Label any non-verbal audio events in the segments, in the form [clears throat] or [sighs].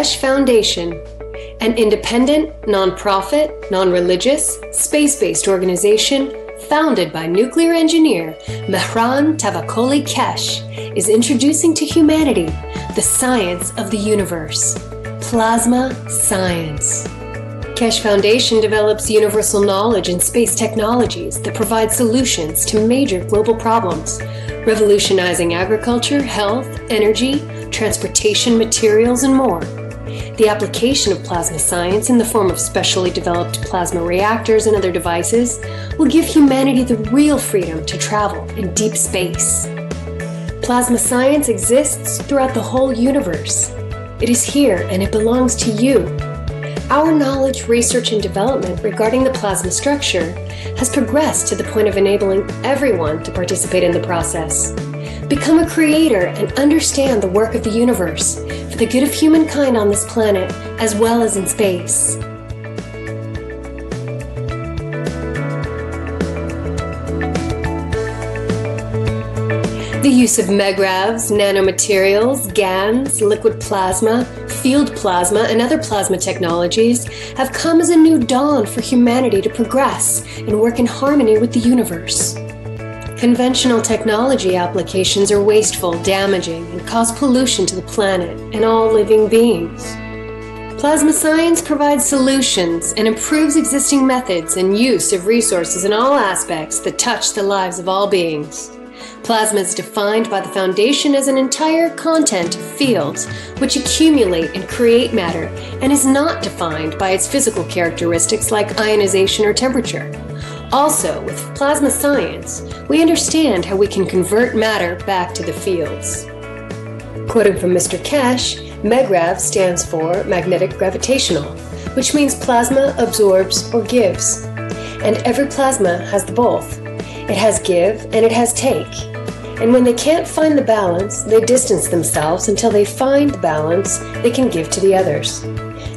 Keshe Foundation, an independent, nonprofit, non religious, space based organization founded by nuclear engineer Mehran Tavakoli Keshe, is introducing to humanity the science of the universe plasma science. Keshe Foundation develops universal knowledge and space technologies that provide solutions to major global problems, revolutionizing agriculture, health, energy, transportation, materials, and more. The application of plasma science in the form of specially developed plasma reactors and other devices will give humanity the real freedom to travel in deep space. Plasma science exists throughout the whole universe. It is here and it belongs to you. Our knowledge, research, and development regarding the plasma structure has progressed to the point of enabling everyone to participate in the process. Become a creator and understand the work of the universe the good of humankind on this planet as well as in space. The use of MAGRAVs, nanomaterials, GANs, liquid plasma, field plasma, and other plasma technologies have come as a new dawn for humanity to progress and work in harmony with the universe. Conventional technology applications are wasteful, damaging, and cause pollution to the planet and all living beings. Plasma science provides solutions and improves existing methods and use of resources in all aspects that touch the lives of all beings. Plasma is defined by the Foundation as an entire content of fields which accumulate and create matter and is not defined by its physical characteristics like ionization or temperature. Also, with plasma science, we understand how we can convert matter back to the fields. Quoting from Mr. Keshe, MAGRAV stands for magnetic gravitational, which means plasma absorbs or gives. And every plasma has the both. It has give and it has take. And when they can't find the balance, they distance themselves until they find the balance they can give to the others.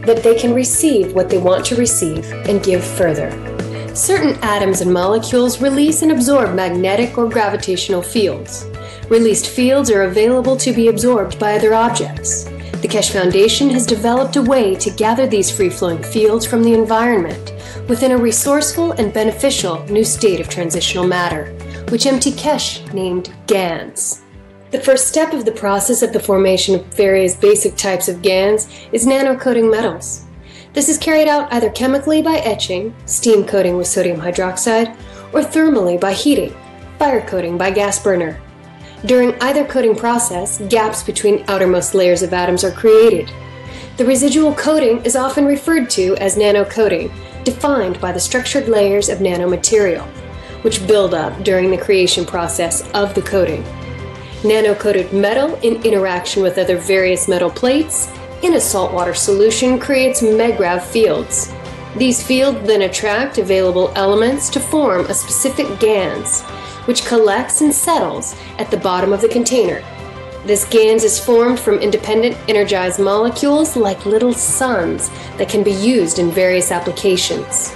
That they can receive what they want to receive and give further. Certain atoms and molecules release and absorb magnetic or gravitational fields. Released fields are available to be absorbed by other objects. The Keshe Foundation has developed a way to gather these free flowing fields from the environment within a resourceful and beneficial new state of transitional matter which MT Keshe named GANs. The first step of the process of the formation of various basic types of GANs is nanocoating metals. This is carried out either chemically by etching, steam coating with sodium hydroxide, or thermally by heating, fire coating by gas burner. During either coating process, gaps between outermost layers of atoms are created. The residual coating is often referred to as nanocoating, defined by the structured layers of nanomaterial which build up during the creation process of the coating. Nano-coated metal in interaction with other various metal plates in a saltwater solution creates MAGRAV fields. These fields then attract available elements to form a specific GANS, which collects and settles at the bottom of the container. This GANS is formed from independent energized molecules like little suns that can be used in various applications.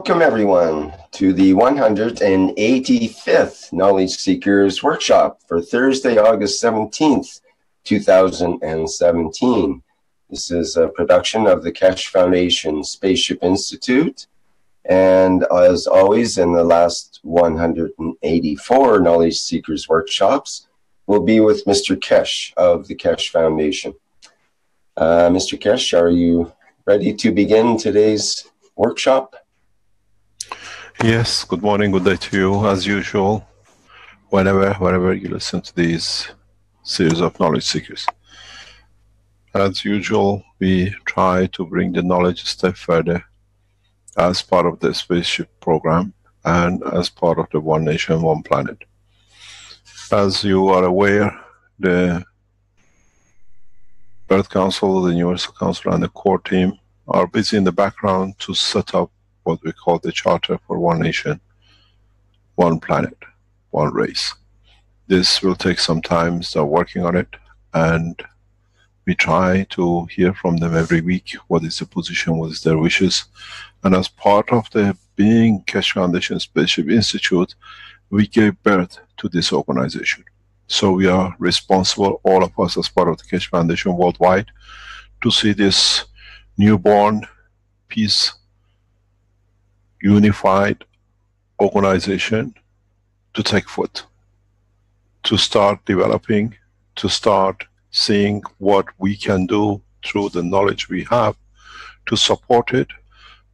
Welcome, everyone, to the 185th Knowledge Seekers Workshop for Thursday, August 17th, 2017. This is a production of the Keshe Foundation Spaceship Institute. And as always, in the last 184 Knowledge Seekers Workshops, we'll be with Mr. Keshe of the Keshe Foundation. Uh, Mr. Keshe, are you ready to begin today's workshop? Yes, good morning, good day to you, as usual, whenever, wherever you listen to these series of knowledge seekers. As usual, we try to bring the knowledge a step further as part of the spaceship program and as part of the One Nation, One Planet. As you are aware, the Earth Council, the Universal Council, and the core team are busy in the background to set up what we call the Charter for One Nation, One Planet, One Race. This will take some time, start working on it, and we try to hear from them every week what is the position, what is their wishes. And as part of the being Keshe Foundation Spaceship Institute, we gave birth to this organization. So we are responsible, all of us as part of the Keshe Foundation worldwide, to see this newborn peace unified organization to take foot, to start developing, to start seeing what we can do through the knowledge we have to support it,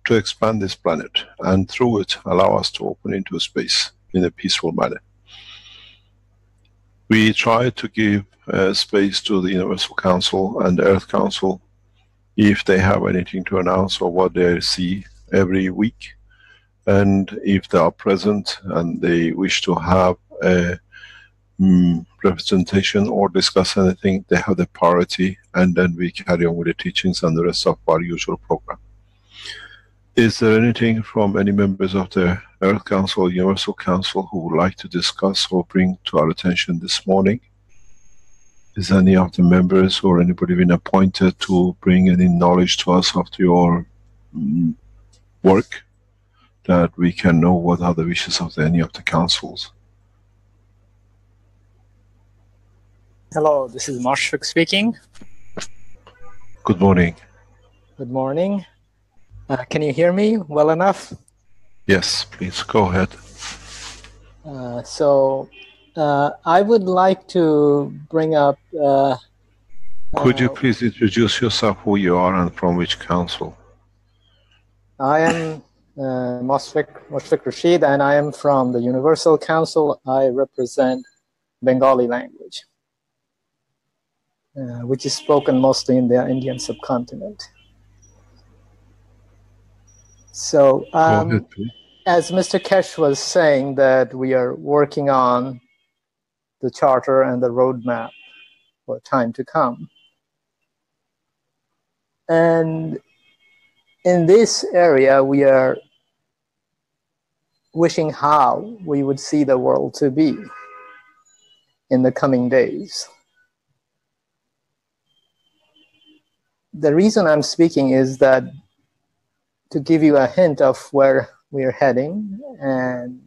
to expand this planet, and through it allow us to open into space in a peaceful manner. We try to give uh, space to the Universal Council and the Earth Council if they have anything to announce or what they see every week and if they are present and they wish to have a mm, representation or discuss anything, they have the priority and then we carry on with the teachings and the rest of our usual program. Is there anything from any members of the Earth Council, Universal Council who would like to discuss or bring to our attention this morning? Is any of the members or anybody been appointed to bring any knowledge to us of your mm, work? That we can know what are the wishes of any of the councils. Hello, this is Marshuk speaking. Good morning. Good morning. Uh, can you hear me well enough? Yes, please go ahead. Uh, so, uh, I would like to bring up. Uh, Could you uh, please introduce yourself, who you are, and from which council? I am uh, Mosfik Rashid, and I am from the Universal Council. I represent Bengali language, uh, which is spoken mostly in the Indian subcontinent. So, um, as Mr. Keshe was saying, that we are working on the charter and the roadmap for time to come. And in this area, we are wishing how we would see the world to be in the coming days. The reason I'm speaking is that to give you a hint of where we're heading and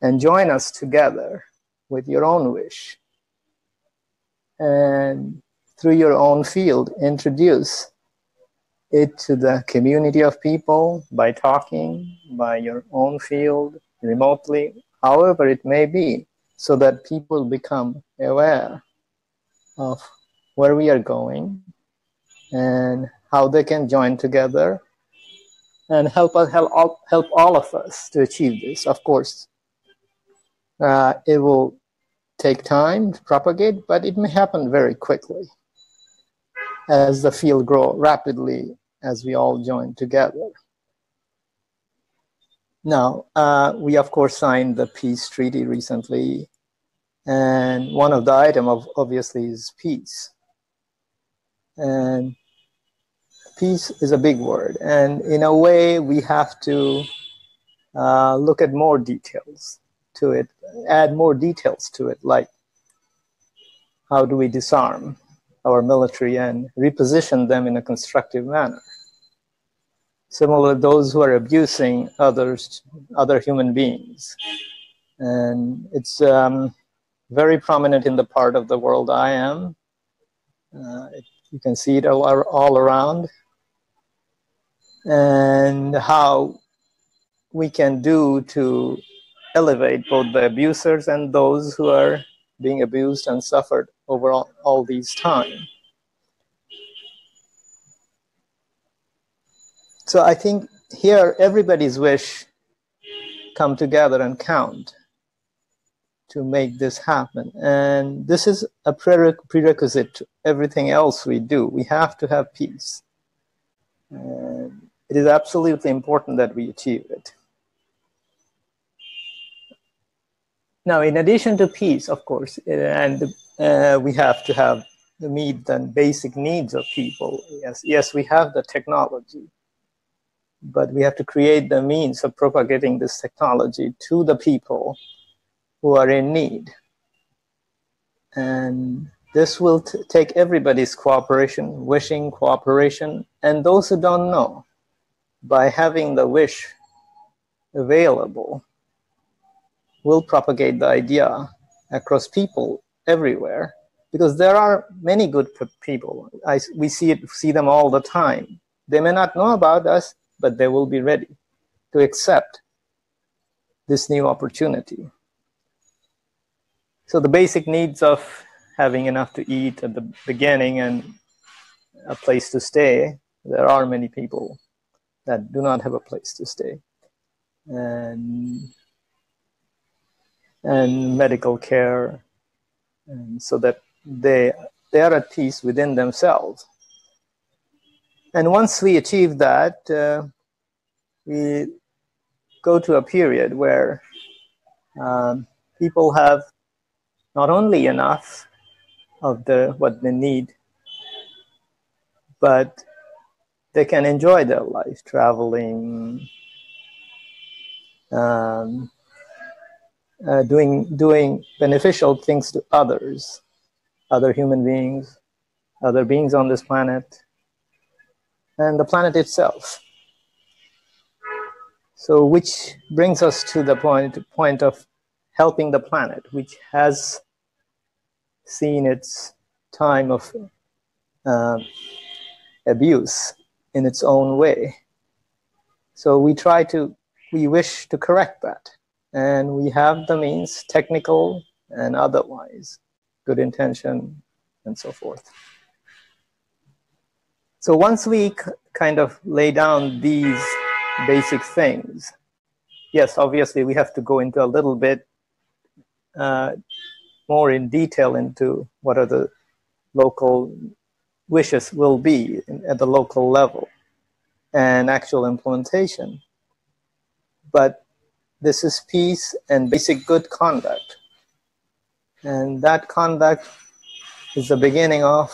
and join us together with your own wish and through your own field introduce it to the community of people by talking, by your own field, remotely, however it may be, so that people become aware of where we are going and how they can join together and help us help all, help all of us to achieve this. Of course, uh, it will take time to propagate, but it may happen very quickly as the field grow rapidly as we all join together. Now, uh, we of course signed the peace treaty recently, and one of the item of obviously is peace. And peace is a big word, and in a way, we have to uh, look at more details to it, add more details to it, like how do we disarm? Our military and reposition them in a constructive manner. Similarly, those who are abusing others, other human beings. And it's um, very prominent in the part of the world I am. Uh, you can see it all, all around. And how we can do to elevate both the abusers and those who are being abused and suffered over all, all these time. So I think here everybody's wish come together and count to make this happen. And this is a prerequisite to everything else we do. We have to have peace. And it is absolutely important that we achieve it. Now, in addition to peace, of course, and uh, we have to have the meet the basic needs of people. Yes, yes, we have the technology, but we have to create the means of propagating this technology to the people who are in need. And this will take everybody's cooperation, wishing cooperation, and those who don't know, by having the wish available, will propagate the idea across people everywhere because there are many good people. I, we see it, see them all the time. They may not know about us, but they will be ready to accept this new opportunity. So the basic needs of having enough to eat at the beginning and a place to stay, there are many people that do not have a place to stay. And and medical care, and so that they they are at peace within themselves. And once we achieve that, uh, we go to a period where um, people have not only enough of the what they need, but they can enjoy their life, traveling, um, uh, doing doing beneficial things to others, other human beings, other beings on this planet, and the planet itself. So, which brings us to the point point of helping the planet, which has seen its time of uh, abuse in its own way. So we try to, we wish to correct that and we have the means, technical and otherwise, good intention, and so forth. So once we kind of lay down these basic things, yes, obviously we have to go into a little bit uh, more in detail into what are the local wishes will be at the local level and actual implementation. But this is peace and basic good conduct. And that conduct is the beginning of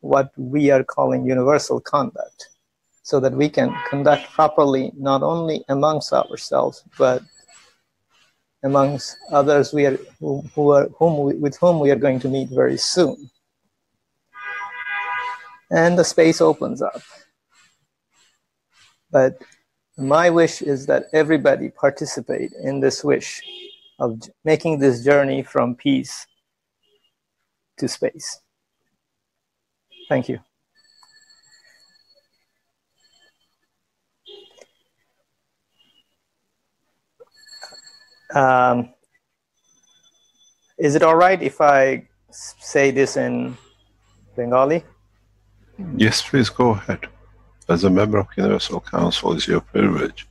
what we are calling universal conduct, so that we can conduct properly not only amongst ourselves, but amongst others we are, who, who are, whom we, with whom we are going to meet very soon. And the space opens up. But my wish is that everybody participate in this wish of making this journey from peace to space. Thank you. Um, is it all right if I say this in Bengali? Yes, please go ahead as a member of Universal Council is your privilege.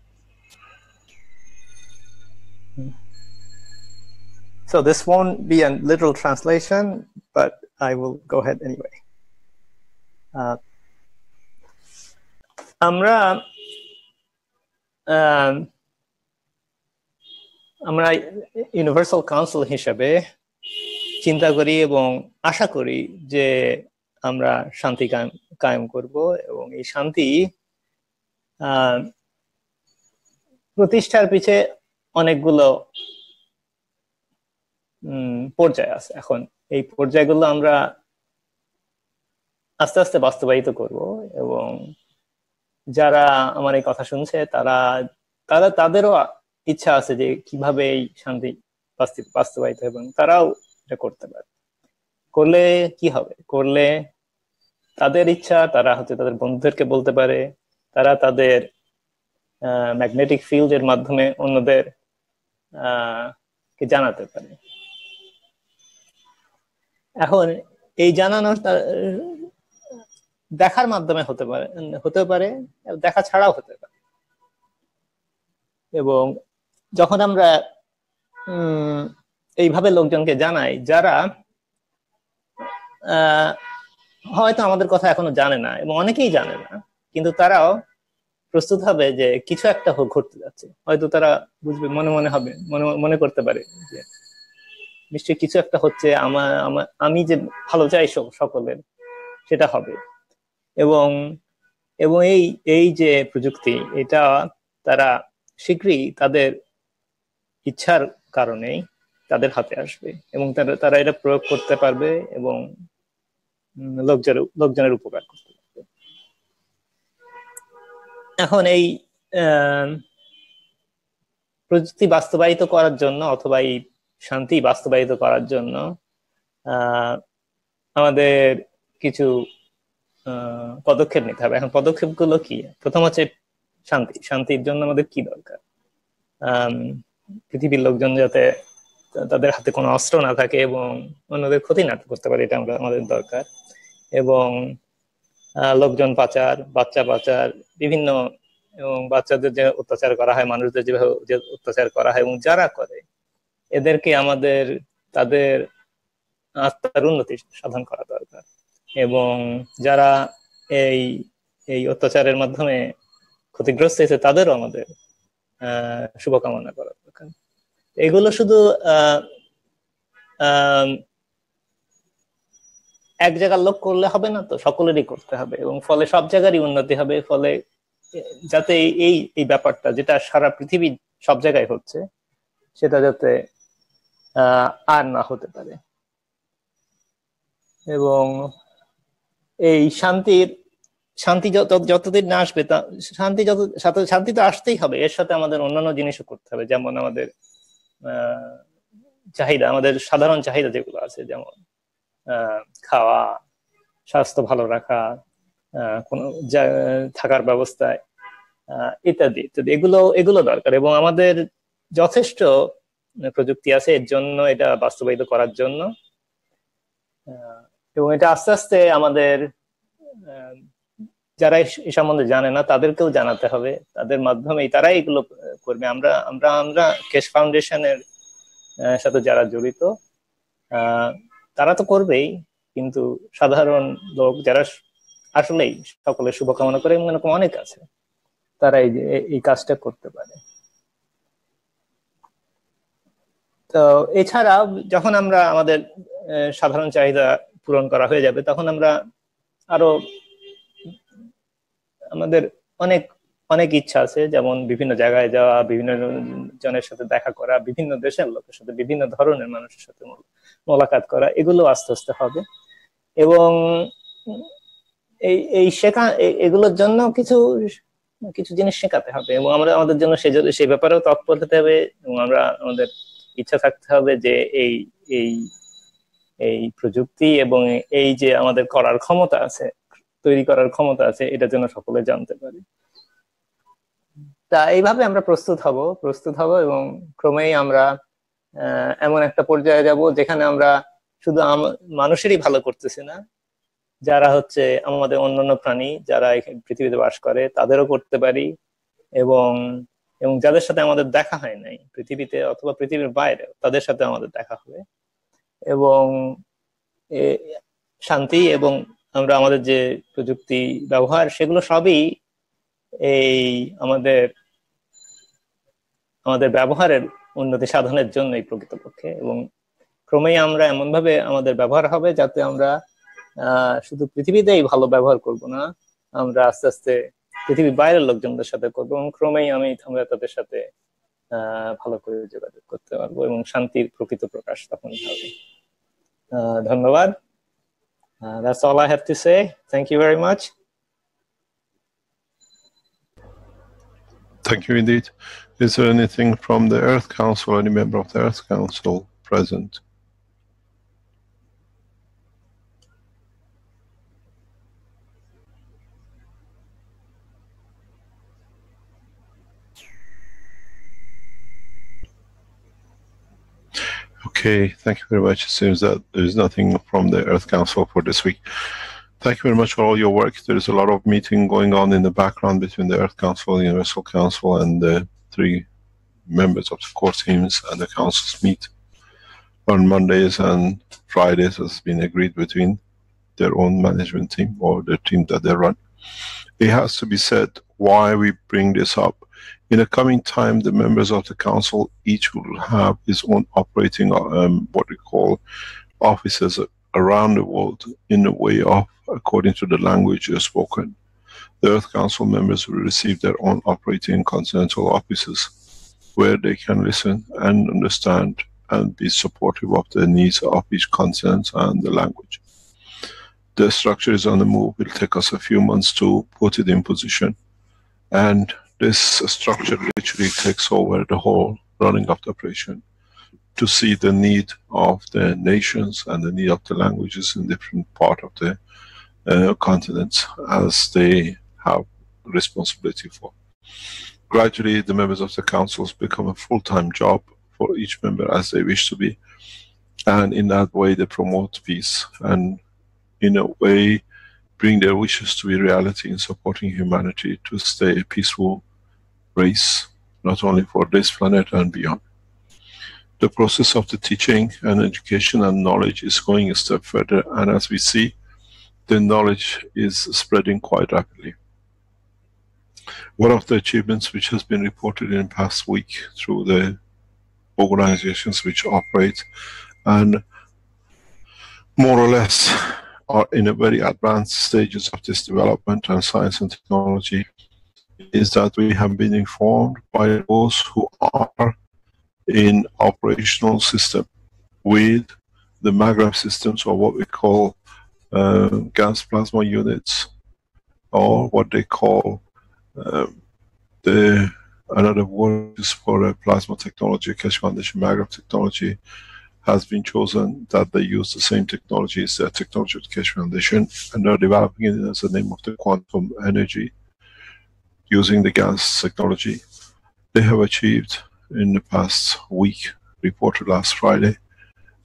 So this won't be a literal translation, but I will go ahead anyway. Uh, আমরা আমরা universal council হিসাবে চিন্তা করি এবং আশা করি যে আমরা শান্তি কায়েম করব এবং এই শান্তি প্রতিষ্ঠার পিছে অনেকগুলো পর্যায় আছে। এখন এই পর্যায়গুলো আমরা আস্তে আস্তে বাস্তবায়িত করব এবং যারা আমার এই কথা শুনছে, তারা তারা, তাদেরও ইচ্ছা আছে যে কীভাবে এই শান্তি বাস্তবায়িত এবং তারাও এটা করতে পারে। করলে কি হবে? করলে তাদের ইচ্ছা, তারা হচ্ছে তাদের বন্ধুদেরকে বলতে পারে, তারা তাদের ম্যাগনেটিক ফিল্ড এর মাধ্যমে অন্যদের কে জানাতে পারে। এখন এই জানানোর দেখার মাধ্যমে হতে পারে হতে পারে, দেখা ছাড়াও হতে পারে। এবং যখন আমরা এইভাবে লোকজনকে জানাই, যারা হয়তো আমাদের কথা এখনও জানে না এবং অনেকেই জানে না, কিন্তু তারাও প্রস্তুত হবে যে কিছু একটা ঘটতে যাচ্ছে। হয়তো তারা বুঝবে, মনে মনে হবে, মনে মনে করতে পারে যে নিশ্চয়ই কিছু একটা হচ্ছে আমার আমি যে ভালো চাই সকলের, সেটা হবে। এবং এবং এই এই যে প্রযুক্তি, এটা তারা শীঘ্রই তাদের ইচ্ছার কারণেই তাদের হাতে আসবে এবং তারা তারা এটা প্রয়োগ করতে পারবে এবং লোকজনের লোকজনের উপকার করতে পারবে। এখন এই প্রযুক্তি বাস্তবায়িত করার জন্য অথবা এই শান্তি বাস্তবায়িত করার জন্য আমাদের কিছু পদক্ষেপ নিতে হবে। এখন পদক্ষেপগুলো কি? প্রথম হচ্ছে শান্তি। শান্তির জন্য আমাদের কি দরকার? পৃথিবীর লোকজন যাতে তাদের হাতে কোনো অস্ত্র না থাকে এবং অন্যদের ক্ষতি না করতে পারে, এটা আমরা, আমাদের দরকার। এবং লোকজন পাচার, বাচ্চা পাচার, বিভিন্ন, এবং বাচ্চাদের যে অত্যাচার করা হয়, মানুষদের যেভাবে যে অত্যাচার করা হয়, এবং যারা করে, এদেরকে আমাদের, তাদের আত্মার উন্নতি সাধন করা দরকার। এবং যারা এই এই অত্যাচারের মাধ্যমে ক্ষতিগ্রস্ত হয়েছে, তাদেরও আমাদের শুভকামনা করা দরকার। এগুলো শুধু এক জায়গার লোক করলে হবে না তো? সকলেরই করতে হবে এবং ফলে সব জায়গারই উন্নতি হবে, ফলে যাতে এই এই ব্যাপারটা যেটা সারা পৃথিবী সব জায়গায় হচ্ছে, সেটা যাতে আর না হতে পারে। এবং এই শান্তির, শান্তি যত, যতদিন না আসবে তা, শান্তি যত সাথে শান্তি তো আসতেই হবে। এর সাথে আমাদের অন্যান্য জিনিসও করতে হবে, যেমন আমাদের চাহিদা, আমাদের সাধারণ চাহিদা যেগুলো আছে, যেমন খাওয়া, স্বাস্থ্য ভালো রাখা কোন থাকার ব্যবস্থায় ইত্যাদি ইত্যাদি। এগুলো এগুলো দরকার। এবং আমাদের যথেষ্ট প্রযুক্তি আছে এর জন্য, এটা বাস্তবায়িত করার জন্য। এবং এটা আস্তে আস্তে আমাদের যারা এই সম্বন্ধে জানে না, তাদেরকেও জানাতে হবে। তাদের মাধ্যমে তারাই এগুলো করবে। আমরা আমরা আমরা কেশ ফাউন্ডেশনের সাথে যারা জড়িত তারা তো করবেই, কিন্তু সাধারণ লোক যারা আসলেই সকলে শুভকামনা করে এবং এরকম অনেক আছে, তারা এই এই কাজটা করতে পারে। তো এছাড়া যখন আমরা আমাদের সাধারণ চাহিদা পূরণ করা হয়ে যাবে, তখন আমরা আরও আমাদের অনেক অনেক ইচ্ছা আছে, যেমন বিভিন্ন জায়গায় যাওয়া, বিভিন্ন জনের সাথে দেখা করা, বিভিন্ন দেশের লোকের সাথে, বিভিন্ন ধরনের মানুষের সাথে মোলাকাত করা, এগুলো আস্তে আস্তে হবে। এবং এই এই শেখা এগুলোর জন্য কিছু কিছু জিনিস শেখাতে হবে। এবং আমরা, আমাদের জন্য সেই সেই ব্যাপারেও তৎপর হতে হবে। এবং আমরা, আমাদের ইচ্ছা থাকতে হবে যে এই এই এই প্রযুক্তি এবং এই যে আমাদের করার ক্ষমতা আছে, তৈরি করার ক্ষমতা আছে, এটা যেন সকলে জানতে পারে। তা এইভাবে আমরা প্রস্তুত হব প্রস্তুত হব এবং ক্রমেই আমরা এমন একটা পর্যায়ে যাব যেখানে আমরা শুধু মানুষেরই ভালো করতেছি না। যারা হচ্ছে আমাদের অন্যান্য প্রাণী যারা পৃথিবীতে বাস করে, তাদেরও করতে পারি এবং এবং যাদের সাথে আমাদের দেখা হয় নাই পৃথিবীতে অথবা পৃথিবীর বাইরে, তাদের সাথে আমাদের দেখা হবে। এবং শান্তি এবং আমরা আমাদের যে প্রযুক্তি ব্যবহার, সেগুলো সবই এই আমাদের আমাদের ব্যবহারের উন্নতি সাধনের জন্যই প্রকৃতপক্ষে এবং ক্রমেই আমরা এমন ভাবে আমাদের ব্যবহার হবে যাতে আমরা শুধু পৃথিবীতেই ভালো ব্যবহার করব না, আমরা আস্তে আস্তে পৃথিবীর বাইরের লোকজনদের সাথে করব এবং ক্রমেই আমি আমরা তাদের সাথে ভালো করে যোগাযোগ করতে পারব এবং শান্তির প্রকৃত প্রকাশ তখন হবে ধন্যবাদ that's all I have to say. Thank you very much. Thank you indeed. Is there anything from the Earth Council, any member of the Earth Council present? Okay, thank you very much. It seems that there's nothing from the Earth Council for this week. Thank you very much for all your work. There's a lot of meeting going on in the background between the Earth Council, the Universal Council, and the three members of the core teams and the councils meet on Mondays and Fridays as has been agreed between their own management team or the team that they run. It has to be said why we bring this up. In the coming time, the members of the council each will have his own operating, um, what we call offices around the world in the way of according to the language you have spoken. The Earth Council members will receive their own operating continental offices where they can listen and understand and be supportive of the needs of each continent and the language. The structure is on the move. It will take us a few months to put it in position. And this structure literally takes over the whole running of the operation to see the need of the nations and the need of the languages in different part of the uh, continents as they have responsibility for. Gradually, the members of the councils become a full-time job for each member as they wish to be. And in that way, they promote peace and in a way, bring their wishes to be reality in supporting humanity to stay a peaceful race, not only for this planet and beyond the process of the teaching and education and knowledge is going a step further and as we see the knowledge is spreading quite rapidly. One of the achievements which has been reported in the past week through the organizations which operate and more or less are in a very advanced stages of this development and science and technology is that we have been informed by those who are in operational system with the MAGRAV systems or what we call uh, gas plasma units or what they call um, the another word is for a plasma technology, Keshe Foundation MAGRAV technology has been chosen that they use the same technology as the technology of the Keshe Foundation and they're developing it as the name of the quantum energy using the gas technology. They have achieved in the past week, reported last Friday,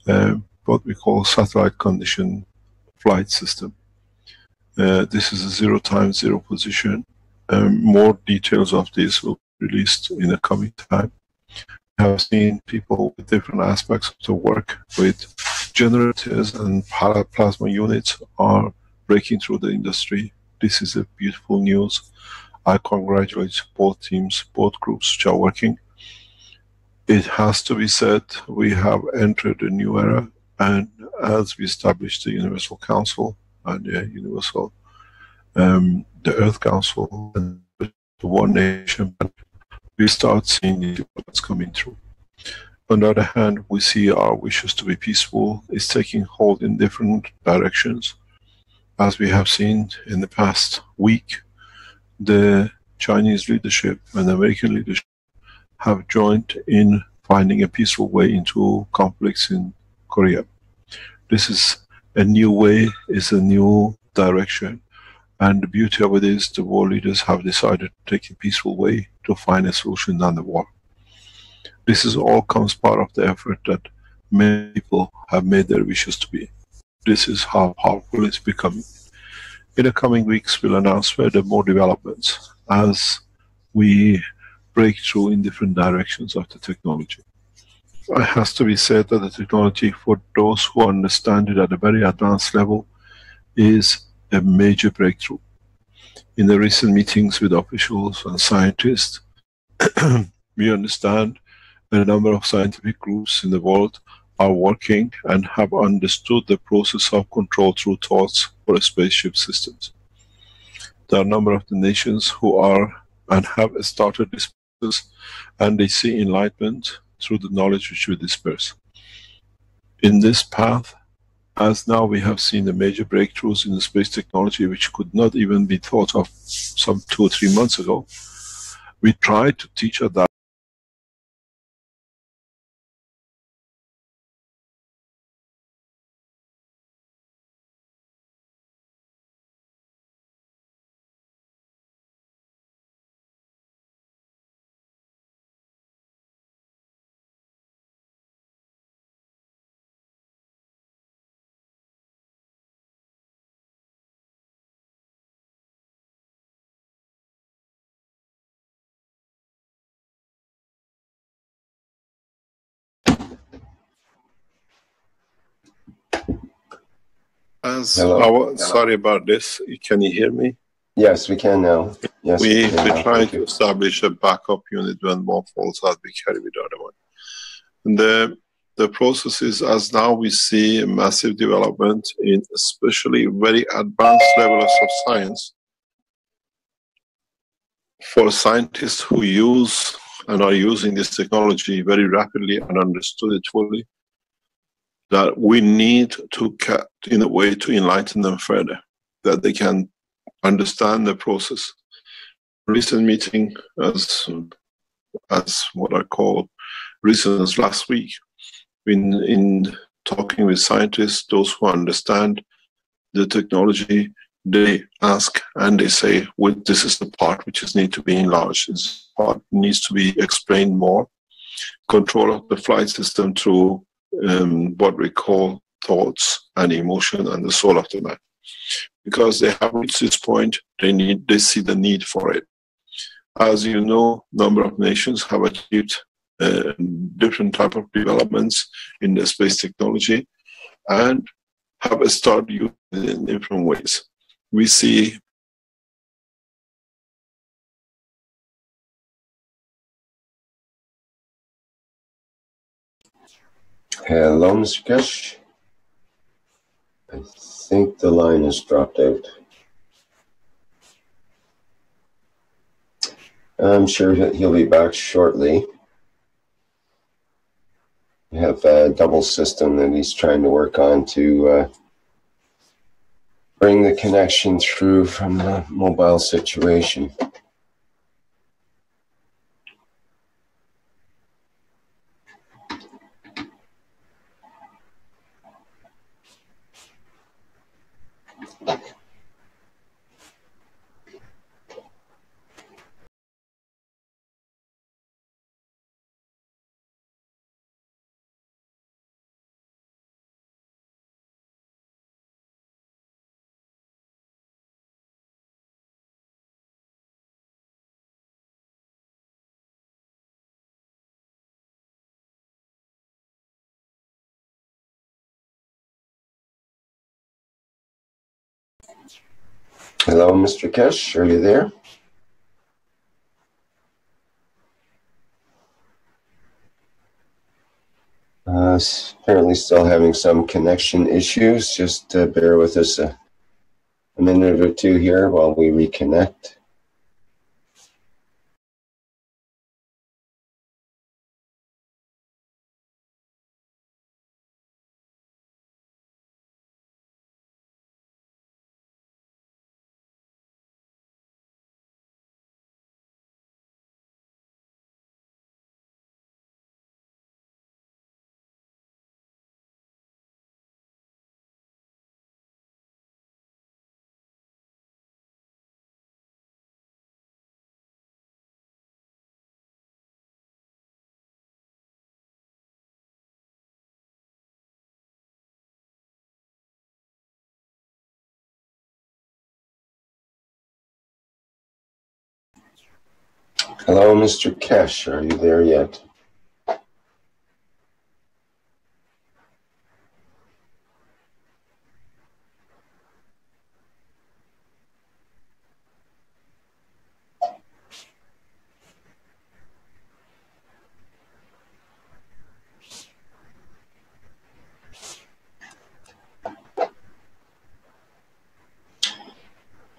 um, what we call satellite condition flight system. Uh, this is a zero time, zero position. Um, more details of this will be released in the coming time. I have seen people with different aspects of the work with generators and plasma units are breaking through the industry. This is a beautiful news. I congratulate both teams, both groups which are working it has to be said, we have entered a new era, and as we establish the Universal Council and the Universal, um, the Earth Council, and the One Nation, we start seeing what's coming through. On the other hand, we see our wishes to be peaceful is taking hold in different directions. As we have seen in the past week, the Chinese leadership and American leadership have joined in finding a peaceful way into conflicts in Korea. This is a new way, is a new direction. And the beauty of it is the world leaders have decided to take a peaceful way to find a solution on the war. This is all comes part of the effort that many people have made their wishes to be. This is how powerful it's becoming. In the coming weeks, we'll announce further more developments as we breakthrough in different directions of the technology. It has to be said that the technology, for those who understand it at a very advanced level, is a major breakthrough. In the recent meetings with officials and scientists, [clears throat] we understand a number of scientific groups in the world are working and have understood the process of control through thoughts for spaceship systems. There are a number of the nations who are and have started this and they see enlightenment through the knowledge which we disperse. In this path, as now we have seen the major breakthroughs in the space technology which could not even be thought of some two or three months ago, We try to teach her that As Hello. sorry about this. Can you hear me? Yes, we can now. Yes, we, we are trying to establish a backup unit when one falls out. We carry with the other one. And the the process is as now we see a massive development in especially very advanced levels of science. For scientists who use and are using this technology very rapidly and understood it fully, that we need to, ca- in a way, to enlighten them further, that they can understand the process. Recent meeting, as as what I call recent as last week, in in talking with scientists, those who understand the technology, they ask and they say, well, this is the part which is need to be enlarged. This part needs to be explained more. Control of the flight system through um, what we call thoughts and emotion and the soul of the man. Because they have reached this point, they need they see the need for it. As you know, number of nations have achieved uh, different type of developments in the space technology and have started using it in different ways. We see Hello, Mr. Keshe. I think the line has dropped out. I'm sure he'll be back shortly. We have a double system that he's trying to work on to uh, bring the connection through from the mobile situation. Hello, Mr. Keshe, are you there? Uh, apparently still having some connection issues. Just uh, bear with us a, a minute or two here while we reconnect. Hello, Mr. Keshe, are you there yet?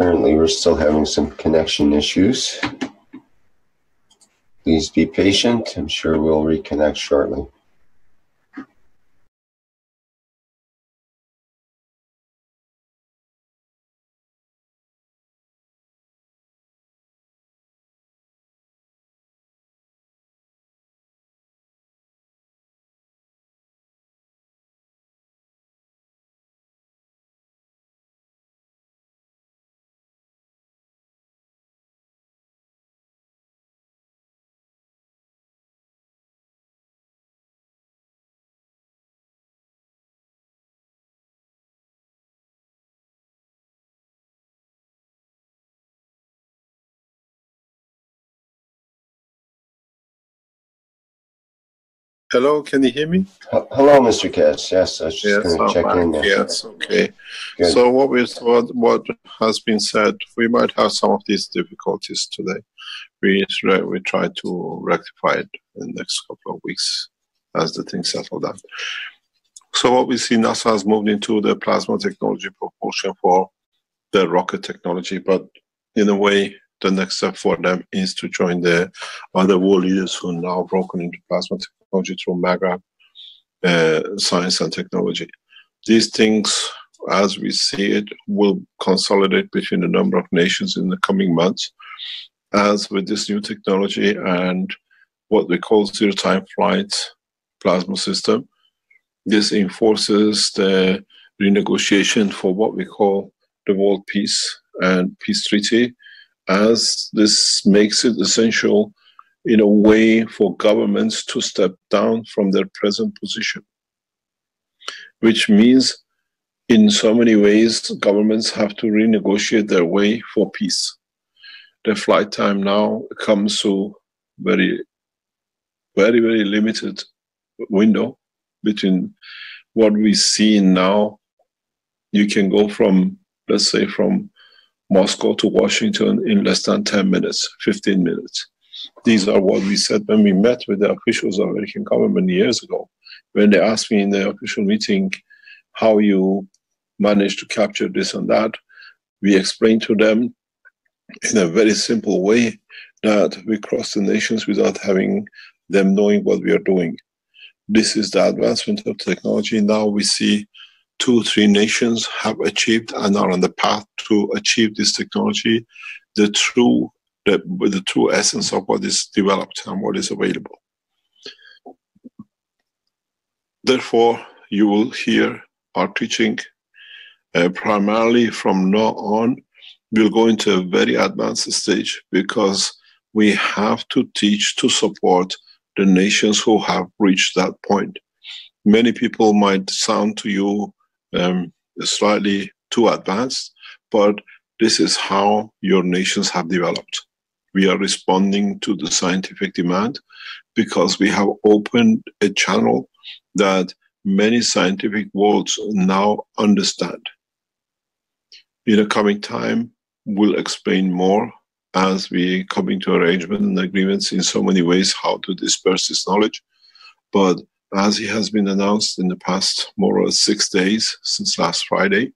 Apparently, we're still having some connection issues. Please be patient. I'm sure we'll reconnect shortly. Hello, can you hear me? Hello, Mr. Keshe. Yes, I was just yes, going to check in there. Yes, okay. Good. So what we what what has been said, we might have some of these difficulties today. We try, we try to rectify it in the next couple of weeks as the things settle down. So what we see, NASA has moved into the plasma technology propulsion for the rocket technology, but in a way, the next step for them is to join the other world leaders who are now broken into plasma technology through MAGRAV uh, science and technology. These things, as we see it, will consolidate between a number of nations in the coming months. As with this new technology and what we call zero time flight plasma system, this enforces the renegotiation for what we call the World Peace and Peace Treaty, as this makes it essential in a way for governments to step down from their present position, which means in so many ways governments have to renegotiate their way for peace. The flight time now comes to very, very, very limited window between what we see now. You can go from, let's say, from Moscow to Washington in less than 10 minutes, 15 minutes these are what we said when we met with the officials of American government years ago. When they asked me in the official meeting how you managed to capture this and that, we explained to them in a very simple way that we cross the nations without having them knowing what we are doing. This is the advancement of technology. Now we see two, three nations have achieved and are on the path to achieve this technology. The true the, the true essence of what is developed and what is available. Therefore, you will hear our teaching uh, primarily from now on. We'll go into a very advanced stage because we have to teach to support the nations who have reached that point. Many people might sound to you um, slightly too advanced, but this is how your nations have developed we are responding to the scientific demand because we have opened a channel that many scientific worlds now understand. In the coming time, we'll explain more as we come into arrangement and agreements in so many ways how to disperse this knowledge. But as it has been announced in the past more or six days since last Friday,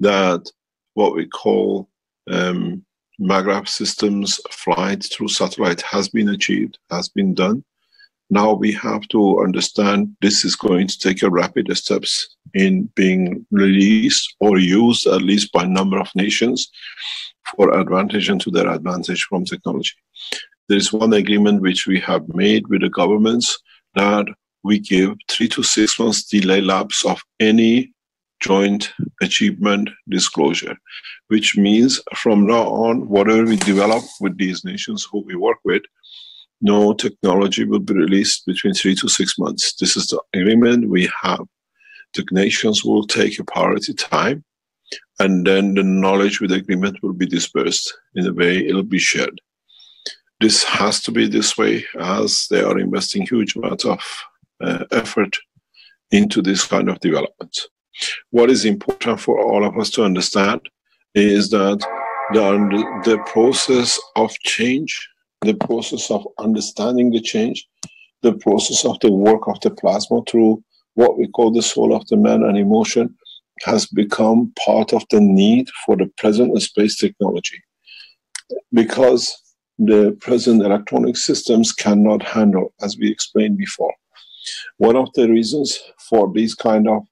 that what we call um, MAGRAV systems flight through satellite has been achieved, has been done. Now we have to understand this is going to take a rapid steps in being released or used at least by a number of nations for advantage and to their advantage from technology. There is one agreement which we have made with the governments that we give three to six months delay lapse of any joint achievement disclosure, which means from now on, whatever we develop with these nations who we work with, no technology will be released between three to six months. This is the agreement we have. The nations will take a priority time, and then the knowledge with the agreement will be dispersed in a way it'll be shared. This has to be this way as they are investing huge amounts of uh, effort into this kind of development. What is important for all of us to understand is that the, the process of change, the process of understanding the change, the process of the work of the plasma through what we call the soul of the man and emotion has become part of the need for the present space technology because the present electronic systems cannot handle, as we explained before. One of the reasons for these kind of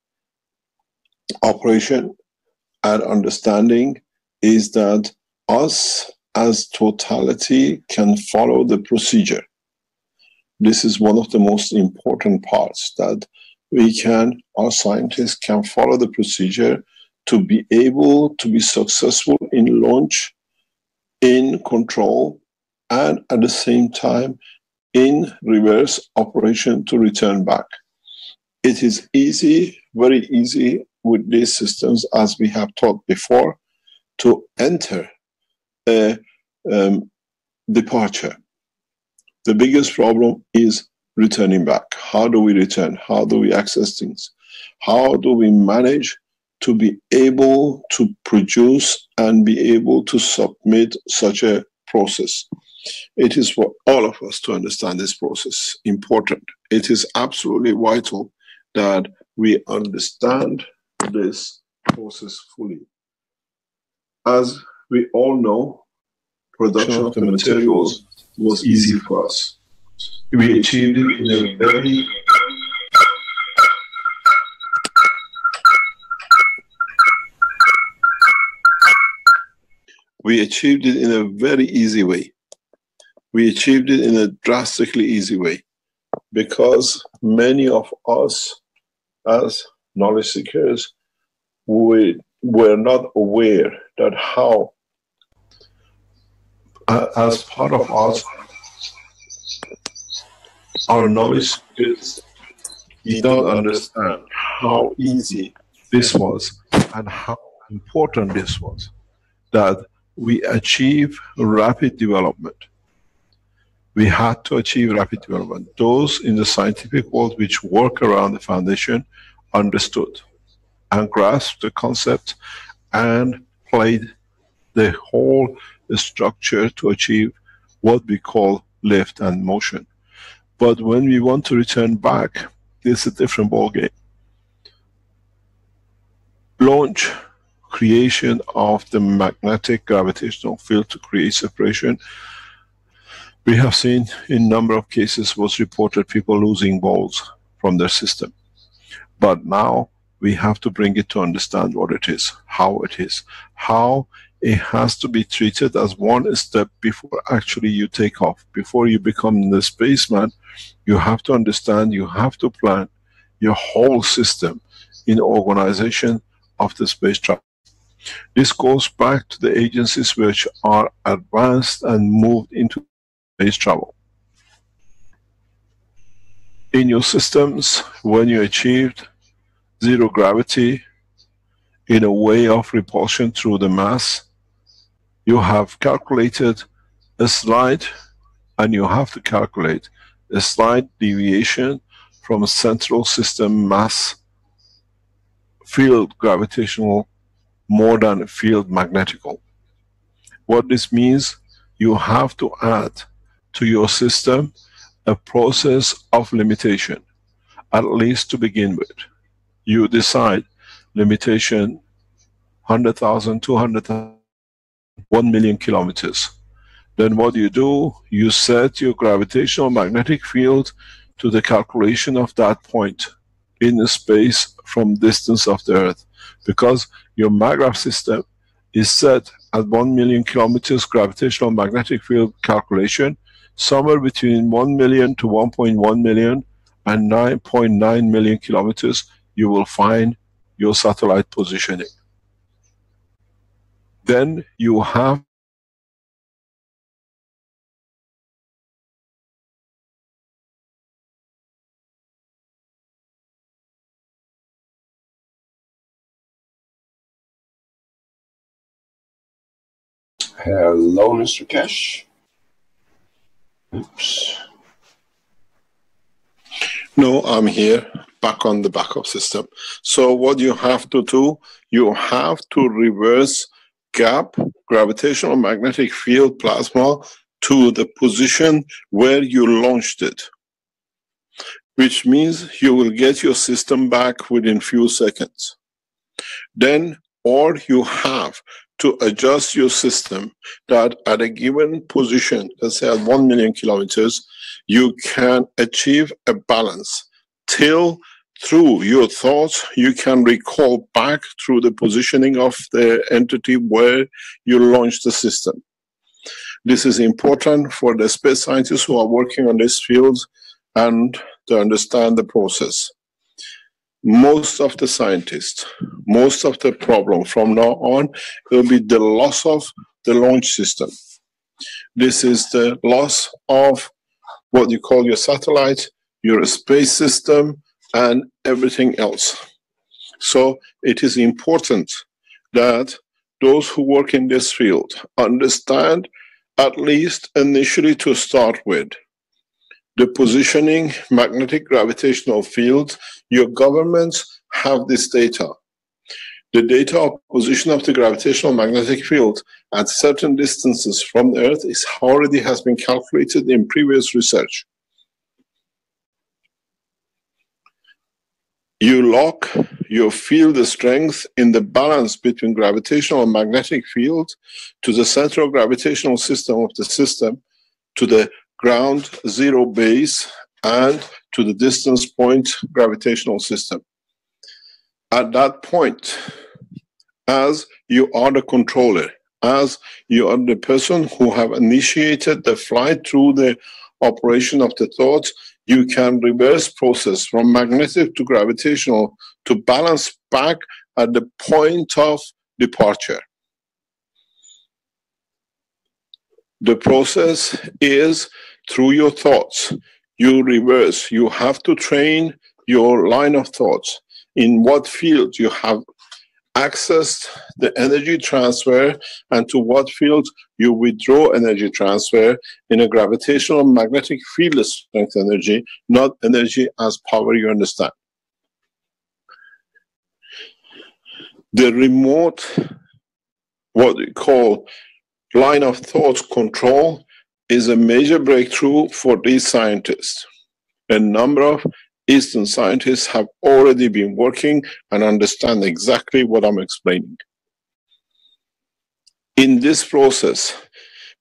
operation and understanding is that us as totality can follow the procedure. This is one of the most important parts that we can, our scientists can follow the procedure to be able to be successful in launch, in control, and at the same time in reverse operation to return back. It is easy, very easy with these systems, as we have taught before, to enter a um, departure. The biggest problem is returning back. How do we return? How do we access things? How do we manage to be able to produce and be able to submit such a process? It is for all of us to understand this process. Important. It is absolutely vital that we understand this process fully. As we all know, production of the materials was easy for us. We achieved it in a very we achieved it in a very easy way. We achieved it in a drastically easy way because many of us as knowledge seekers we were not aware that how uh, as part of us our knowledge skills we don't understand how easy this was and how important this was that we achieve rapid development. We had to achieve rapid development. Those in the scientific world which work around the foundation understood and grasped the concept and played the whole structure to achieve what we call lift and motion. But when we want to return back, it's a different ballgame. Launch creation of the magnetic gravitational field to create separation. We have seen in number of cases was reported people losing balls from their system. But now we have to bring it to understand what it is, how it is, how it has to be treated as one step before actually you take off. Before you become the spaceman, you have to understand, you have to plan your whole system in organization of the space travel. This goes back to the agencies which are advanced and moved into space travel. In your systems, when you achieved zero gravity in a way of repulsion through the mass. You have calculated a slight, and you have to calculate a slight deviation from a central system mass field gravitational more than field magnetical. What this means, you have to add to your system a process of limitation, at least to begin with you decide limitation 100,000, 200,000, 1 million kilometers. Then what do you do, you set your gravitational magnetic field to the calculation of that point in the space from distance of the Earth. Because your MAGRAV system is set at 1 million kilometers gravitational magnetic field calculation, somewhere between 1 million to 1.1 million and 9.9 million kilometers you will find your satellite positioning. Then you have Hello, Mr. Keshe. Oops. No, I'm here back on the backup system. So what you have to do, you have to reverse gap gravitational magnetic field plasma to the position where you launched it, which means you will get your system back within few seconds. Then, or you have to adjust your system that at a given position, let's say at 1 million kilometers, you can achieve a balance till through your thoughts you can recall back through the positioning of the entity where you launch the system. This is important for the space scientists who are working on this field and to understand the process. Most of the scientists, most of the problem from now on will be the loss of the launch system. This is the loss of what you call your satellite, your space system, and everything else. So it is important that those who work in this field understand, at least initially to start with, the positioning, magnetic gravitational fields, your governments have this data. The data of position of the gravitational magnetic field at certain distances from the Earth is already has been calculated in previous research. You lock your field strength in the balance between gravitational and magnetic field to the central gravitational system of the system, to the ground zero base, and to the distance point gravitational system. At that point, as you are the controller, as you are the person who have initiated the flight through the operation of the thoughts, you can reverse process from magnetic to gravitational to balance back at the point of departure. The process is through your thoughts. You reverse. You have to train your line of thoughts. In what field you have accessed the energy transfer and to what field you withdraw energy transfer in a gravitational magnetic field strength energy, not energy as power you understand. The remote, what we call line of thought control, is a major breakthrough for these scientists. A number of Eastern scientists have already been working and understand exactly what I'm explaining. In this process,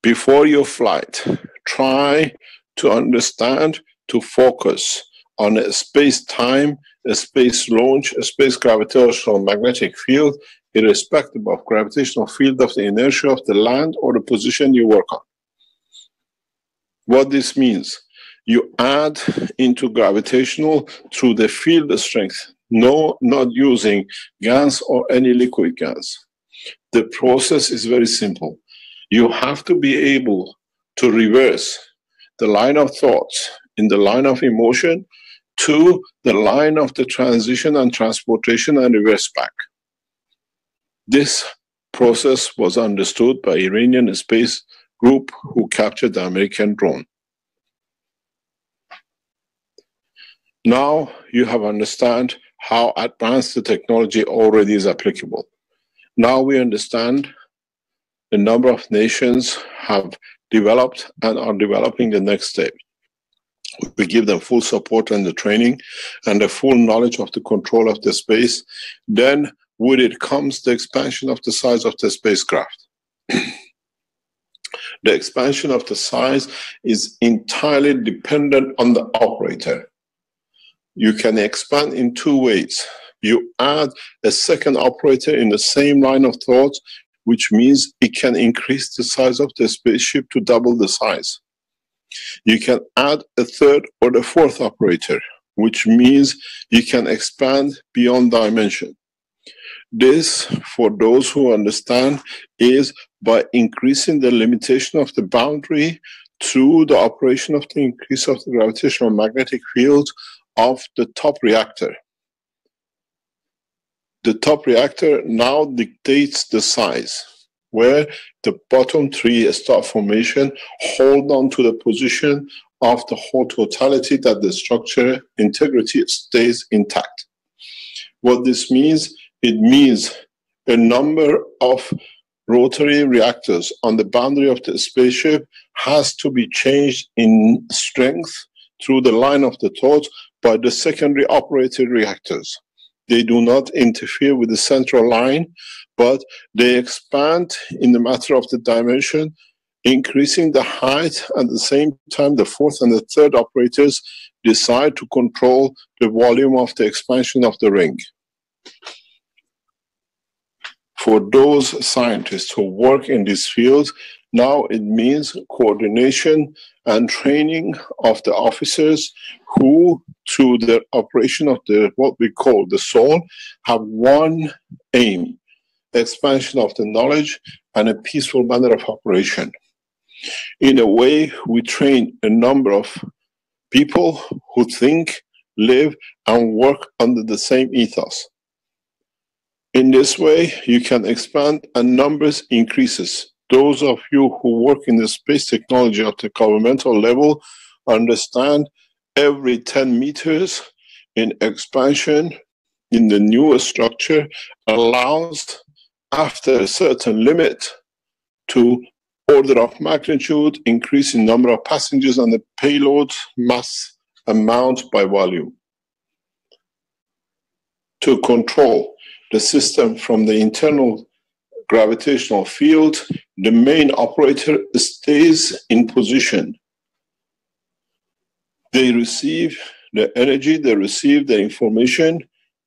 before your flight, try to understand, to focus on a space time, a space launch, a space gravitational magnetic field, irrespective of gravitational field of the inertia of the land or the position you work on. What this means, you add into gravitational through the field strength, no, not using GaNS or any liquid gas. The process is very simple. You have to be able to reverse the line of thoughts in the line of emotion to the line of the transition and transportation and reverse back. This process was understood by Iranian space group who captured the American drone. Now you have understand how advanced the technology already is applicable. Now we understand the number of nations have developed and are developing the next step. We give them full support and the training and the full knowledge of the control of the space. Then with it comes the expansion of the size of the spacecraft. [clears throat] the expansion of the size is entirely dependent on the operator you can expand in two ways. You add a second operator in the same line of thought, which means it can increase the size of the spaceship to double the size. You can add a third or the fourth operator, which means you can expand beyond dimension. This, for those who understand, is by increasing the limitation of the boundary through the operation of the increase of the gravitational magnetic field of the top reactor. The top reactor now dictates the size, where the bottom three star formation hold on to the position of the whole totality that the structure integrity stays intact. What this means, it means a number of rotary reactors on the boundary of the spaceship has to be changed in strength through the line of the thought by the secondary operated reactors. They do not interfere with the central line, but they expand in the matter of the dimension, increasing the height. At the same time, the fourth and the third operators decide to control the volume of the expansion of the ring. For those scientists who work in this field, now it means coordination and training of the officers who, through the operation of the what we call the soul, have one aim: expansion of the knowledge and a peaceful manner of operation. In a way, we train a number of people who think, live, and work under the same ethos. In this way, you can expand and numbers increases. Those of you who work in the space technology at the governmental level understand every 10 meters in expansion in the newer structure allows after a certain limit to order of magnitude increase in number of passengers and the payload mass amount by volume to control the system from the internal gravitational field, the main operator stays in position. They receive the energy, they receive the information.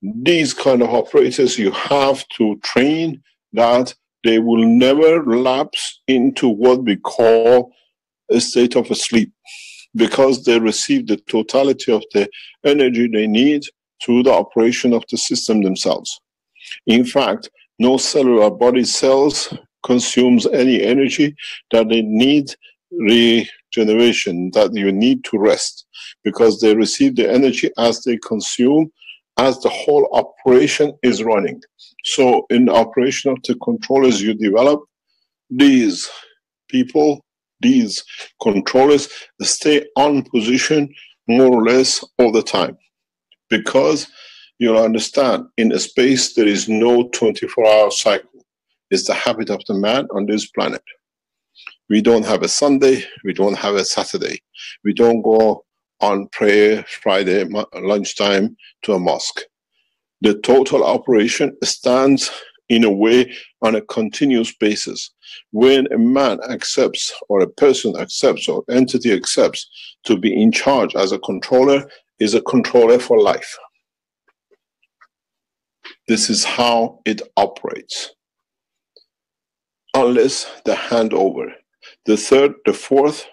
These kind of operators you have to train that they will never lapse into what we call a state of sleep because they receive the totality of the energy they need through the operation of the system themselves. In fact, no cellular body cells consumes any energy that they need regeneration, that you need to rest, because they receive the energy as they consume, as the whole operation is running. So in the operation of the controllers you develop, these people, these controllers stay on position more or less all the time because you'll understand in a space there is no 24 hour cycle. It's the habit of the man on this planet. We don't have a Sunday, we don't have a Saturday. We don't go on prayer Friday lunchtime to a mosque. The total operation stands in a way on a continuous basis. When a man accepts, or a person accepts, or entity accepts to be in charge as a controller, is a controller for life. This is how it operates. Unless the handover. The third, the fourth,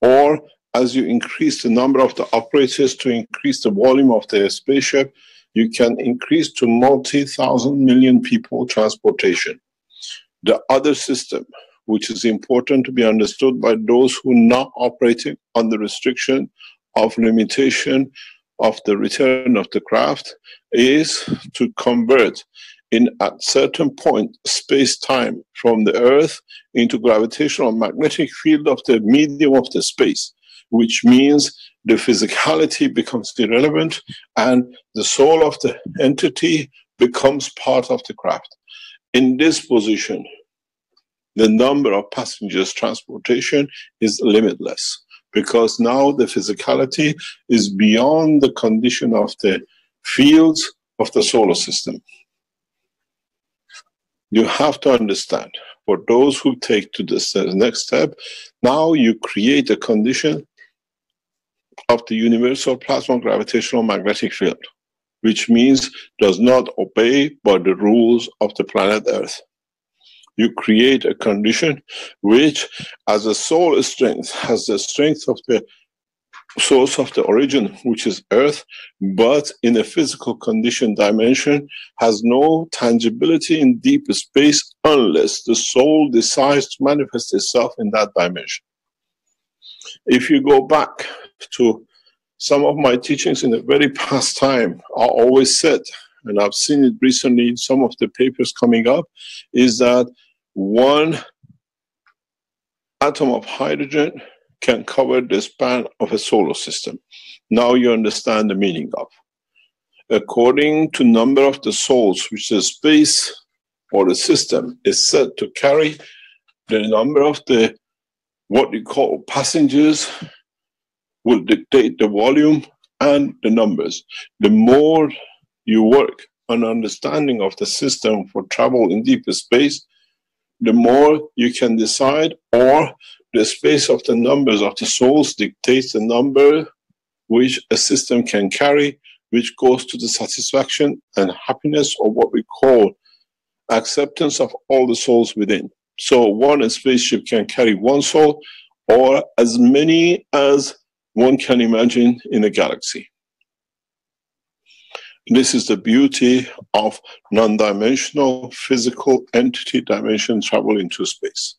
or as you increase the number of the operators to increase the volume of the spaceship, you can increase to multi thousand million people transportation. The other system, which is important to be understood by those who not operating under restriction of limitation of the return of the craft is to convert in at certain point space-time from the earth into gravitational magnetic field of the medium of the space which means the physicality becomes irrelevant and the soul of the entity becomes part of the craft. In this position the number of passengers transportation is limitless because now the physicality is beyond the condition of the fields of the solar system. You have to understand for those who take to this next step, now you create a condition of the universal plasma gravitational magnetic field, which means does not obey by the rules of the planet Earth you create a condition which, as a soul strength, has the strength of the source of the origin, which is earth, but in a physical condition dimension has no tangibility in deep space unless the soul decides to manifest itself in that dimension. If you go back to some of my teachings in the very past time, I always said, and I've seen it recently in some of the papers coming up, is that one atom of hydrogen can cover the span of a solar system. Now you understand the meaning of. According to number of the souls which the space or the system is said to carry, the number of the what you call passengers will dictate the volume and the numbers. The more you work on understanding of the system for travel in deeper space, the more you can decide, or the space of the numbers of the souls dictates the number which a system can carry, which goes to the satisfaction and happiness of what we call acceptance of all the souls within. So one spaceship can carry one soul or as many as one can imagine in a galaxy. This is the beauty of non-dimensional physical entity dimension travel into space.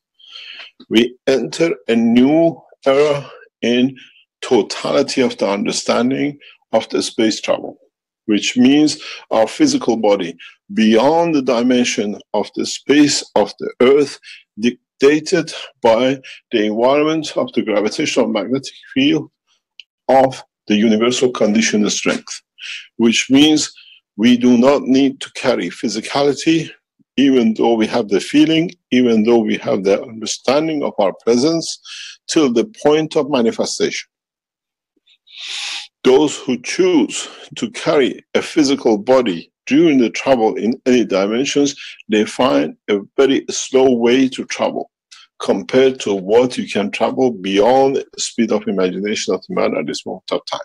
We enter a new era in totality of the understanding of the space travel, which means our physical body beyond the dimension of the space of the earth dictated by the environment of the gravitational magnetic field of the universal condition of strength, which means we do not need to carry physicality, even though we have the feeling, even though we have the understanding of our presence, till the point of manifestation. Those who choose to carry a physical body during the travel in any dimensions, they find a very slow way to travel compared to what you can travel beyond the speed of imagination of the man at this moment of time.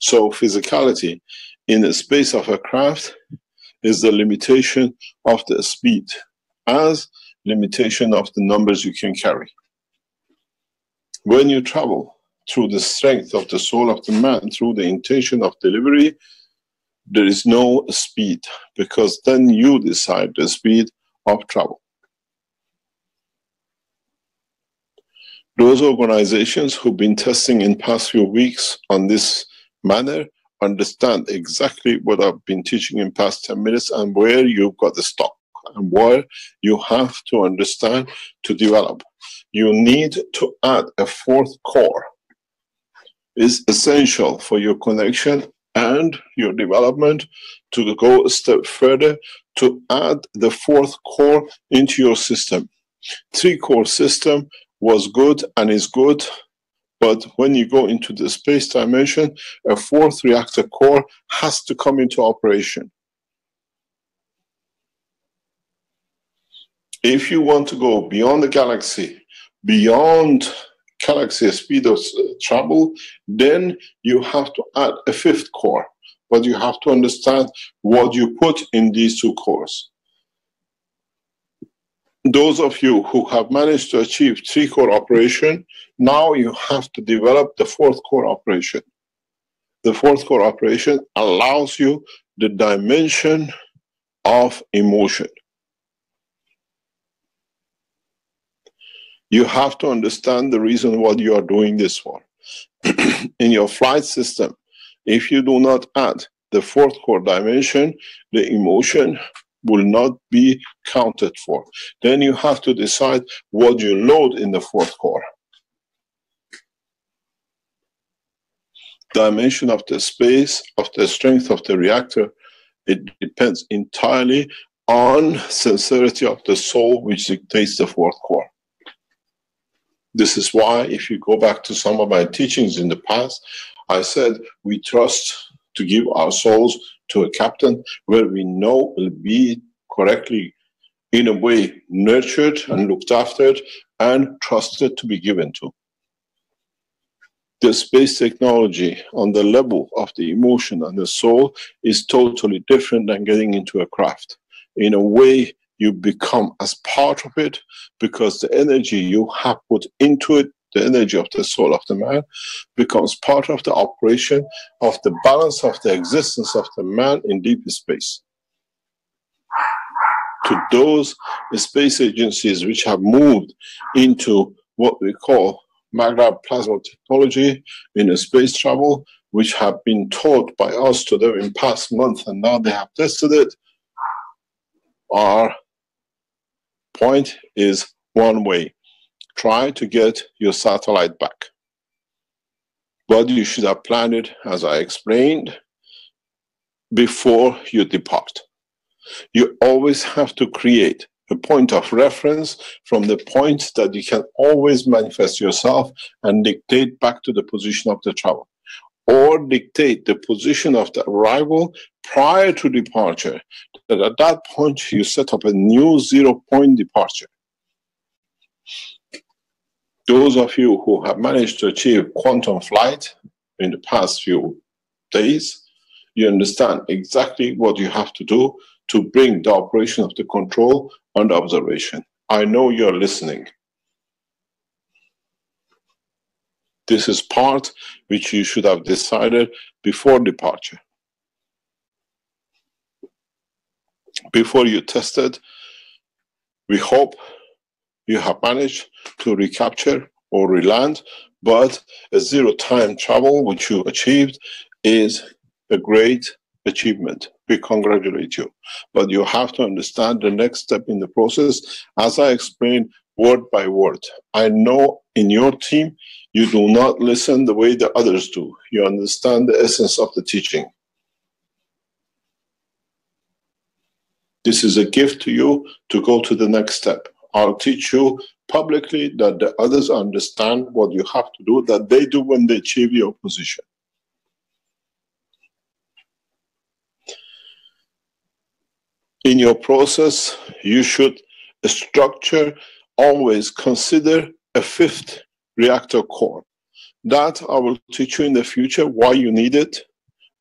So physicality in the space of a craft is the limitation of the speed as limitation of the numbers you can carry. When you travel through the strength of the soul of the man, through the intention of delivery, there is no speed because then you decide the speed of travel. Those organizations who've been testing in past few weeks on this manner understand exactly what I've been teaching in past 10 minutes and where you've got the stock and where you have to understand to develop. You need to add a fourth core. Is essential for your connection and your development to go a step further to add the fourth core into your system. Three core system was good and is good, but when you go into the space dimension, a fourth reactor core has to come into operation. If you want to go beyond the galaxy, beyond galaxy speed of uh, travel, then you have to add a fifth core. But you have to understand what you put in these two cores those of you who have managed to achieve three core operation, now you have to develop the fourth core operation. The fourth core operation allows you the dimension of emotion. You have to understand the reason why you are doing this for. [clears throat] In your flight system, if you do not add the fourth core dimension, the emotion will not be counted for. Then you have to decide what you load in the fourth core. Dimension of the space, of the strength of the reactor, it depends entirely on sincerity of the soul which dictates the fourth core. This is why if you go back to some of my teachings in the past, I said we trust to give our souls to a captain where we know will be correctly, in a way, nurtured and looked after and trusted to be given to. The space technology on the level of the emotion and the soul is totally different than getting into a craft. In a way, you become as part of it because the energy you have put into it the energy of the soul of the man becomes part of the operation of the balance of the existence of the man in deep space. To those space agencies which have moved into what we call MAGRAV plasma technology in space travel, which have been taught by us to them in past months, and now they have tested it. Our point is one way try to get your satellite back. But you should have planned it, as I explained, before you depart. You always have to create a point of reference from the point that you can always manifest yourself and dictate back to the position of the travel or dictate the position of the arrival prior to departure that at that point you set up a new zero point departure those of you who have managed to achieve quantum flight in the past few days, you understand exactly what you have to do to bring the operation of the control under observation. I know you're listening. This is part which you should have decided before departure. Before you tested, we hope you have managed to recapture or reland, but a zero time travel, which you achieved, is a great achievement. We congratulate you. But you have to understand the next step in the process. As I explained, word by word. I know in your team, you do not listen the way the others do. You understand the essence of the teaching. This is a gift to you to go to the next step. I'll teach you publicly that the others understand what you have to do, that they do when they achieve your position. In your process, you should structure, always consider a fifth reactor core. That I will teach you in the future why you need it,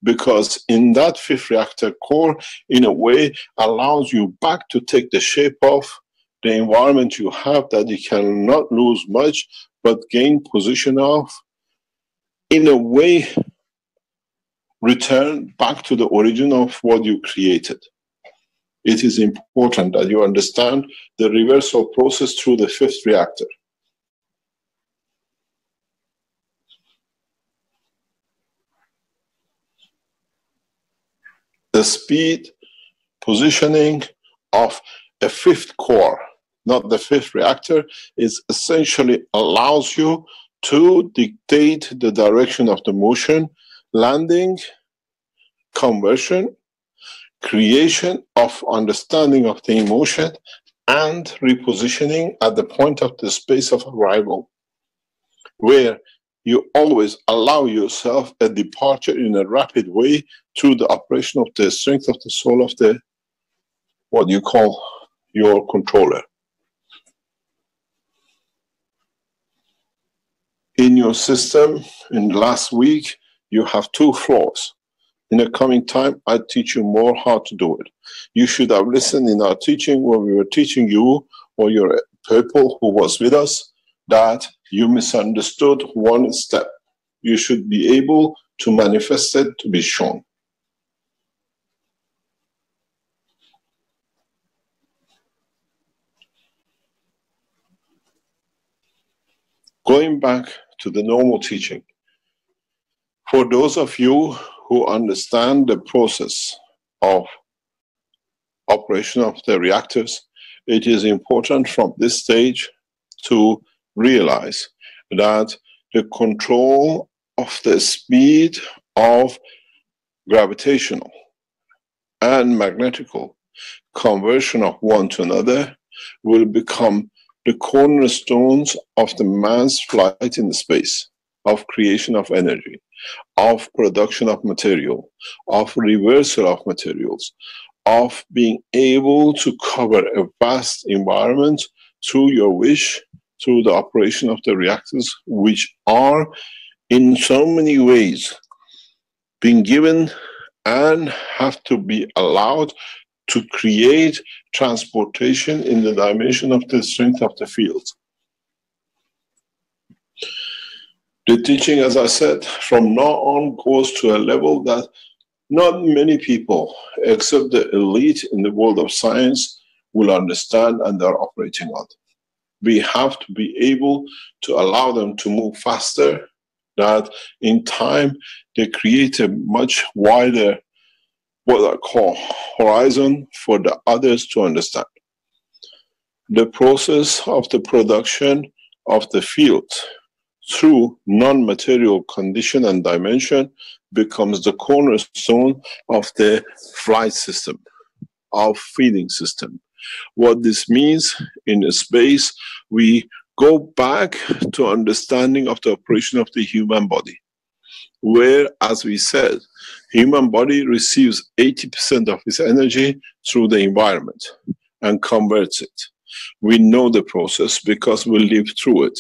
because in that fifth reactor core, in a way, allows you back to take the shape of the environment you have that you cannot lose much, but gain position of, in a way, return back to the origin of what you created. It is important that you understand the reversal process through the fifth reactor. The speed positioning of a fifth core not the fifth reactor, is essentially allows you to dictate the direction of the motion, landing, conversion, creation of understanding of the emotion, and repositioning at the point of the space of arrival, where you always allow yourself a departure in a rapid way through the operation of the strength of the soul of the what you call your controller. In your system in the last week you have two floors in the coming time i teach you more how to do it. You should have listened in our teaching when we were teaching you or your people who was with us that you misunderstood one step. You should be able to manifest it to be shown. Going back to the normal teaching. For those of you who understand the process of operation of the reactors, it is important from this stage to realize that the control of the speed of gravitational and magnetical conversion of one to another will become the cornerstones of the man's flight in space, of creation of energy, of production of material, of reversal of materials, of being able to cover a vast environment through your wish, through the operation of the reactors, which are in so many ways being given and have to be allowed to create transportation in the dimension of the strength of the field. The teaching, as I said, from now on goes to a level that not many people, except the elite in the world of science, will understand and are operating on. We have to be able to allow them to move faster, that in time they create a much wider what I call horizon for the others to understand. The process of the production of the field through non-material condition and dimension becomes the cornerstone of the flight system, of feeding system. What this means in space, we go back to understanding of the operation of the human body, where, as we said, human body receives 80% of its energy through the environment and converts it. We know the process because we live through it.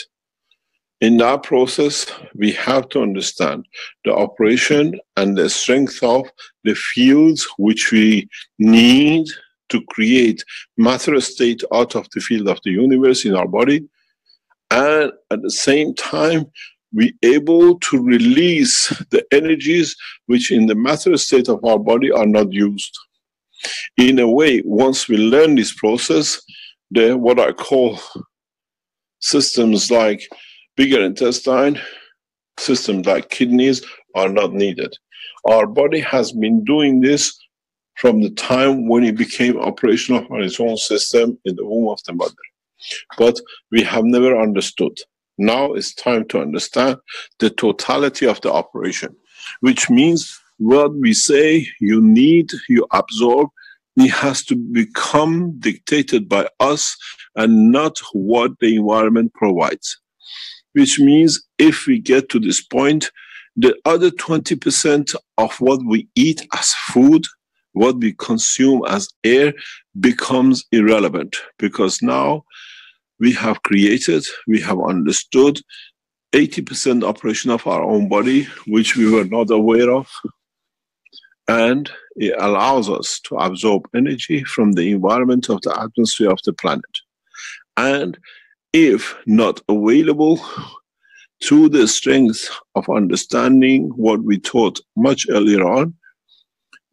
In that process, we have to understand the operation and the strength of the fields which we need to create matter state out of the field of the universe in our body. And at the same time, we able to release the energies which in the matter state of our body are not used. In a way, once we learn this process, the what I call systems like bigger intestine, systems like kidneys are not needed. Our body has been doing this from the time when it became operational on its own system in the womb of the mother. But we have never understood. Now it's time to understand the totality of the operation, which means what we say you need, you absorb, it has to become dictated by us and not what the environment provides. Which means if we get to this point, the other 20% of what we eat as food, what we consume as air, becomes irrelevant because now we have created, we have understood 80% operation of our own body, which we were not aware of. And it allows us to absorb energy from the environment of the atmosphere of the planet. And if not available, through the strength of understanding what we taught much earlier on,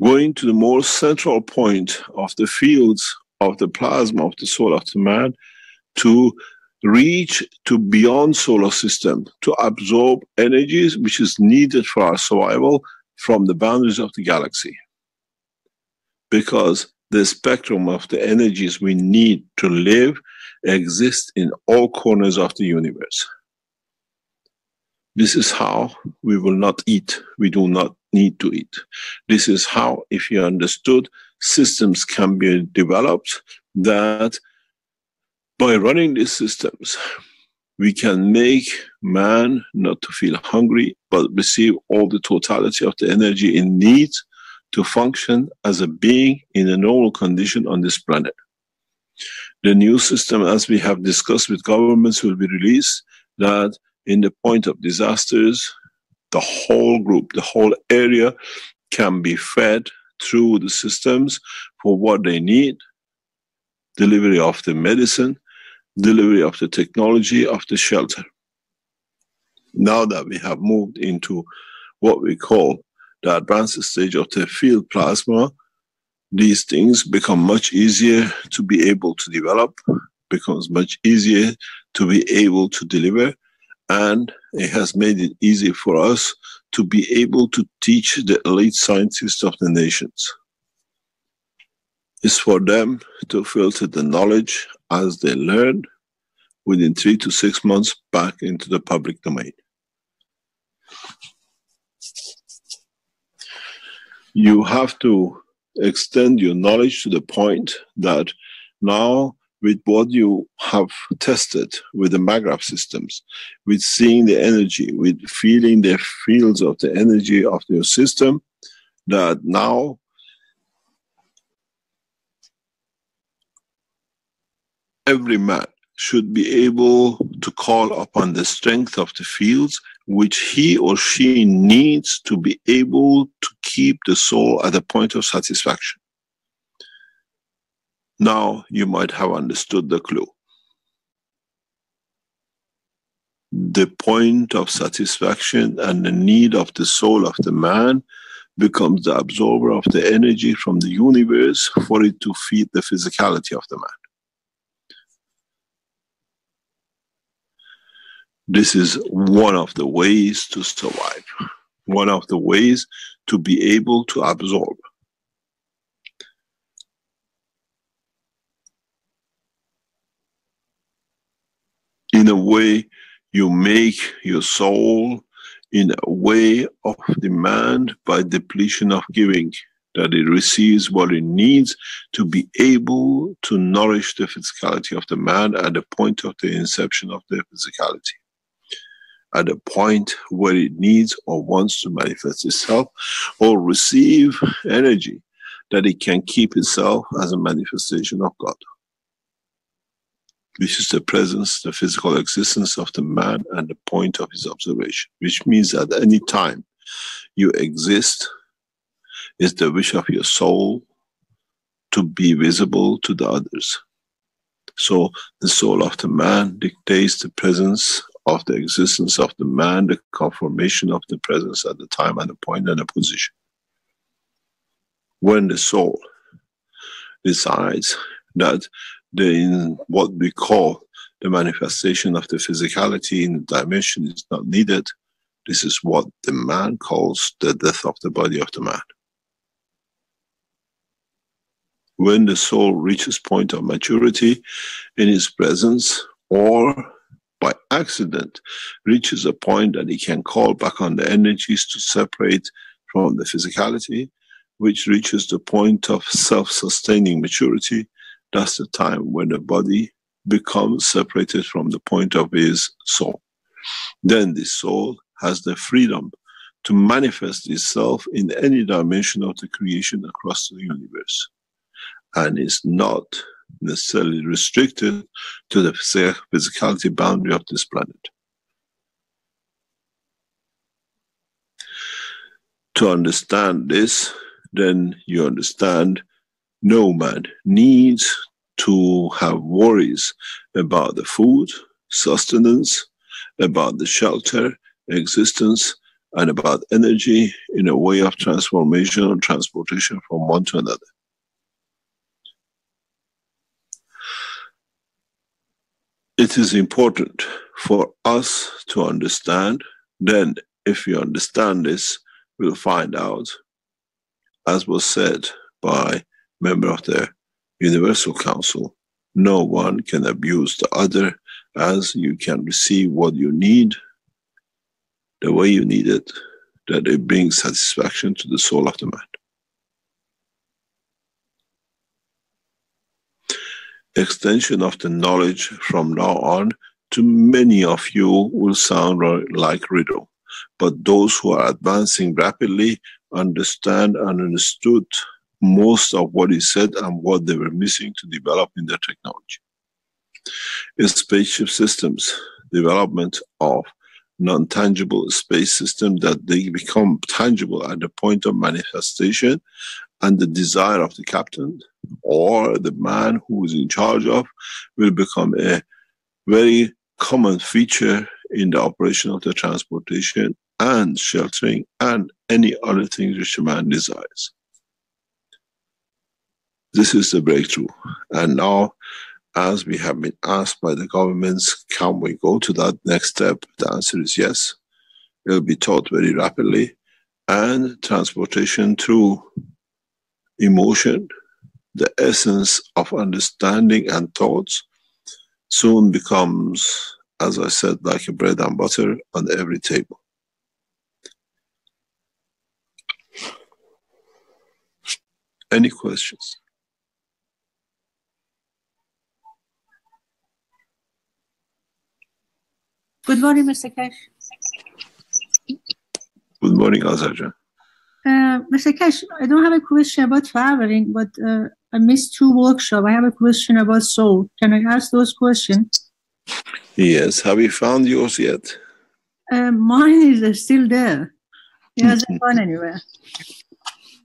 going to the more central point of the fields of the plasma of the soul of the man to reach to beyond solar system to absorb energies which is needed for our survival from the boundaries of the galaxy. Because the spectrum of the energies we need to live exists in all corners of the universe. This is how we will not eat. We do not need to eat. This is how if you understood systems can be developed that by running these systems, we can make man not to feel hungry, but receive all the totality of the energy it needs to function as a being in a normal condition on this planet. The new system, as we have discussed with governments, will be released that in the point of disasters, the whole group, the whole area can be fed through the systems for what they need, delivery of the medicine, delivery of the technology of the shelter. Now that we have moved into what we call the advanced stage of the field plasma, these things become much easier to be able to develop, becomes much easier to be able to deliver, and it has made it easy for us to be able to teach the elite scientists of the nations. It's for them to filter the knowledge as they learn within three to six months back into the public domain. You have to extend your knowledge to the point that now with what you have tested with the MAGRAV systems, with seeing the energy, with feeling the fields of the energy of your system, that now every man should be able to call upon the strength of the fields which he or she needs to be able to keep the soul at a point of satisfaction. Now you might have understood the clue. The point of satisfaction and the need of the soul of the man becomes the absorber of the energy from the universe for it to feed the physicality of the man. This is one of the ways to survive, one of the ways to be able to absorb. In a way, you make your soul in a way of demand by depletion of giving, that it receives what it needs to be able to nourish the physicality of the man at the point of the inception of the physicality at a point where it needs or wants to manifest itself or receive energy that it can keep itself as a manifestation of God. This is the presence, the physical existence of the man and the point of his observation, which means at any time you exist is the wish of your soul to be visible to the others. So the soul of the man dictates the presence of the existence of the man, the confirmation of the presence at the time and the point and the position. When the soul decides that the in what we call the manifestation of the physicality in the dimension is not needed, this is what the man calls the death of the body of the man. when the soul reaches point of maturity in his presence or by accident reaches a point that he can call back on the energies to separate from the physicality, which reaches the point of self-sustaining maturity, that's the time when the body becomes separated from the point of his soul. Then the soul has the freedom to manifest itself in any dimension of the creation across the universe and is not necessarily restricted to the physicality boundary of this planet. To understand this, then you understand no man needs to have worries about the food, sustenance, about the shelter, existence, and about energy in a way of transformation or transportation from one to another. It is important for us to understand. Then, if we understand this, we'll find out, as was said by member of the Universal Council, no one can abuse the other as you can receive what you need the way you need it, that it brings satisfaction to the soul of the man. Extension of the knowledge from now on to many of you will sound like riddle, but those who are advancing rapidly understand and understood most of what is said and what they were missing to develop in their technology. In spaceship systems, development of non-tangible space system that they become tangible at the point of manifestation and the desire of the captain or the man who is in charge of will become a very common feature in the operation of the transportation and sheltering and any other things which a man desires. This is the breakthrough. And now as we have been asked by the governments, can we go to that next step? The answer is yes. It will be taught very rapidly. And transportation through emotion, the essence of understanding and thoughts, soon becomes, as I said, like a bread and butter on every table. Any questions? Good morning, Mr. Keshe. Good morning, Azaja. Uh, Mr. Keshe, I don't have a question about traveling, but uh, I missed two workshops. I have a question about soul. Can I ask those questions? Yes. Have you found yours yet? Uh, mine is uh, still there. It hasn't gone anywhere.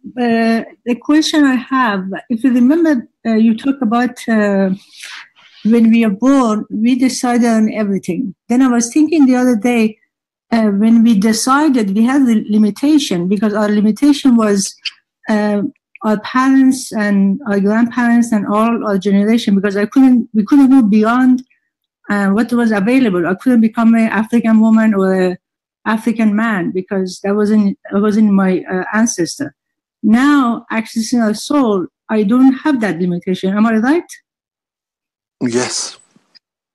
Uh, the question I have, if you remember, uh, you talk about when we are born, we decide on everything. Then I was thinking the other day, uh, when we decided, we had the limitation because our limitation was uh, our parents and our grandparents and all our generation because I couldn't, we couldn't go beyond uh, what was available. I couldn't become an African woman or an African man because that wasn't, that wasn't my uh, ancestor. Now, accessing our soul, I don't have that limitation. Am I right? Yes.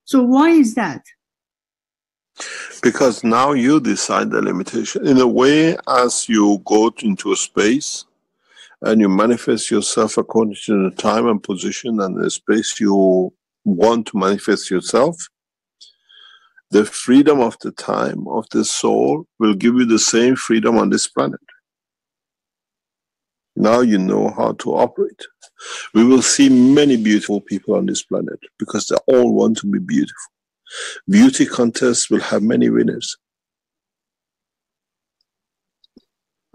So why is that? Because now you decide the limitation. In a way, as you go into a space and you manifest yourself according to the time and position and the space you want to manifest yourself, the freedom of the time of the soul will give you the same freedom on this planet. Now you know how to operate. We will see many beautiful people on this planet because they all want to be beautiful. Beauty contests will have many winners.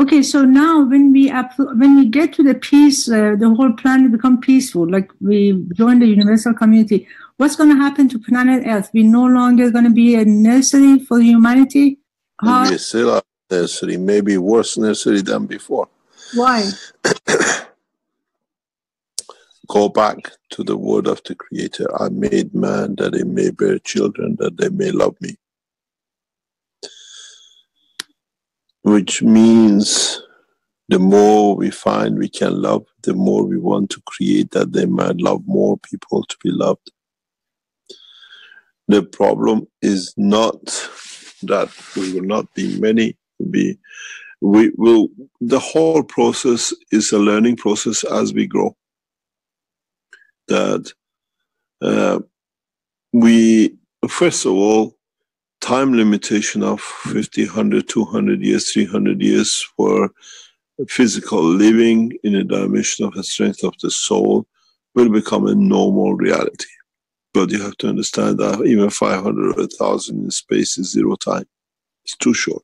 Okay, so now when we when we get to the peace, uh, the whole planet become peaceful. Like we join the universal community. What's going to happen to planet Earth? We're no longer going to be a nursery for humanity. How? We still a nursery, maybe worse nursery than before. Why? [coughs] Go back to the word of the Creator. I made man that he may bear children, that they may love me. Which means the more we find we can love, the more we want to create that they might love more people to be loved. The problem is not that we will not be many, be we will the whole process is a learning process as we grow. That uh, we first of all time limitation of 50 100 200 years 300 years for physical living in a dimension of the strength of the soul will become a normal reality. But you have to understand that even 500 or 1,000 in space is zero time. It's too short.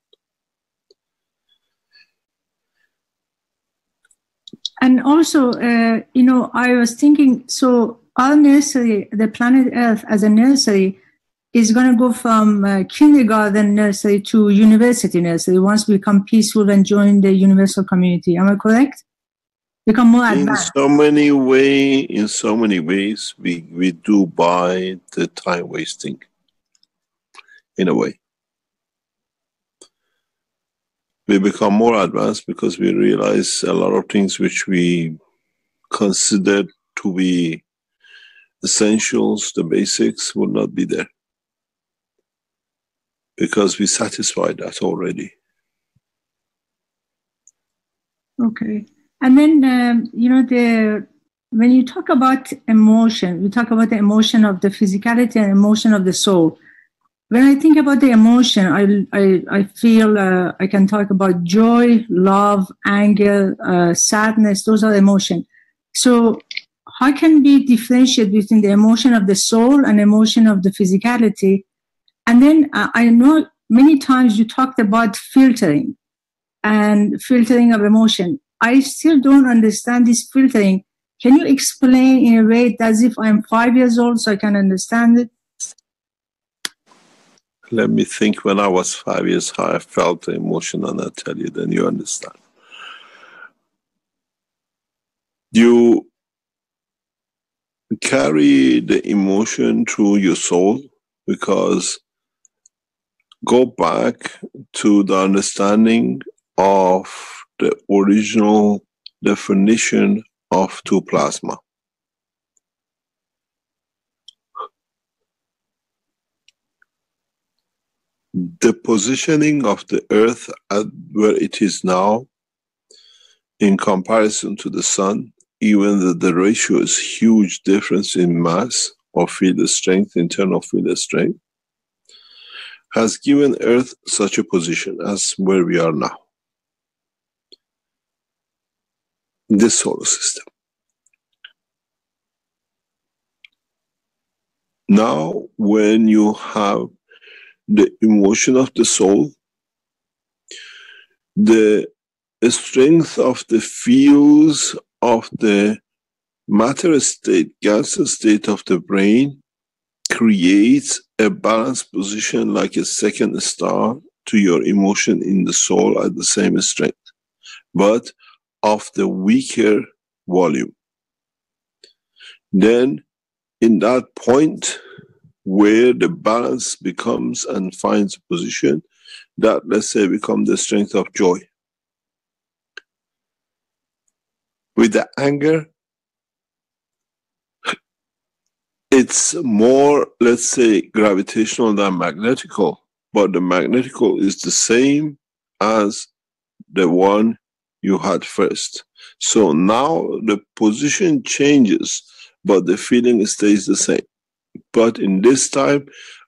And also, uh, you know, I was thinking so our nursery, the planet Earth as a nursery, is going to go from uh, kindergarten nursery to university nursery once we become peaceful and join the universal community. Am I correct? Become more advanced. In so many way, in so many ways, we we do buy the time wasting. In a way, we become more advanced because we realize a lot of things which we considered to be essentials, the basics, will not be there because we satisfied that already. Okay. And then, um, you know, the when you talk about emotion, you talk about the emotion of the physicality and emotion of the soul. When I think about the emotion, I, I, I feel uh, I can talk about joy, love, anger, uh, sadness. Those are emotion. So how can we differentiate between the emotion of the soul and emotion of the physicality? And then uh, I know many times you talked about filtering and filtering of emotion. I still don't understand this filtering. Can you explain in a way as if I'm five years old so I can understand it? Let me think when I was five years how I felt the emotion and I'll tell you, then you understand. You carry the emotion through your soul because go back to the understanding of the original definition of two plasma. The positioning of the Earth at where it is now, in comparison to the Sun, even though the ratio is huge difference in mass or field strength, internal field strength, has given Earth such a position as where we are now. This solar system. Now, when you have the emotion of the soul, the strength of the fields of the matter state, gas state of the brain creates a balanced position like a second star to your emotion in the soul at the same strength, but of the weaker volume. Then, in that point where the balance becomes and finds position, that let's say become the strength of joy. With the anger, it's more, let's say, gravitational than magnetical, but the magnetical is the same as the one you had first. So now the position changes, but the feeling stays the same. But in this time,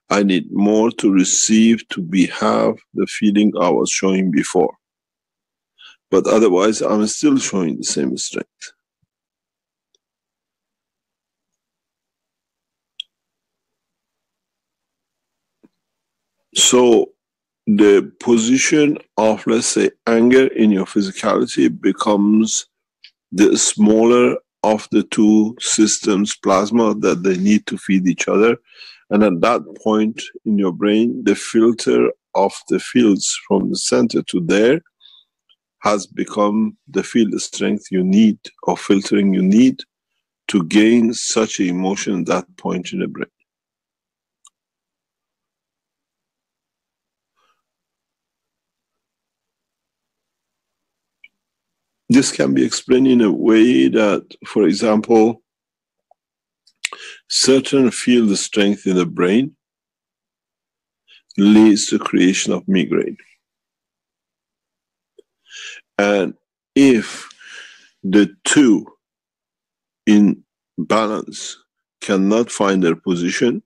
I need more to receive to be have the feeling I was showing before. But otherwise, I'm still showing the same strength. So the position of, let's say, anger in your physicality becomes the smaller of the two systems, plasma, that they need to feed each other. And at that point in your brain, the filter of the fields from the center to there has become the field strength you need or filtering you need to gain such emotion at that point in the brain. This can be explained in a way that, for example, certain field strength in the brain leads to creation of migraine. And if the two in balance cannot find their position,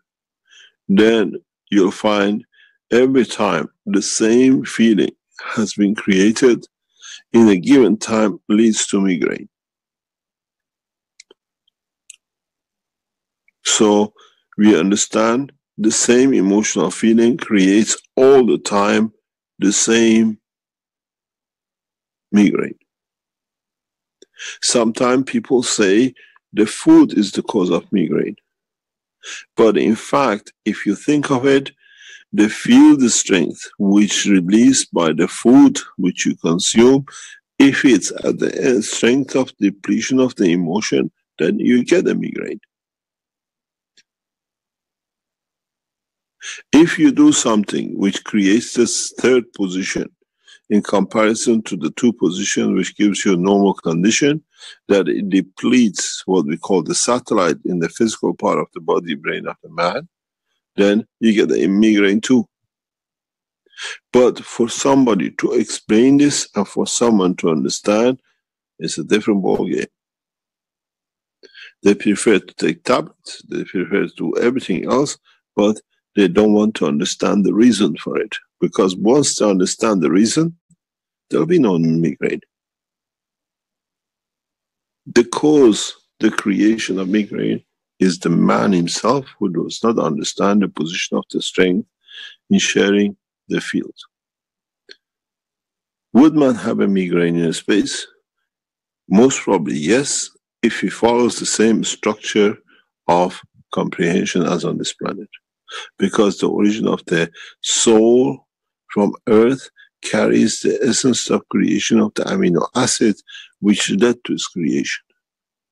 then you'll find every time the same feeling has been created in a given time leads to migraine. So we understand the same emotional feeling creates all the time the same migraine. Sometimes people say the food is the cause of migraine. But in fact, if you think of it, the field strength which released by the food which you consume, if it's at the strength of depletion of the emotion, then you get a migraine. If you do something which creates this third position in comparison to the two positions which gives you a normal condition, that it depletes what we call the satellite in the physical part of the body brain of the man, then you get a migraine too. But for somebody to explain this and for someone to understand, it's a different ballgame. They prefer to take tablets, they prefer to do everything else, but they don't want to understand the reason for it. Because once they understand the reason, there'll be no migraine. The cause, the creation of migraine is the man himself who does not understand the position of the strength in sharing the field. Would man have a migraine in space? Most probably yes, if he follows the same structure of comprehension as on this planet. Because the origin of the soul from earth carries the essence of creation of the amino acid which led to its creation.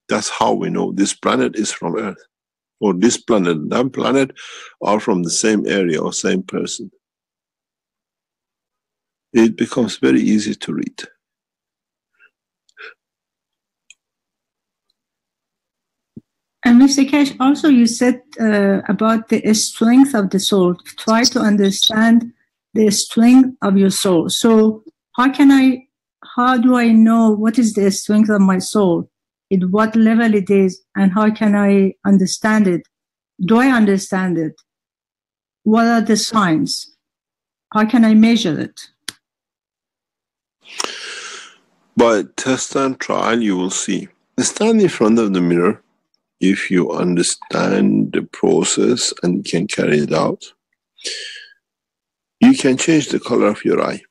That's how we know this planet is from Earth, or this planet and that planet are from the same area or same person. It becomes very easy to read. And Mr. Keshe, also you said uh, about the strength of the soul. Try to understand the strength of your soul. So how can I, how do I know what is the strength of my soul? At what level it is and how can I understand it? Do I understand it? What are the signs? How can I measure it? By test and trial, you will see. Stand in front of the mirror. If you understand the process and can carry it out, you can change the color of your eye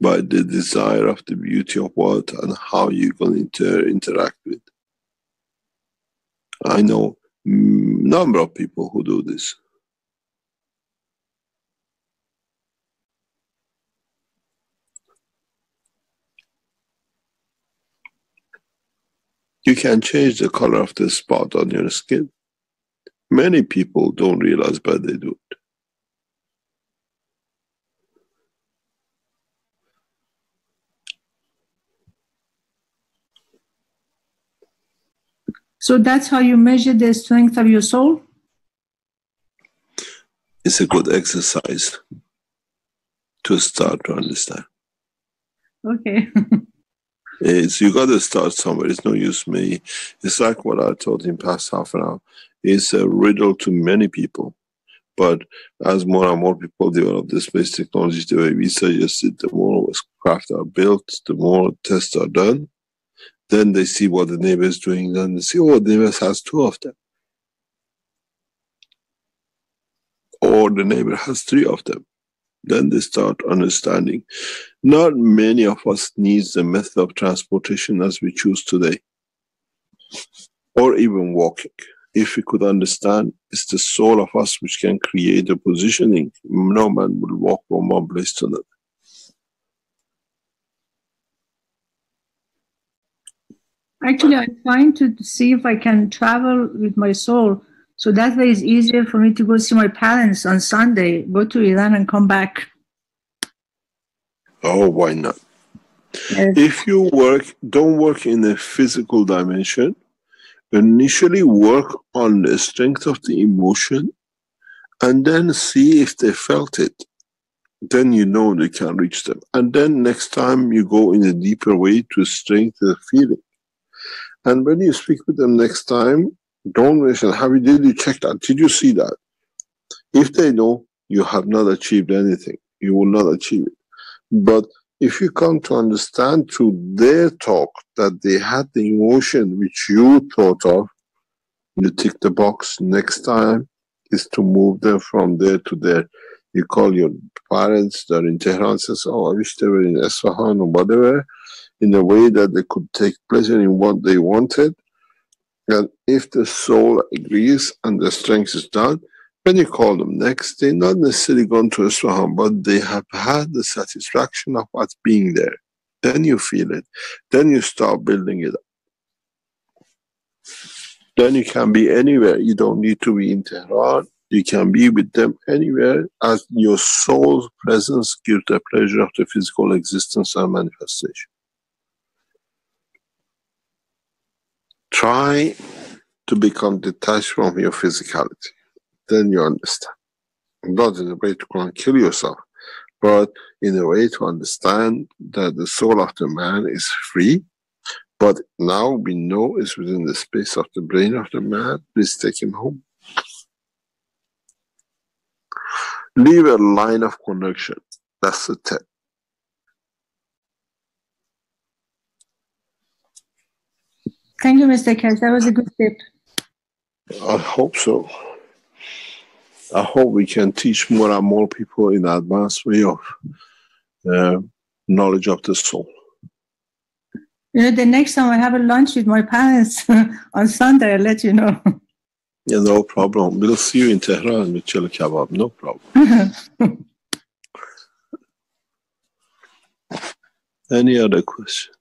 by the desire of the beauty of what and how you're going to interact with. I know number of people who do this. You can change the color of the spot on your skin. Many people don't realize, but they do it. So that's how you measure the strength of your soul? It's a good exercise to start to understand. Okay. [laughs] it's you got to start somewhere. It's no use me. It's like what I told in past half an hour. It's a riddle to many people. But as more and more people develop the space technology the way we suggested, the more craft are built, the more tests are done, then they see what the neighbor is doing. Then they see, oh, the neighbor has two of them. Or the neighbor has three of them. Then they start understanding. Not many of us needs the method of transportation as we choose today. Or even walking. If we could understand, it's the soul of us which can create the positioning. No man will walk from one place to another. Actually, I'm trying to see if I can travel with my soul. So that way it's easier for me to go see my parents on Sunday, go to Iran and come back. Oh, why not? If you work, don't work in a physical dimension. Initially, work on the strength of the emotion and then see if they felt it. Then you know they can reach them. And then next time you go in a deeper way to strengthen the feeling. And when you speak with them next time, don't mention, have you, did you check that? Did you see that? If they know, you have not achieved anything. You will not achieve it. But if you come to understand through their talk that they had the emotion which you thought of, you tick the box. Next time is to move them from there to there. You call your parents that are in Tehran, says, Oh, I wish they were in Esfahan or whatever, in a way that they could take pleasure in what they wanted. And if the soul agrees and the strength is done, when you call them next, they're not necessarily gone to Isfahan, but they have had the satisfaction of what's being there. Then you feel it. Then you start building it up. Then you can be anywhere. You don't need to be in Tehran. You can be with them anywhere as your soul's presence gives the pleasure of the physical existence and manifestation. Try to become detached from your physicality then you understand. Not in a way to go and kill yourself, but in a way to understand that the soul of the man is free. But now we know it's within the space of the brain of the man. Please take him home. Leave a line of connection. That's the tip. Thank you, Mr. Keshe. That was a good tip. I hope so. I hope we can teach more and more people in advanced way of uh, knowledge of the soul. You know, the next time I have a lunch with my parents [laughs] on Sunday, I'll let you know. Yeah, no problem. We'll see you in Tehran with chili kebab. No problem. [laughs] Any other question?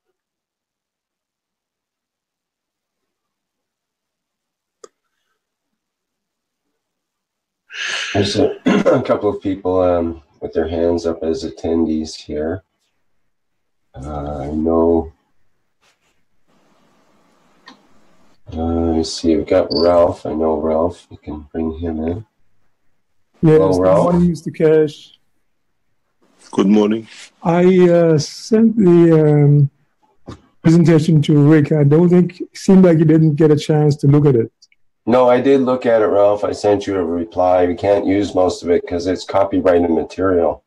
There's a, a [clears throat] couple of people um, with their hands up as attendees here. Uh, I know. Uh, let me see. We've got Ralph. I know Ralph. You can bring him in. Yes, Hello, good Ralph. morning, Mr. Keshe. Good morning. I uh, sent the um, presentation to Rick. I don't think, it seemed like he didn't get a chance to look at it. No, I did look at it, Ralph. I sent you a reply. We can't use most of it because it's copyrighted material.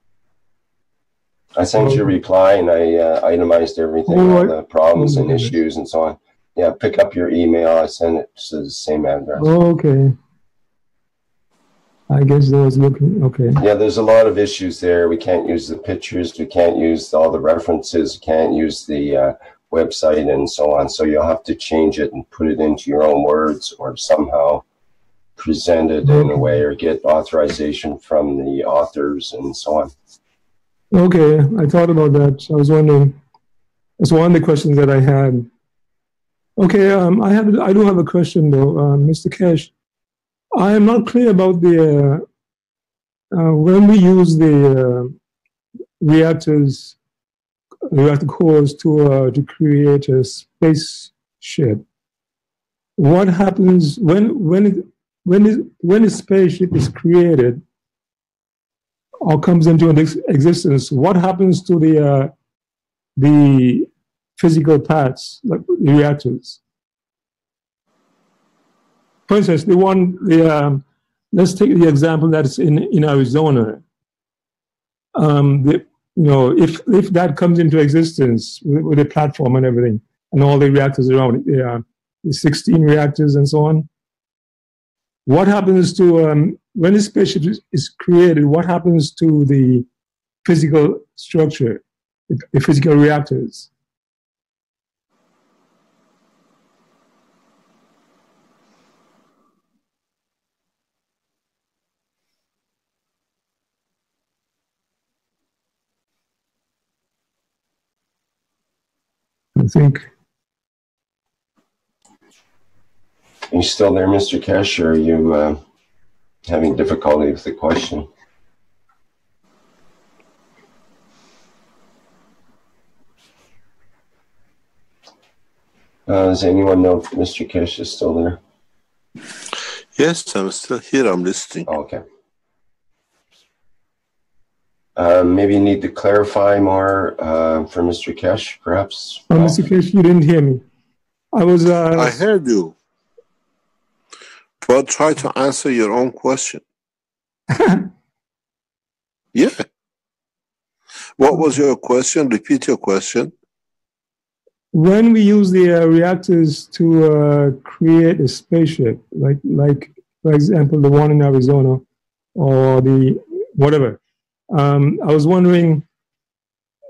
I sent you a reply and I uh, itemized everything, all the problems and Mhm. issues and so on. Yeah, pick up your email. I sent it to the same address. Okay. I guess I was looking, okay. Yeah, there's a lot of issues there. We can't use the pictures. We can't use all the references. We can't use the uh, website and so on. So you'll have to change it and put it into your own words or somehow present it in a way or get authorization from the authors and so on. Okay, I thought about that. I was wondering. That's one of the questions that I had. Okay, um, I have. I do have a question though, uh, Mr. Keshe. I am not clear about the uh, uh, when we use the uh, reactors, reactor cores to uh, to create a spaceship. What happens when when when when a spaceship is created? or comes into existence, what happens to the uh, the physical parts, like the reactors? For instance, the one, the um, let's take the example that's in in Arizona. Um, the, you know, if if that comes into existence with, with the platform and everything, and all the reactors around it, the, uh, the 16 reactors and so on, what happens to um, when a spaceship is, is created? What happens to the physical structure, the, the physical reactors? Think. Are you still there, Mr. Keshe, or are you uh, having difficulty with the question? Uh, does anyone know if Mr. Keshe is still there? Yes, I'm still here. I'm listening. Oh, okay. Um, maybe you need to clarify more uh, for Mr. Keshe, perhaps. Uh, Mr. Keshe, you didn't hear me. I was. Uh, I heard you. But try to answer your own question. [laughs] yeah. What was your question? Repeat your question. When we use the uh, reactors to uh, create a spaceship, like like for example the one in Arizona, or the whatever, um, I was wondering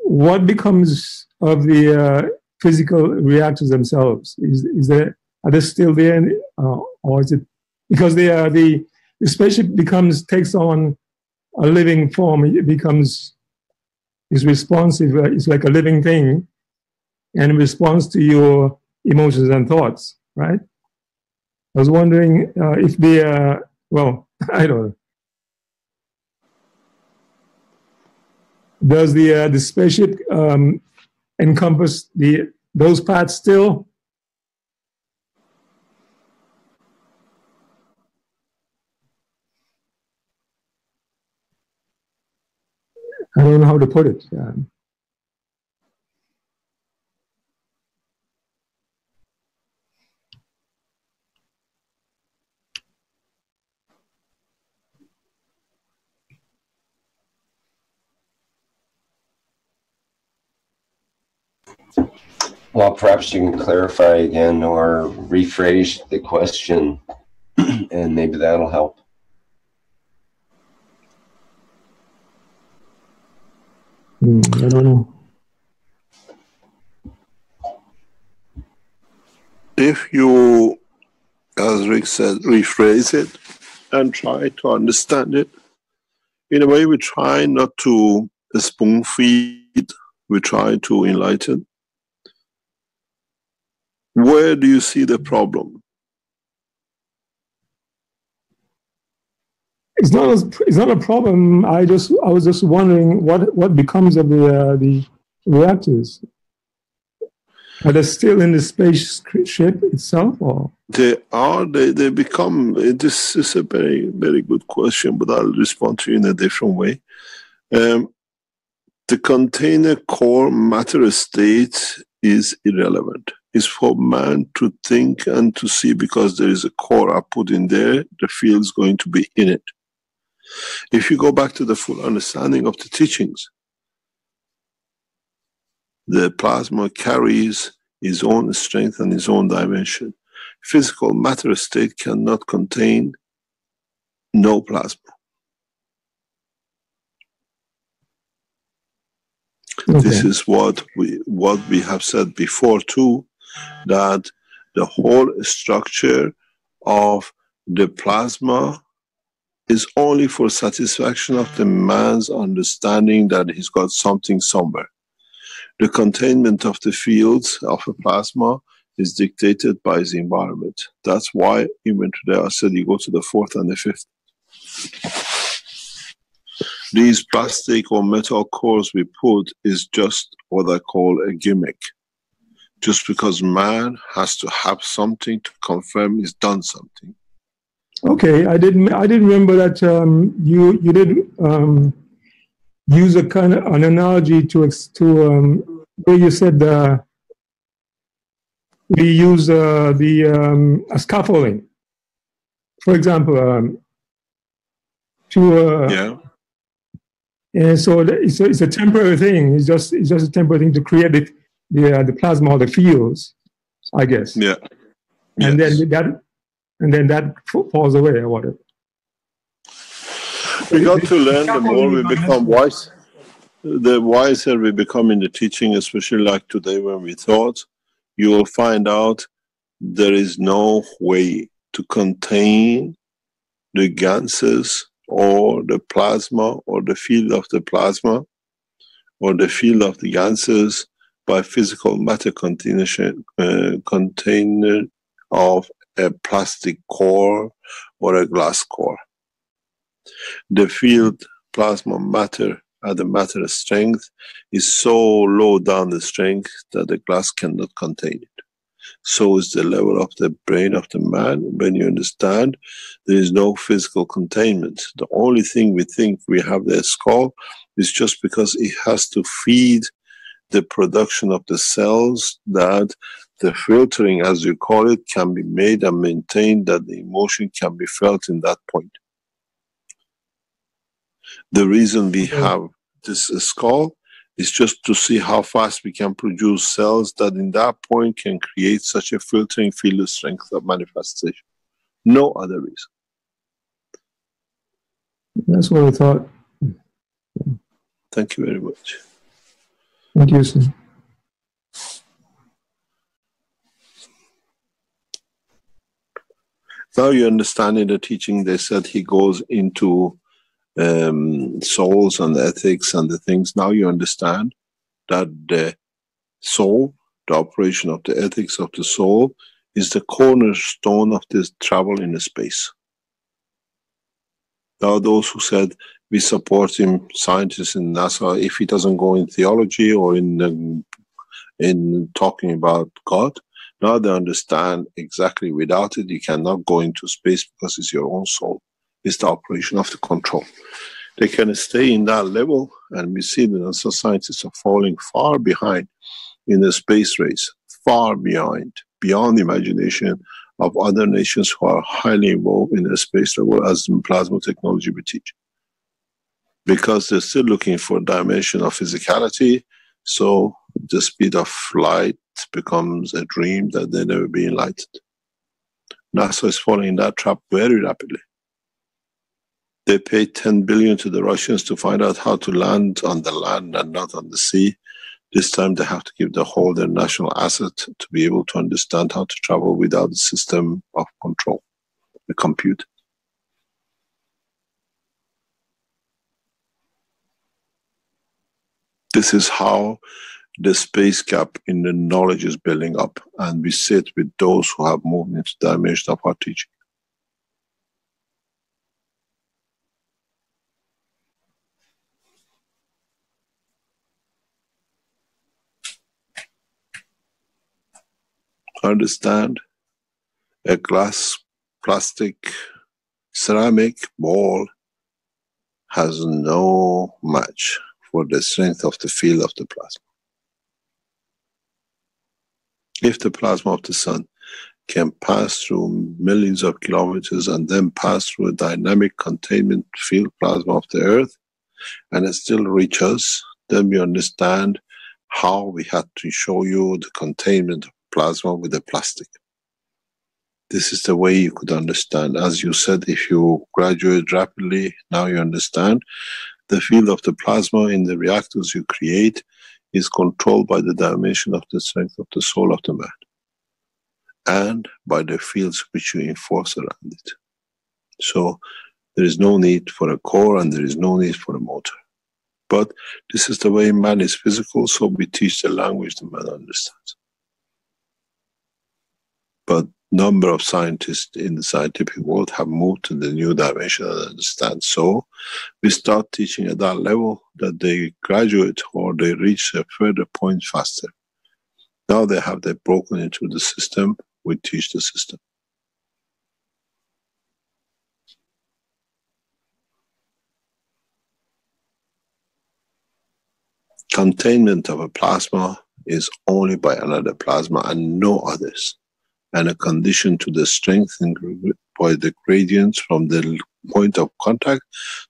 what becomes of the uh, physical reactors themselves. Is is there are they still there, uh, or is it because they are the the spaceship becomes takes on a living form. It becomes is responsive. Uh, it's like a living thing, and responds to your emotions and thoughts. Right. I was wondering uh, if they are well. [laughs] I don't know. Does the uh, the spaceship um, encompass the those parts still? I don't know how to put it. Um, Well, perhaps you can clarify again or rephrase the question, [clears throat] and maybe that'll help. Hmm, I don't know. If you, as Rick said, rephrase it and try to understand it, in a way, we try not to spoon feed, we try to enlighten. Where do you see the problem? It's not a, it's not a problem. I just I was just wondering what what becomes of the uh, the reactors. Are they still in the spaceship itself, or They are, they, they become, this is a very, very good question, but I'll respond to you in a different way. Um, the container core matter state is irrelevant. It's for man to think and to see because there is a core I put in there, the field is going to be in it. If you go back to the full understanding of the teachings, the plasma carries its own strength and its own dimension. Physical matter state cannot contain no plasma. This is what we what we have said before too, that the whole structure of the plasma is only for satisfaction of the man's understanding that he's got something somewhere. The containment of the fields of a plasma is dictated by the environment. That's why even today I said you go to the fourth and the fifth. These plastic or metal cores we put is just what I call a gimmick. Just because man has to have something to confirm he's done something. Okay, I didn't. I didn't remember that um, you you did um, use a kind of an analogy to to um, where you said uh, we use uh, the um, a scaffolding, for example, um, to uh, Yeah. and so it's a, it's a temporary thing. It's just it's just a temporary thing to create the the, the plasma or the fields, I guess. Yeah. And Yes. then that and then that falls away or whatever. we got to learn the more we become wise the wiser we become in the teaching especially like today when we thought you will find out there is no way to contain the ganses or the plasma or the field of the plasma or the field of the ganses by physical matter container, uh, container of a plastic core or a glass core the field plasma matter at the matter strength is so low down the strength that the glass cannot contain it. so is the level of the brain of the man. When you understand, there is no physical containment. The only thing we think we have the skull is just because it has to feed the production of the cells that the filtering, as you call it, can be made and maintained that the emotion can be felt in that point. The reason we have this skull is just to see how fast we can produce cells that in that point can create such a filtering field of strength of manifestation. No other reason. That's what I thought. Thank you very much. Thank you, sir. Now you understand in the teaching, they said he goes into um, souls and ethics and the things. Now you understand that the soul, the operation of the ethics of the soul, is the cornerstone of this travel in the space. are those who said we support him, scientists in NASA, if he doesn't go in theology or in um, in talking about God, now they understand exactly. Without it, you cannot go into space because it's your own soul It's the operation of the control. They can stay in that level, and we see that societies are falling far behind in the space race, far behind, beyond imagination of other nations who are highly involved in the space level as in plasma technology we teach. Because they're still looking for dimension of physicality, so the speed of light becomes a dream that they never be enlightened. NASA is falling in that trap very rapidly. They paid 10 billion to the Russians to find out how to land on the land and not on the sea. This time they have to give the whole their national asset to be able to understand how to travel without the system of control, the compute. This is how the space gap in the knowledge is building up, and we sit with those who have moved into the dimension of our teaching. Understand a glass, plastic, ceramic ball has no match for the strength of the field of the plasma. If the plasma of the sun can pass through millions of kilometers and then pass through a dynamic containment field plasma of the earth and it still reach us, then we understand how we had to show you the containment of plasma with the plastic. This is the way you could understand. As you said, if you graduate rapidly, now you understand the field of the plasma in the reactors you create is controlled by the dimension of the strength of the soul of the man and by the fields which you enforce around it. So there is no need for a core and there is no need for a motor. But this is the way man is physical, so we teach the language the man understands but number of scientists in the scientific world have moved to the new dimension and understand. So we start teaching at that level that they graduate or they reach a further point faster. Now they have they broken into the system, we teach the system. Containment of a plasma is only by another plasma and no others and a condition to the strength by the gradients from the point of contact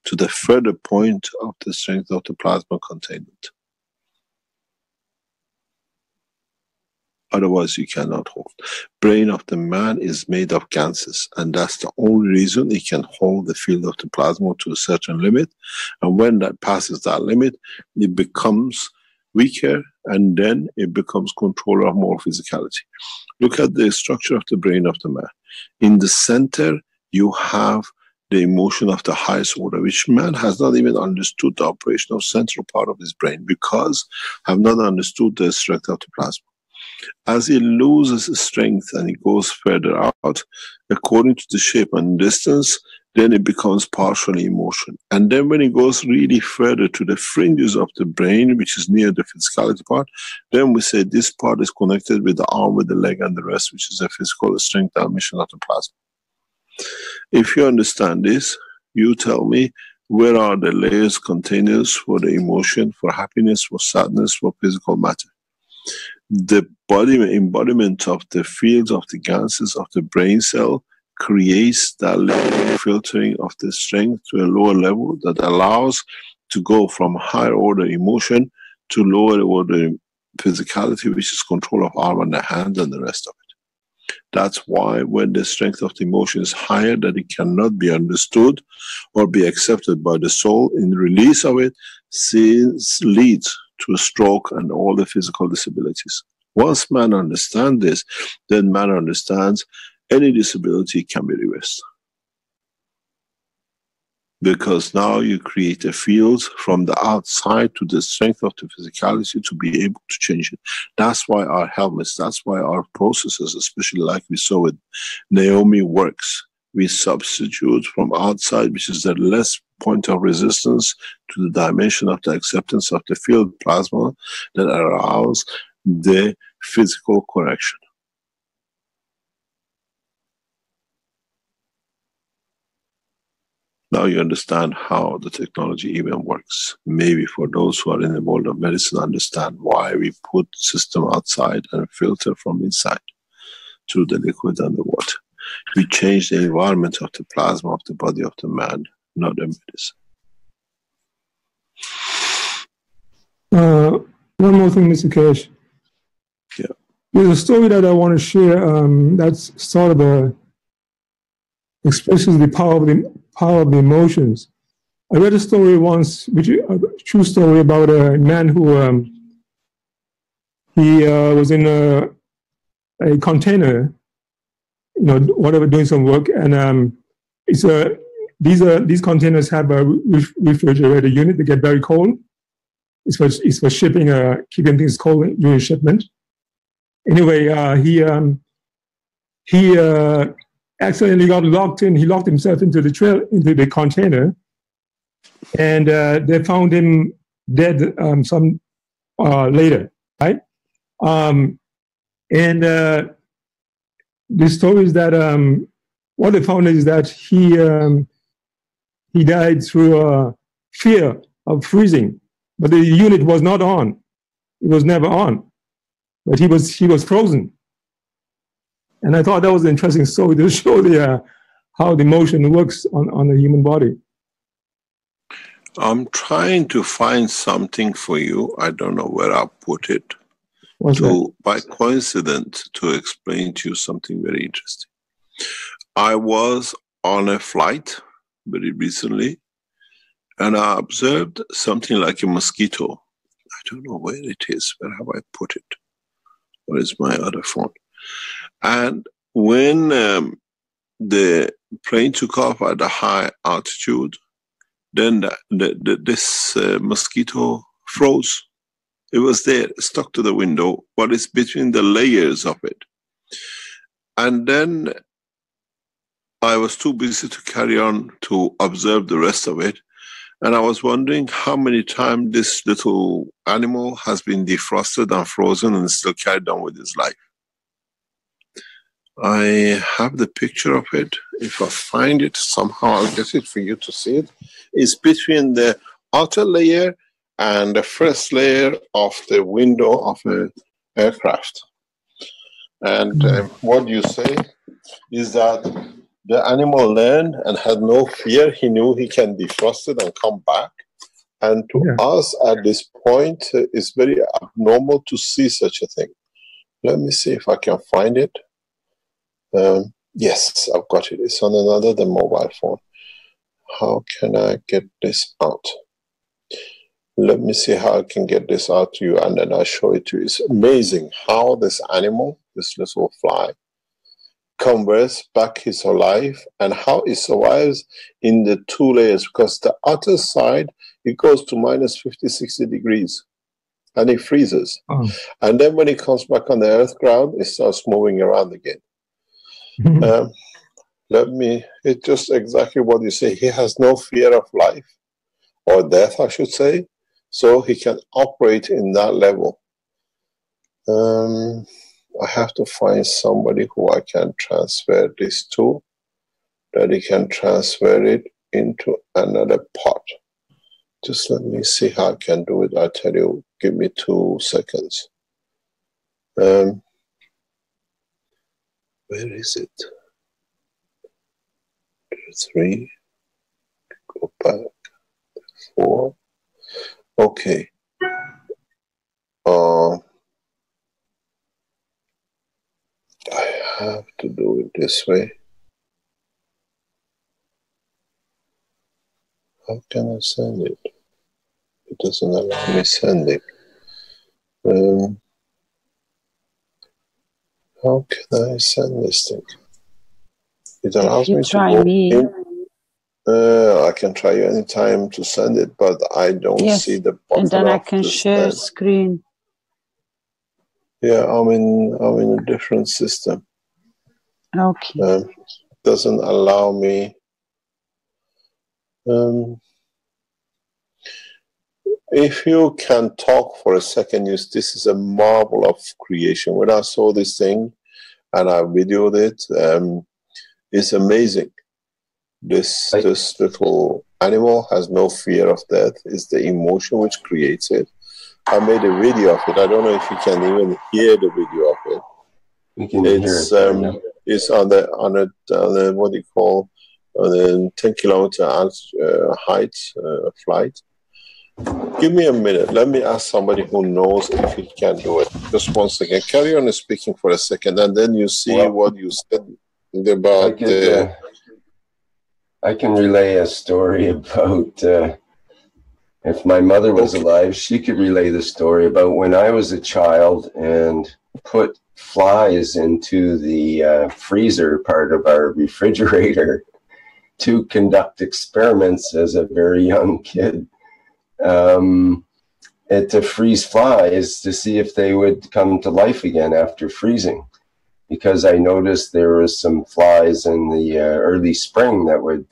to the further point of the strength of the plasma containment. Otherwise, you cannot hold. Brain of the man is made of ganses, and that's the only reason it can hold the field of the plasma to a certain limit. And when that passes that limit, it becomes weaker, and then it becomes controller of more physicality. Look at the structure of the brain of the man. In the center, you have the emotion of the highest order, which man has not even understood the operation of central part of his brain because have not understood the strength of the plasma. As he loses strength and he goes further out, according to the shape and distance, then it becomes partially emotion. And then when it goes really further to the fringes of the brain, which is near the physicality part, then we say this part is connected with the arm, with the leg, and the rest, which is a physical strength dimension of the plasma. If you understand this, you tell me where are the layers, containers for the emotion, for happiness, for sadness, for physical matter. The body embodiment of the fields of the ganses of the brain cell creates that filtering of the strength to a lower level that allows to go from higher order emotion to lower order physicality, which is control of arm and the hand and the rest of it. That's why when the strength of the emotion is higher, that it cannot be understood or be accepted by the soul, in release of it, sees, leads to a stroke and all the physical disabilities. Once man understands this, then man understands any disability can be reversed. Because now you create a field from the outside to the strength of the physicality to be able to change it. That's why our helmets, that's why our processes, especially like we saw with Naomi, works. We substitute from outside, which is the less point of resistance, to the dimension of the acceptance of the field plasma that allows the physical correction. Now you understand how the technology even works. Maybe for those who are in the world of medicine, understand why we put system outside and filter from inside through the liquid and the water. We change the environment of the plasma of the body of the man, not the medicine. Uh, one more thing, Mr. Keshe. Yeah. There's a story that I want to share um, that's sort of a expresses the power of the power of emotions. I read a story once, which a true story about a man who um, he uh, was in a, a container, you know, whatever, doing some work, and um, it's a these are these containers have a refrigerator unit. They get very cold. It's for it's for shipping, uh, keeping things cold during shipment. Anyway, uh, he um, he uh, accidentally got locked in. He locked himself into the trail into the container, and uh, they found him dead um, some uh, later, right? Um, and uh, the story is that um, what they found is that he um, he died through a fear of freezing, but the unit was not on. It was never on, but he was he was frozen. And I thought that was an interesting [laughs] story to show the uh, how the motion works on, on the human body. I'm trying to find something for you. I don't know where I put it. What's to, that? by coincidence, to explain to you something very interesting. I was on a flight very recently, and I observed something like a mosquito. I don't know where it is. Where have I put it? Where is my other phone? And when um, the plane took off at a high altitude, then the, the, the, this uh, mosquito froze. It was there, stuck to the window, but it's between the layers of it. And then I was too busy to carry on to observe the rest of it. And I was wondering how many times this little animal has been defrosted and frozen and still carried on with his life. I have the picture of it. If I find it somehow, I'll get it for you to see it. It's between the outer layer and the first layer of the window of an aircraft. And um, what you say is that the animal learned and had no fear. He knew he can defrost it and come back. And to Yeah. us at this point, uh, it's very abnormal to see such a thing. Let me see if I can find it. Um, yes, I've got it. It's on another the mobile phone. How can I get this out? Let me see how I can get this out to you and then I'll show it to you. It's amazing how this animal, this little fly, converts back his life and how it survives in the two layers because the outer side it goes to minus 50 60 degrees and it freezes Oh. and then when it comes back on the earth ground it starts moving around again um, let me, it's just exactly what you say. He has no fear of life or death, I should say. So he can operate in that level. Um, I have to find somebody who I can transfer this to, that he can transfer it into another pot. Just let me see how I can do it. I tell you, give me two seconds. Um, where is it? Three, go back, four. Okay. Uh, I have to do it this way. How can I send it? It doesn't allow me sending. Um, how can I send this thing? It allows you me try to me. in. Uh, I can try you anytime to send it, but I don't Yes, see the button. And then I can the share screen. Yeah, I'm in. I'm in a different system. Okay. Um, doesn't allow me. Um, if you can talk for a second, you, this is a marvel of creation. When I saw this thing and I videoed it, um, it's amazing. This I- this little animal has no fear of death. It's the emotion which creates it. I made a video of it. I don't know if you can even hear the video of it. We can It's hear it. um, it's on the on a on a what do you call on a ten kilometer alt- uh, height uh, flight. Give me a minute. Let me ask somebody who knows if he can do it. Just one second. Carry on speaking for a second, and then you see Well, what you said I about could, the. uh, I can relay a story about uh, if my mother was Okay. alive, she could relay the story about when I was a child and put flies into the uh, freezer part of our refrigerator [laughs] to conduct experiments as a very young kid. Um, and to freeze flies to see if they would come to life again after freezing because I noticed there was some flies in the uh, early spring that would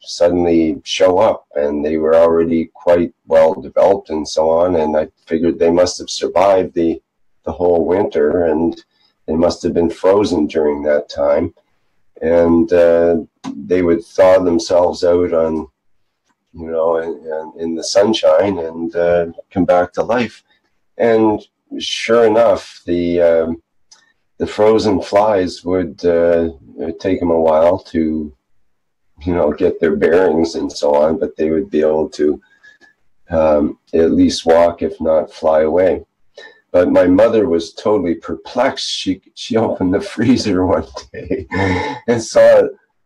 suddenly show up, and they were already quite well developed and so on. And I figured they must have survived the the whole winter, and they must have been frozen during that time. And uh, they would thaw themselves out on, you know, in, in- in the sunshine and uh, come back to life. And sure enough, the um, the frozen flies would uh, take them a while to, you know, get their bearings and so on, but they would be able to um, at least walk, if not fly away. But my mother was totally perplexed. She she opened the [laughs] freezer one day and saw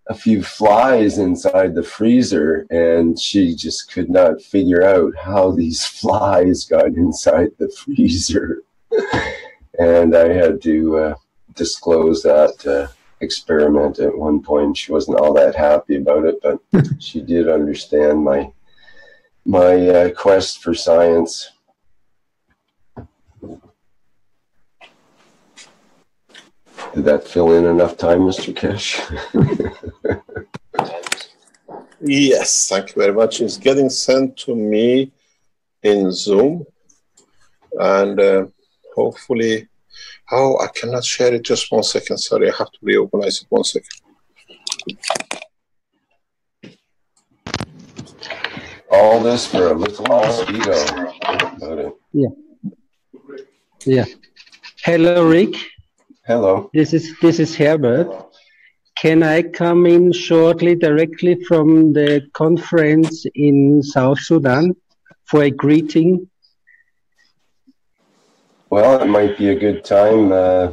a few flies inside the freezer, and she just could not figure out how these [laughs] flies got inside the freezer. [laughs] and I had to uh, disclose that uh, experiment at one point. She wasn't all that happy about it, but [laughs] she did understand my my uh, quest for science. Did that fill in enough time, Mr. Keshe? Yes, thank you very much. It's getting sent to me in Zoom, and uh, hopefully, oh, I cannot share it. Just one second. Sorry, I have to reorganize it. One second. all this for a little mosquito. Yeah. Yeah. Hello, Rick. Hello. This is this is Herbert. Can I come in shortly, directly from the conference in South Sudan for a greeting? Well, it might be a good time uh,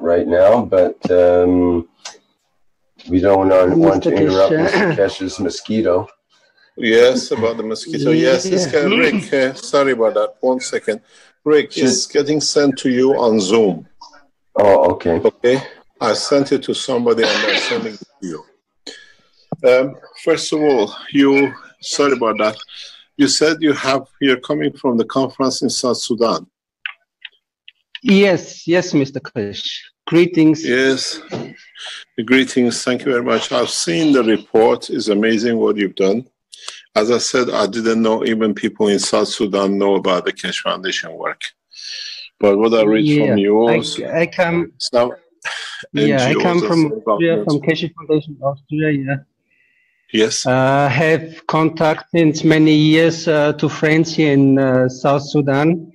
right now, but um, we don't want, want to Mr. interrupt Keshe, Mr. Keshe's mosquito. Yes, about the mosquito. Yes, it's Yeah. getting, Rick. Uh, sorry about that. One second. Rick, Should- it's getting sent to you on Zoom. Oh, okay. Okay, I sent it to somebody and I'm sending it to you. Um, first of all, you sorry about that. You said you have you're coming from the conference in South Sudan. Yes, yes, Mr. Keshe. Greetings. Yes. Greetings. Thank you very much. I've seen the report. It's amazing what you've done. As I said, I didn't know even people in South Sudan know about the Keshe Foundation work. But what I read yeah, from yours, I, I come. some [laughs] Yeah, I come from Austria, from Keshe Foundation Austria. Yeah. Yes. Uh, have contact since many years uh, to friends here in uh, South Sudan,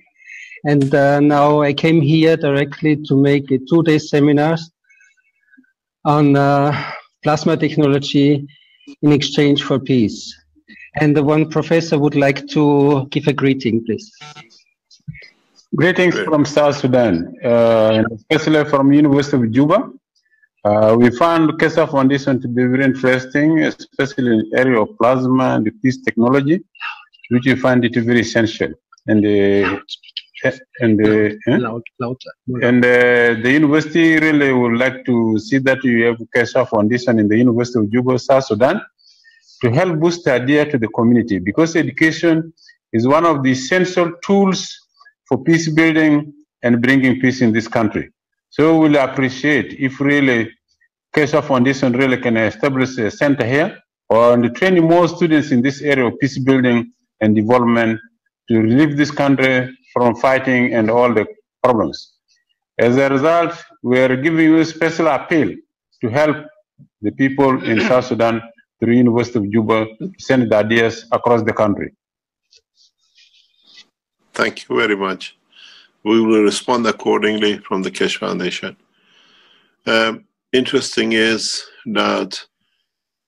and uh, now I came here directly to make a two-day seminars on uh, plasma technology in exchange for peace. And the one professor would like to give a greeting, please. Greetings from South Sudan, uh, especially from University of Juba. Uh, we found Keshe Foundation to be very interesting, especially in the area of plasma and peace technology, which we find it very essential. And uh, and uh, eh? and uh, the university really would like to see that you have Keshe Foundation in the University of Juba, South Sudan, to help boost the idea to the community because education is one of the essential tools for peace building and bringing peace in this country. So we'll appreciate if really Keshe Foundation really can establish a center here and train more students in this area of peace building and development to relieve this country from fighting and all the problems. As a result, we are giving you a special appeal to help the people in South Sudan through University of Juba send the ideas across the country. Thank you very much. We will respond accordingly from the Keshe Foundation. Um, interesting is that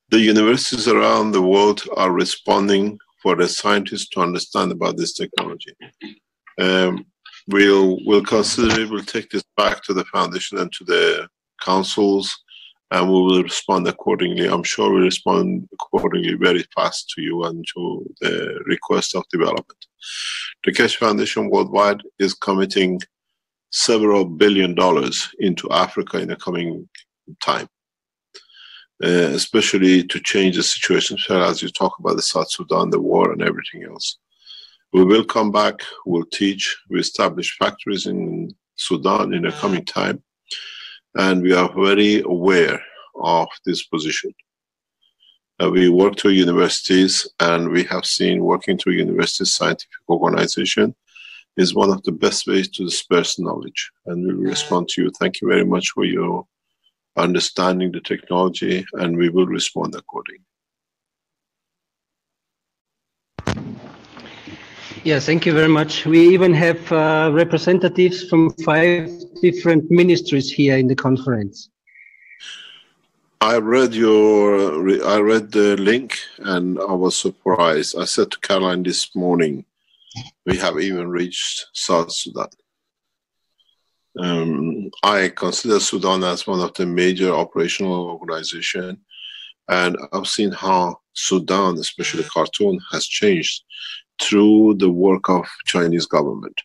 the universities around the world are responding for the scientists to understand about this technology. Um, we'll we'll consider it. We'll take this back to the foundation and to the councils, and we will respond accordingly. I'm sure we'll respond accordingly very fast to you and to the request of development. The Keshe Foundation worldwide is committing several billion dollars into Africa in the coming time, uh, especially to change the situation, as you talk about the South Sudan, the war, and everything else. We will come back, we'll teach, we establish factories in Sudan in the coming time, and we are very aware of this position. Uh, we work through universities, and we have seen working through universities scientific organization is one of the best ways to disperse knowledge. And we will respond to you. Thank you very much for your understanding the technology, and we will respond accordingly. Yeah, thank you very much. We even have uh, representatives from five different ministries here in the conference. I read your, I read the link, and I was surprised. I said to Caroline this morning, we have even reached South Sudan. Um, I consider Sudan as one of the major operational organization, and I've seen how Sudan, especially Khartoum, has changed through the work of Chinese government.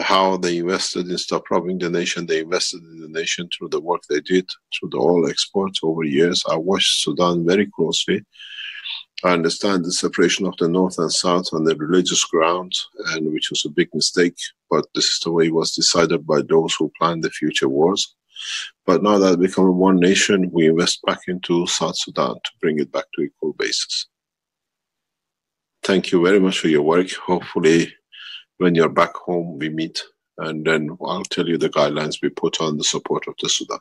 How they invested in stop robbing the nation, they invested in the nation through the work they did, through the oil exports over years. I watched Sudan very closely. I understand the separation of the north and south on the religious ground, and which was a big mistake. But this is the way it was decided by those who planned the future wars. But now that become one nation, we invest back into South Sudan to bring it back to equal basis. Thank you very much for your work. Hopefully, when you're back home, we meet, and then I'll tell you the guidelines we put on the support of the Sudan.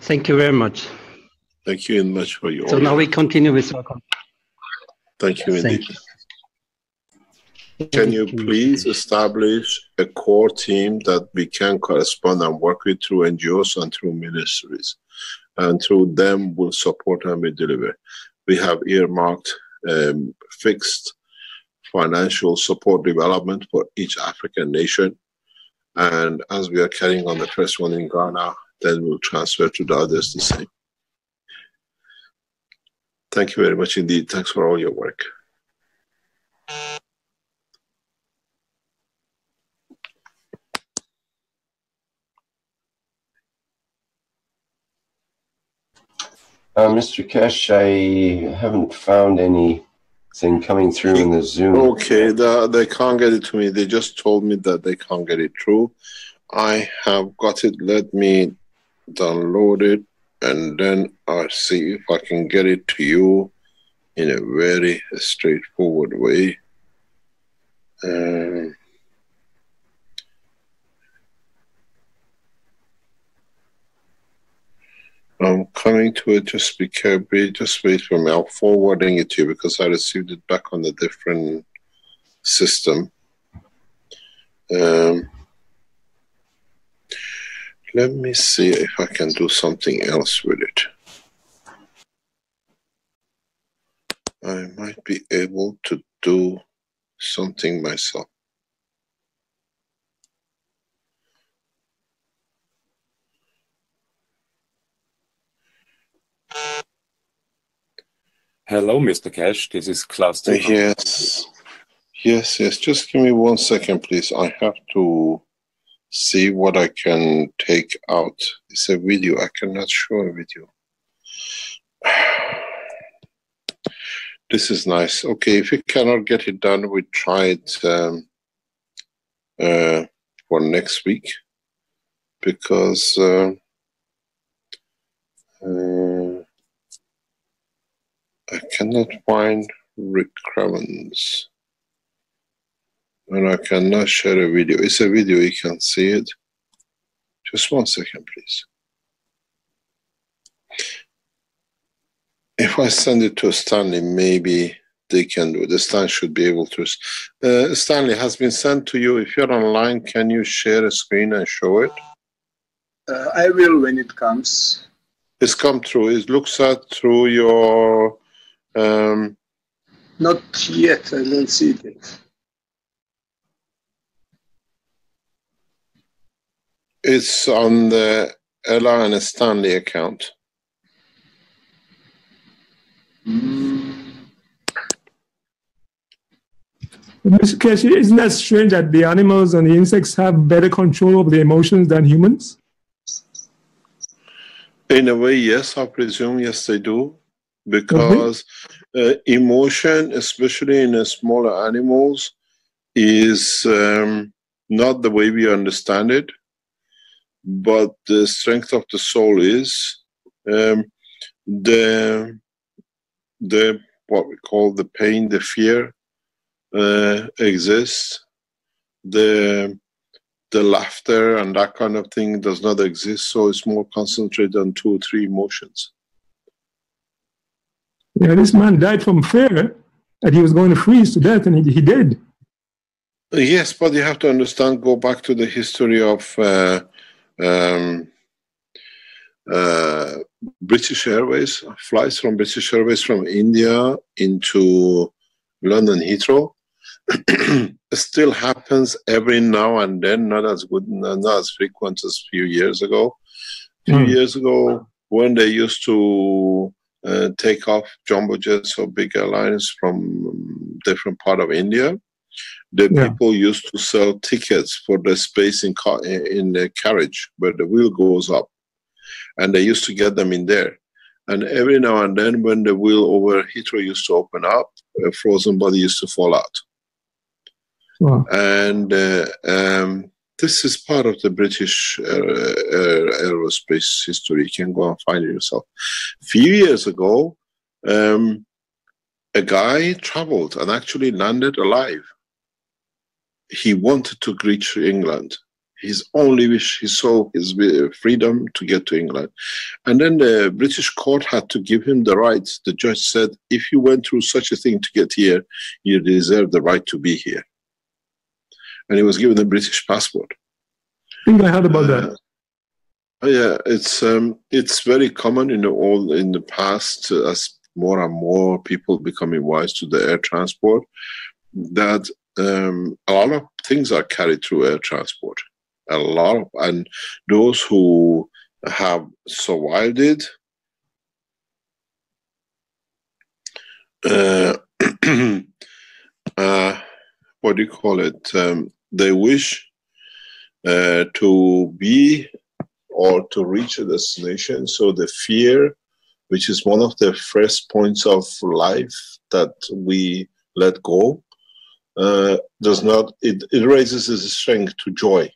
Thank you very much. Thank you very much for your. So now we continue with our Thank you Thank indeed. Can you please establish a core team that we can correspond and work with through NGOs and through ministries? And through them, we'll support and we deliver. We have earmarked um, fixed financial support development for each African nation. And as we are carrying on the first one in Ghana, then we'll transfer to the others the same. Thank you very much indeed. Thanks for all your work. Uh, Mr. Keshe, I haven't found anything coming through in the Zoom. Okay, the, they can't get it to me. They just told me that they can't get it through. I have got it. Let me download it and then I'll see if I can get it to you in a very straightforward way. Um, I'm coming to it. Just be careful. Just wait for me. I'm forwarding it to you because I received it back on a different system. Um, let me see if I can do something else with it. I might be able to do something myself. Hello, Mr. Keshe. This is Klaus. Yes. Yes, yes. Just give me one second, please. I have to see what I can take out. It's a video. I cannot show a video. [sighs] This is nice. Okay, if you cannot get it done, we try it um, uh, for next week because uh, uh, I cannot find Rick Cravens and I cannot share a video. It's a video, you can see it. Just one second, please. If I send it to Stanley, maybe they can do it. The Stan should be able to. Uh, Stanley has been sent to you. If you're online, can you share a screen and show it? Uh, I will when it comes. It's come through. It looks at through your. Um, Not yet. I don't see it. it's on the Ella and Stanley account. Mr. Keshe, isn't that strange that the animals and the insects have better control over their emotions than humans? In a way, yes, I presume, yes, they do. Because uh, emotion, especially in uh, smaller animals, is um, not the way we understand it. But the strength of the soul is um, the, the, what we call the pain, the fear uh, exists. The the laughter and that kind of thing does not exist, so it's more concentrated on two or three emotions. Yeah, this man died from fear that he was going to freeze to death, and he, he did. Yes, but you have to understand. Go back to the history of uh, um, uh, British Airways flights from British Airways from India into London Heathrow. [clears throat] still happens every now and then, not as good, not as frequent as a few years ago. A few Hmm. years ago, when they used to take off jumbo jets or big airlines from different part of India, the Yeah. people used to sell tickets for the space in car in the carriage where the wheel goes up, and they used to get them in there. And every now and then, when the wheel over Heathrow used to open up, a frozen body used to fall out Wow. and uh, um, this is part of the British uh, uh, aerospace history. You can go and find it yourself. A few years ago, um, a guy traveled and actually landed alive. He wanted to reach England. His only wish, he saw his freedom to get to England. And then the British court had to give him the right. The judge said, if you went through such a thing to get here, you deserve the right to be here and he was given a British passport. I think I heard about that. Oh, yeah, it's um, it's very common in the all in the past uh, as more and more people becoming wise to the air transport that um, a lot of things are carried through air transport. A lot of and those who have survived it. Uh, [clears throat] uh, what do you call it? Um, they wish uh, to be or to reach a destination. So the fear which is one of the first points of life that we let go, uh, does not, it, it raises its strength to joy.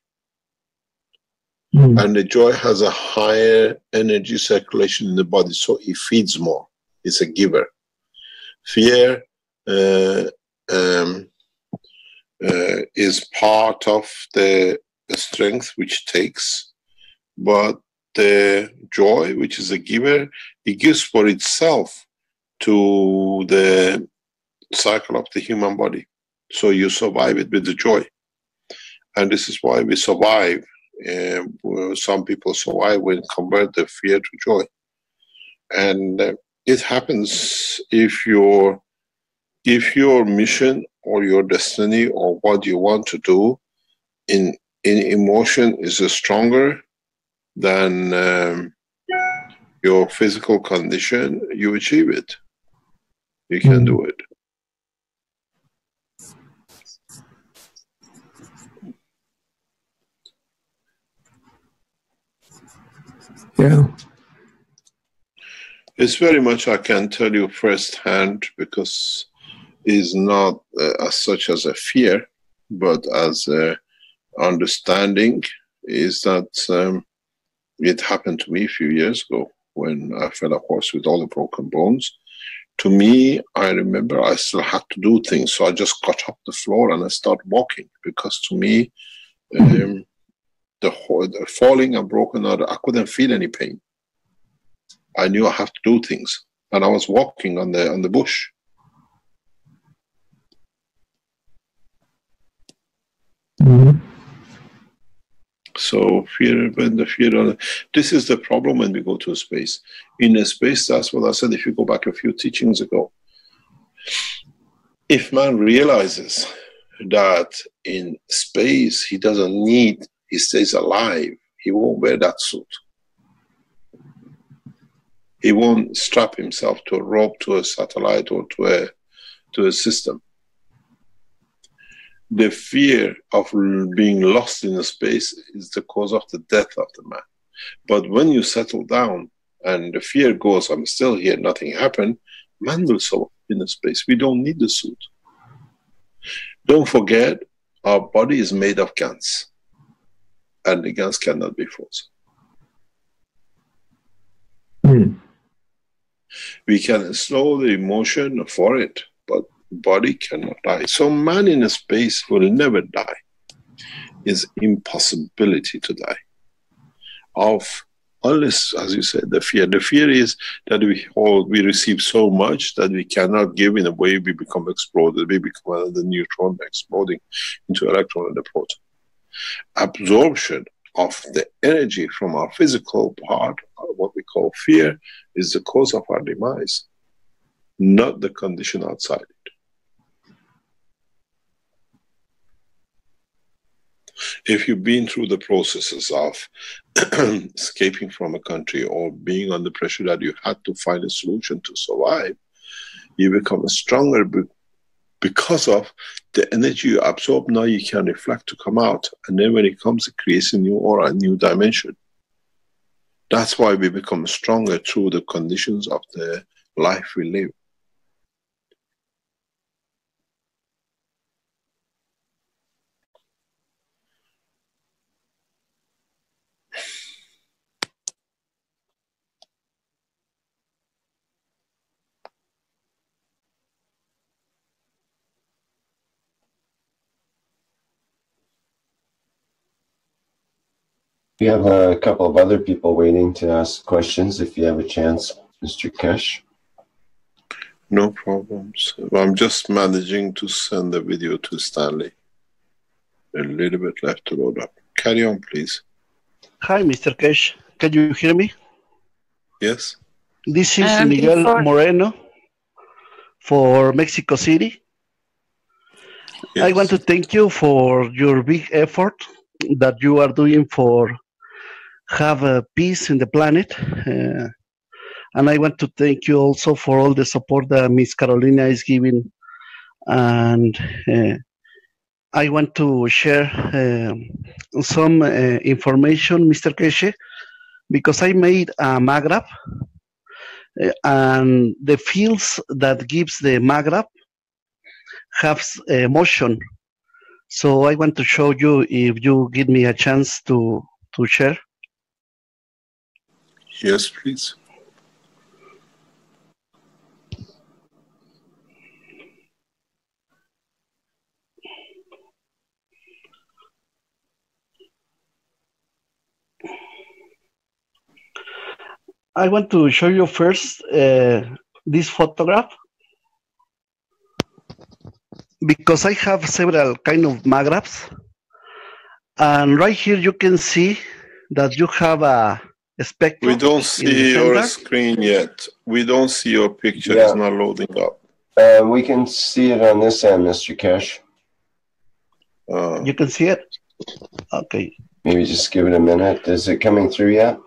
Mm. And the joy has a higher energy circulation in the body, so it feeds more. It's a giver. Fear uh, um, uh, is part of the, strength which takes, but the joy, which is a giver, it gives for itself to the cycle of the human body. So you survive it with the joy. And this is why we survive. Uh, some people survive when convert the fear to joy. And uh, it happens if your if your mission or your destiny or what you want to do in in emotion is stronger than um, your physical condition, you achieve it. You can do it. Yeah. It's very much, I can tell you firsthand, because it's not uh, as such as a fear, but as a understanding, is that um, it happened to me a few years ago when I fell, of course, with all the broken bones. To me, I remember I still had to do things, so I just got up the floor and I started walking because to me, um, the, the falling and broken out, I couldn't feel any pain. I knew I have to do things, and I was walking on the on the bush. Mhm. So fear, when the fear, this is the problem when we go to space. In a space, that's what I said. If you go back a few teachings ago, if man realizes that in space he doesn't need, he stays alive, he won't wear that suit. He won't strap himself to a rope, to a satellite, or to a to a system the fear of being lost in space is the cause of the death of the man. But when you settle down and the fear goes, I'm still here, nothing happened, man will survive in space. We don't need the suit. Don't forget, our body is made of GaNS, and the GaNS cannot be frozen. Mm. We can slow the emotion for it, but body cannot die. So man in a space will never die. It's impossibility to die. Of unless, as you said, the fear. The fear is that we hold, we receive so much that we cannot give in a way we become exploded. We become another neutron exploding into electron and a proton. Absorption of the energy from our physical part, uh, what we call fear, is the cause of our demise, not the condition outside it. If you've been through the processes of [clears throat] escaping from a country or being under pressure that you had to find a solution to survive, you become stronger be- because of the energy you absorb. Now you can reflect to come out. And then when it comes, it creates a new aura, a new dimension. That's why we become stronger through the conditions of the life we live. We have a couple of other people waiting to ask questions if you have a chance, Mr. Keshe. No problems. I'm just managing to send the video to Stanley. A little bit left to load up. Carry on, please. Hi, Mr. Keshe. Can you hear me? Yes. This is Um, Miguel before- Moreno for Mexico City. I want to thank you for your big effort that you are doing for have a peace in the planet. Uh, and I want to thank you also for all the support that Miss Carolina is giving. And uh, I want to share um, some uh, information, Mr. Keshe, because I made a MAGRAV Uh, and the fields that gives the MAGRAV have uh, motion. So I want to show you if you give me a chance to, to share. Yes, please. I want to show you first uh, this photograph because I have several kind of MAGRAVs. And right here you can see that you have a spectrum. We don't see your center. screen yet. We don't see your picture. Yeah. It's not loading up. Uh, we can see it on this end, Mr. Keshe. Uh, You can see it? Okay. Maybe just give it a minute. Is it coming through yet?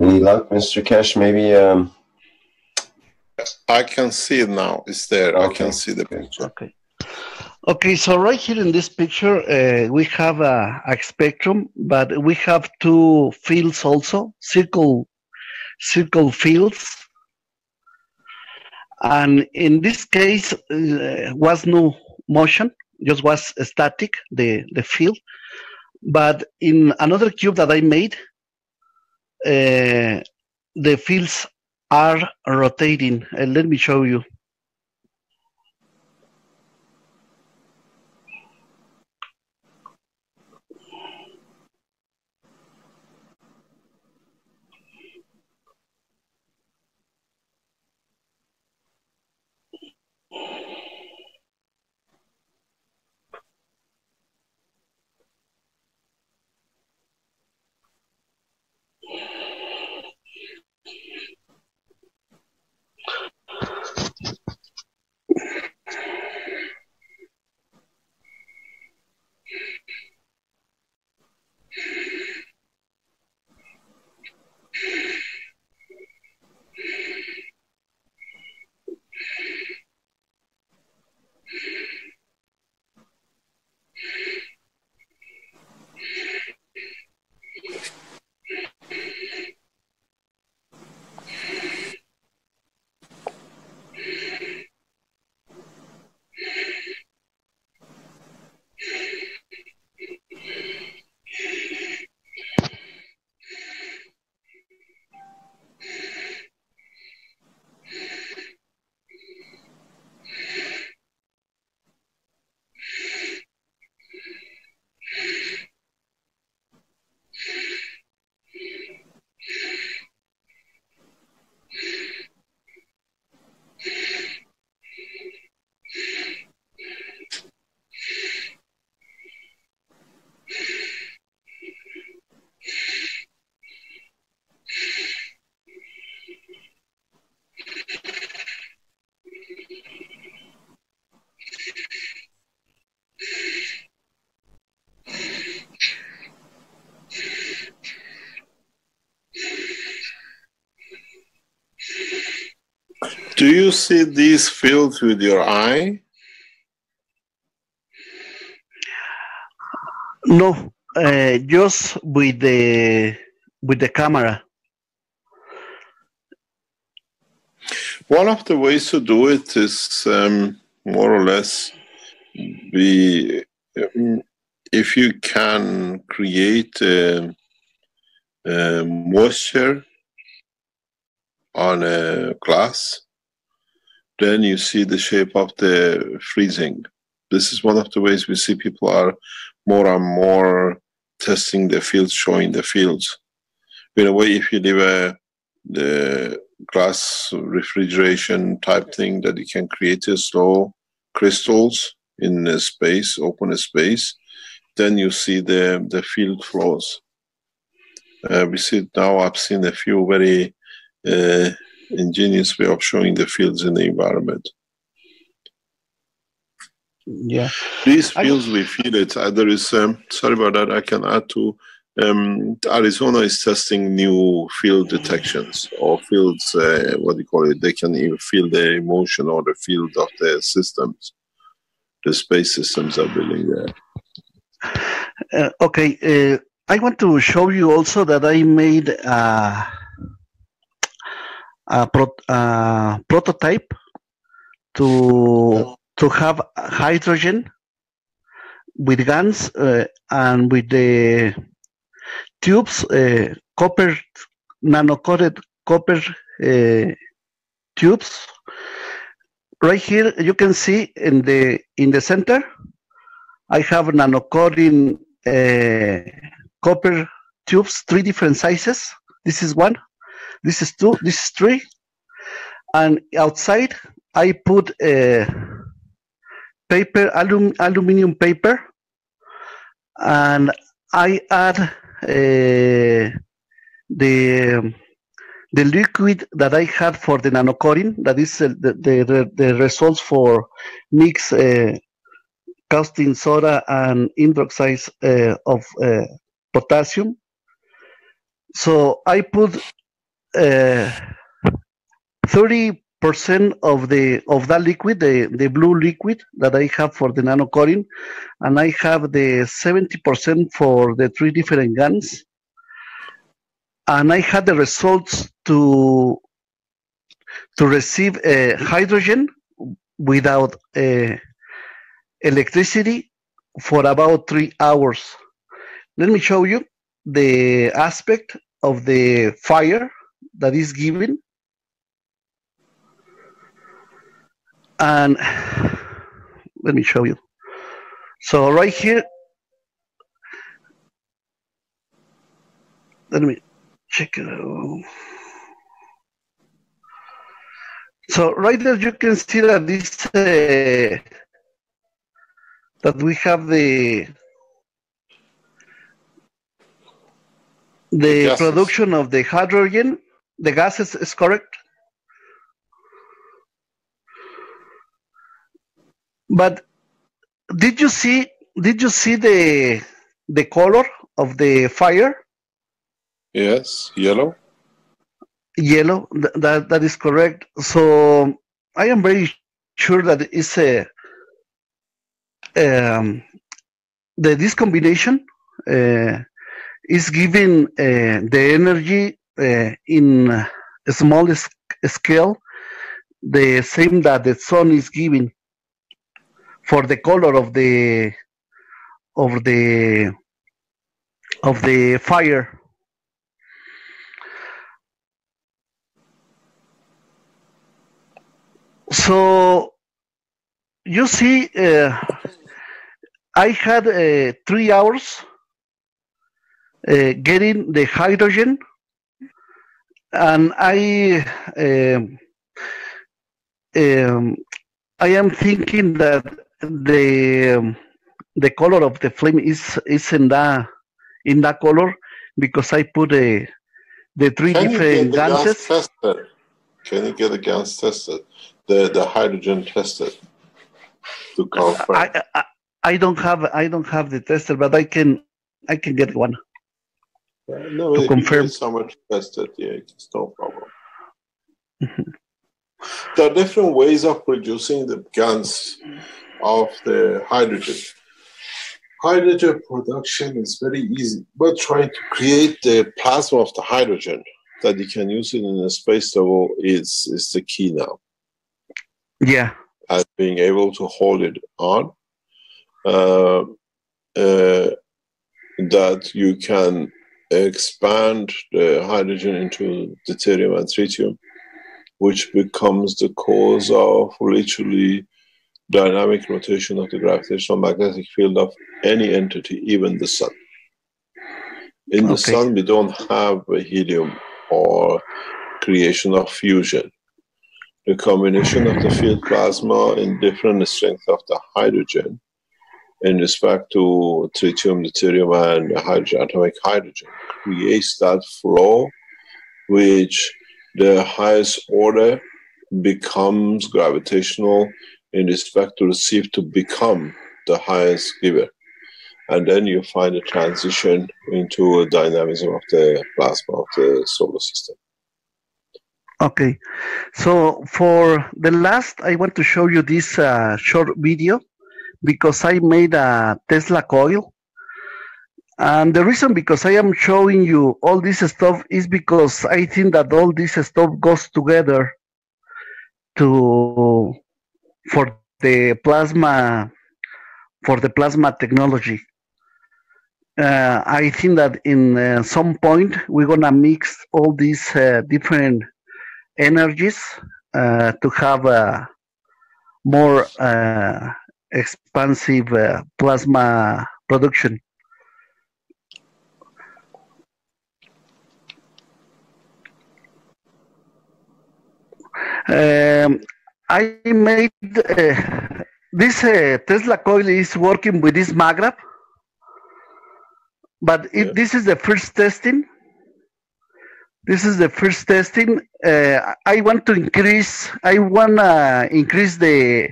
Any luck, Mr. Keshe? Maybe um, I can see it now. It's there. I can see the picture. Okay. Okay, so right here in this picture, uh, we have a, a spectrum, but we have two fields also, circle, circle fields. And in this case, uh, was no motion, just was static, the, the field. But in another cube that I made, Uh, the fields are rotating. And let me show you. Do you see these fields with your eye? No, uh, just with the with the camera. One of the ways to do it is um, more or less be um, if you can create a, a moisture on a glass, then you see the shape of the freezing. This is one of the ways we see people are more and more testing the fields, showing the fields. In a way, if you leave a the glass refrigeration type thing that you can create a slow crystals in a space, open a space, then you see the the field flows. Uh, we see now. I've seen a few very uh, ingenious way of showing the fields in the environment. Yeah. These fields, we feel it. Uh, there is, um, sorry about that, I can add to um, Arizona is testing new field detections or fields, uh, what do you call it? They can even feel the emotion or the field of the systems, the space systems are building there. Uh, okay, uh, I want to show you also that I made a, a, pro, prototype to to have hydrogen with GaNS uh, and with the tubes, uh, copper, nano-coated copper uh, tubes. Right here, you can see in the in the center, I have nano-coating uh, copper tubes, three different sizes. This is one, this is two, this is three, and outside I put a paper, alum, aluminum paper, and I add uh, the the liquid that I had for the nanocoating, that is uh, the, the, the results for mix uh, soda and hydroxide uh, of uh, potassium. So I put uh, 30 percent of the of that liquid, the, the blue liquid that I have for the nano coating, and I have the 70 percent for the three different GaNS. And I had the results to to receive uh, hydrogen without uh, electricity for about three hours. Let me show you the aspect of the fire that is given and let me show you. So right here, let me check it out. So right there, you can see that this uh, that we have the the, production of the hydrogen. The gas is is correct. But did you see did you see the the color of the fire? Yes, yellow. Yellow. Th- that that is correct. So I am very sure that it's a um, the this combination uh, is giving uh, the energy in a small scale the same that the sun is giving for the color of the of the of the fire. So you see uh, i had uh, three hours uh, getting the hydrogen and i um, um, i am thinking that the um, the color of the flame is is in that in that color because I put a the three Can you get different the gas gases. tested? Can you get the gas tested? The the hydrogen tested to confirm. I, I I don't have I don't have the tester, but I can I can get one. No, to confirm. get someone tested, yeah, it's no problem. There are different ways of producing the GaNS of the hydrogen. Hydrogen production is very easy, but trying to create the plasma of the hydrogen that you can use it in a space level is, is the key now. Yeah. As being able to hold it on, uh, uh, that you can expand the hydrogen into deuterium and tritium, which becomes the cause of literally dynamic rotation of the gravitational magnetic field of any entity, even the sun. In the Okay. sun, we don't have a helium or creation of fusion. The combination of the field plasma in different strength of the hydrogen in respect to tritium, deuterium, and hydrogen, atomic hydrogen creates that flow which the highest order becomes gravitational in respect to receive to become the highest giver. And then you find a transition into a dynamism of the plasma of the solar system. Okay, so for the last, I want to show you this uh, short video because I made a Tesla coil. And the reason because I am showing you all this stuff is because I think that all this stuff goes together to for the plasma for the plasma technology. Uh, I think that in uh, some point we're gonna mix all these uh, different energies uh, to have more uh, expansive uh, plasma production. Um, I made uh, this uh, Tesla coil is working with this magravs, but it, this is the first testing. This is the first testing. Uh, I want to increase. I wanna increase the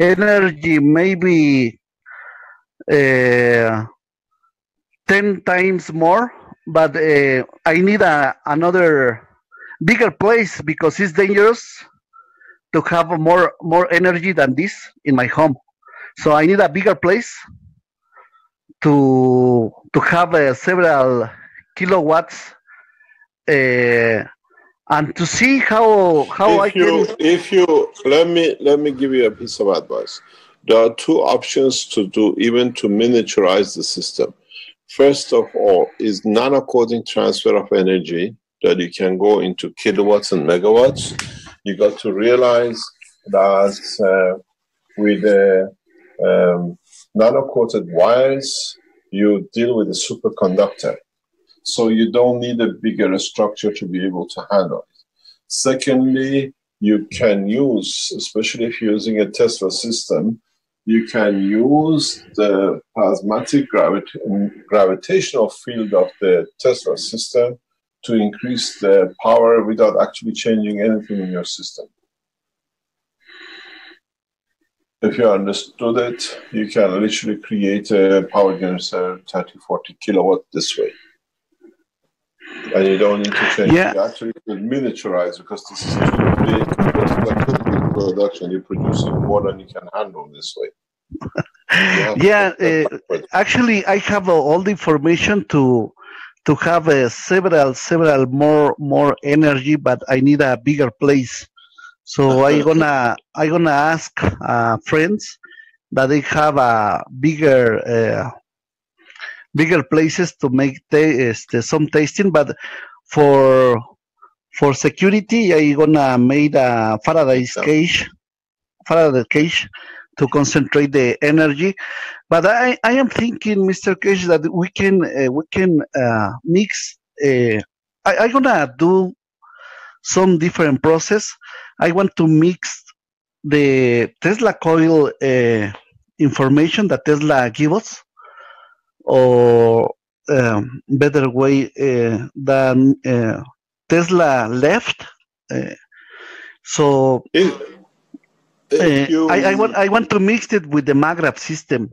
energy maybe uh, ten times more, but uh, I need a, another bigger place because it's dangerous to have more more energy than this in my home. So I need a bigger place to to have uh, several kilowatts and to see how how if I you, can. If you let me let me give you a piece of advice. There are two options to do, even to miniaturize the system. First of all, is non-according transfer of energy that you can go into kilowatts and megawatts. You got to realize that uh, with the um, nano-coated wires, you deal with a superconductor. So you don't need a bigger structure to be able to handle it. Secondly, you can use, especially if you're using a Tesla system, you can use the plasmatic gravit- gravitational field of the Tesla system to increase the power without actually changing anything in your system. If you understood it, you can literally create a power generator 30, 40 kilowatt this way. And you don't need to change. Yeah. You actually could miniaturize because this is too big. A production. You're producing more than you can handle this way. yeah, uh, actually, I have uh, all the information to to have uh, several several more more energy, but I need a bigger place. So [laughs] I'm gonna I'm gonna ask uh, friends that they have a bigger uh, bigger places to make taste, some tasting, but for for security, I gonna make a Faraday's cage, Faraday cage to concentrate the energy. But I, I am thinking, Mr. Keshe, that we can uh, we can uh, mix. Uh, I, I'm gonna do some different process. I want to mix the Tesla coil uh, information that Tesla gives us, or um, better way uh, than uh, Tesla left. Uh, so I, I want I want to mix it with the MAGRAV system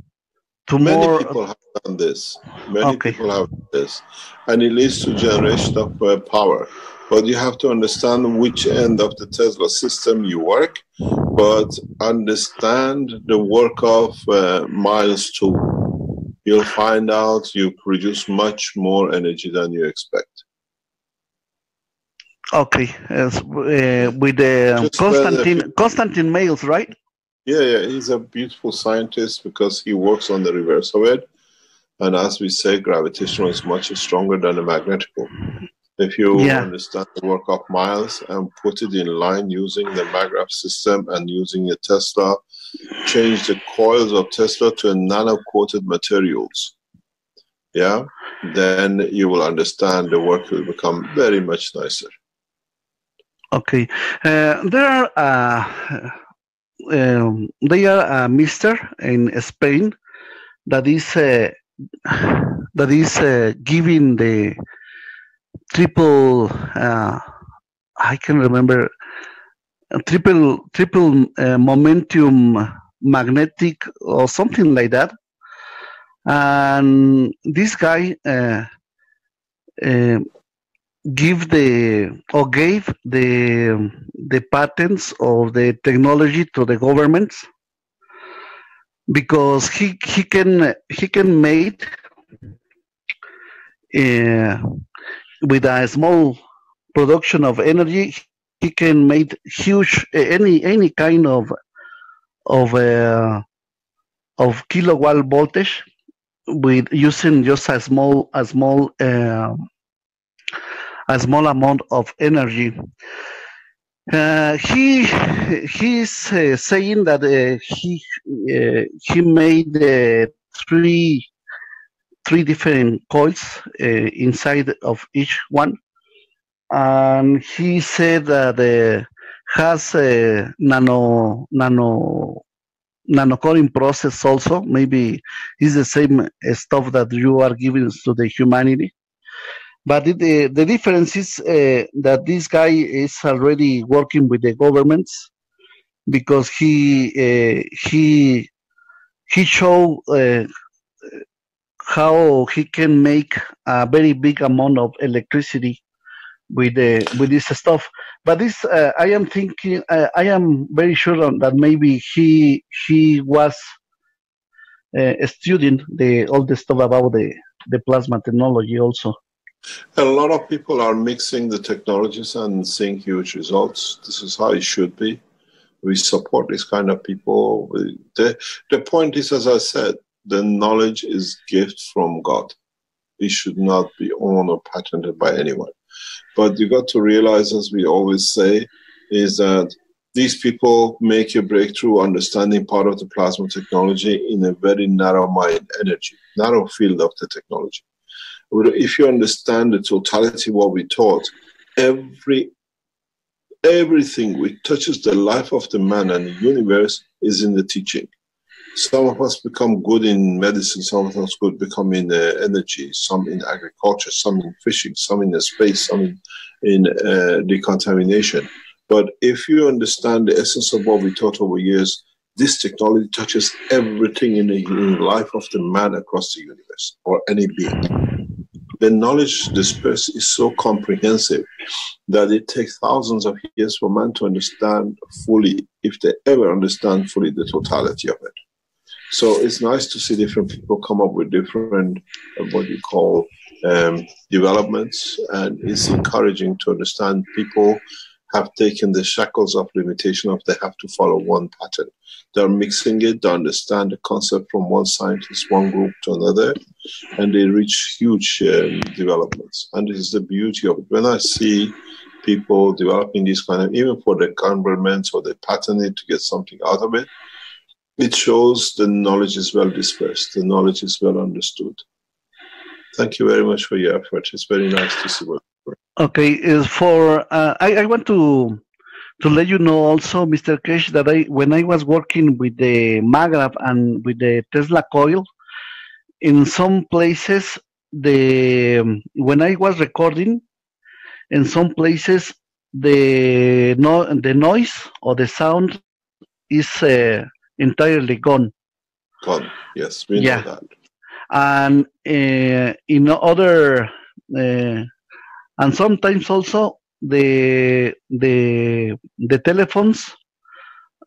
to Many more. people have done this. Many people have done this, and it leads to generation of uh, power. But you have to understand which end of the Tesla system you work, but understand the work of uh, miles two. You'll find out you produce much more energy than you expect. Okay, uh, with better Constantine Constantine Mails, right? Yeah, yeah, he's a beautiful scientist because he works on the reverse of it. And as we say, gravitational is much stronger than the magnetical. If you Yeah. understand the work of Miles and put it in line using the MAGRAV system and using a Tesla, change the coils of Tesla to nano-coated materials. Yeah, then you will understand the work will become very much nicer. Okay, uh, there are uh, um, they are a mister in Spain that is uh, that is uh, giving the triple. Uh, I can remember triple triple uh, momentum magnetic or something like that. And this guy uh, uh, give the or gave the the patents of the technology to the governments because he he can he can make uh, with a small production of energy he can make huge any any kind of of uh, of kilowatt voltage with using just a small a small uh, a small amount of energy. Uh, he he's uh, saying that uh, he uh, he made uh, three three different coils uh, inside of each one, and he said that uh, has a nano nano nanocoating process also. Maybe it's the same stuff that you are giving to the humanity. But it, the, the difference is uh, that this guy is already working with the governments because he uh, he he showed uh, how he can make a very big amount of electricity with the with this stuff. But this uh, I am thinking uh, I am very sure that maybe he he was uh, the all the stuff about the the plasma technology also. A lot of people are mixing the technologies and seeing huge results. This is how it should be. We support this kind of people. The, the point is, as I said, the knowledge is gift from God. It should not be owned or patented by anyone. But you got to realize, as we always say, is that these people make a breakthrough understanding part of the plasma technology in a very narrow mind energy, narrow field of the technology. If you understand the totality what we taught, every everything which touches the life of the man and the universe is in the teaching. Some of us become good in medicine, some of us could become in uh, energy, some in agriculture, some in fishing, some in the space, some in, in uh, decontamination. But if you understand the essence of what we taught over years, this technology touches everything in the, in the life of the man across the universe or any being. The knowledge dispersed is so comprehensive that it takes thousands of years for man to understand fully, if they ever understand fully the totality of it. So it's nice to see different people come up with different, uh, what you call, um, developments, and it's encouraging to understand people have taken the shackles of limitation of they have to follow one pattern. They're mixing it, they understand the concept from one scientist, one group to another, and they reach huge um, developments. And this is the beauty of it. When I see people developing this kind of, even for the governments or they patent it to get something out of it, it shows the knowledge is well dispersed, the knowledge is well understood. Thank you very much for your effort. It's very nice to see what. Okay, is for uh, I, I want to to let you know also, Mr. Keshe, that I when I was working with the Magrav and with the Tesla coil, in some places the when I was recording, in some places the no the noise or the sound is uh, entirely gone. Gone. Yes, we Yeah. know that. and uh, in other uh, and sometimes also the the the telephones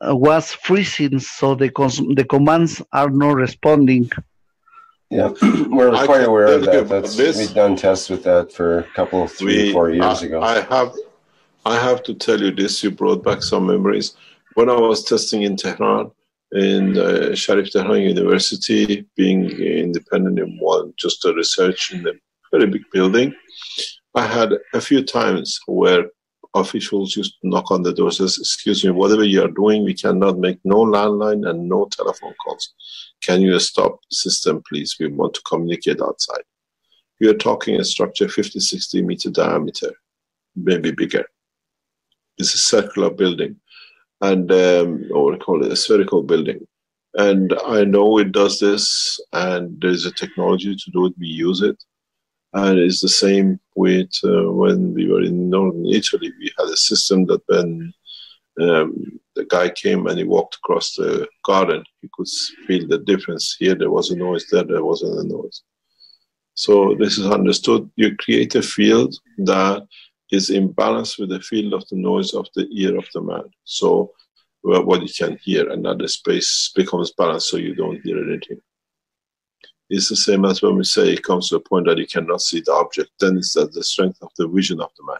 uh, was freezing so the cons- the commands are not responding Yeah, [clears throat] we're I quite aware of that. That's, this, we've done tests with that for a couple, three, we, four years I, ago. I have, I have to tell you this. You brought back some memories. When I was testing in Tehran, in uh, Sharif Tehran University, being independent in one, just a research in a very big building, I had a few times where officials used to knock on the door, says, "Excuse me, whatever you are doing, we cannot make no landline and no telephone calls. Can you stop system, please? We want to communicate outside." We are talking a structure 50, 60 meter diameter, maybe bigger. It's a circular building, and um, or call it a spherical building. And I know it does this, and there's a technology to do it. We use it, and it's the same with uh, when we were in northern Italy. We had a system that when um, the guy came and he walked across the garden. He could feel the difference. Here there was a noise, there there wasn't a noise. So this is understood. You create a field that is in balance with the field of the noise of the ear of the man. So well, what you can hear and the space becomes balanced so you don't hear anything. It's the same as when we say it comes to a point that you cannot see the object, then it's that the strength of the vision of the man.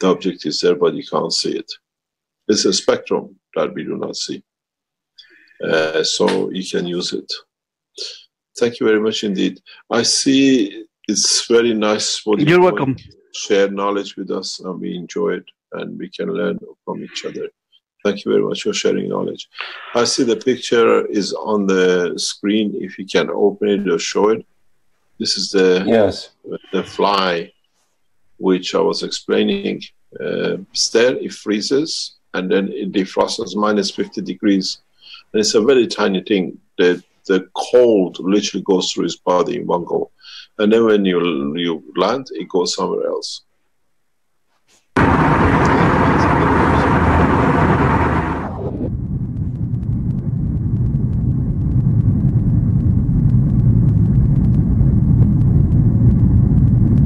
The object is there, but you can't see it. It's a spectrum that we do not see. Uh, so you can use it. Thank you very much indeed. I see it's very nice what you're welcome. Share knowledge with us, and we enjoy it, and we can learn from each other. Thank you very much for sharing knowledge. I see the picture is on the screen. If you can open it or show it. This is the yes the fly, which I was explaining. Uh, there it freezes and then it defrosts minus 50 degrees. And it's a very tiny thing. The the cold literally goes through his body in one go. And then when you you land, it goes somewhere else.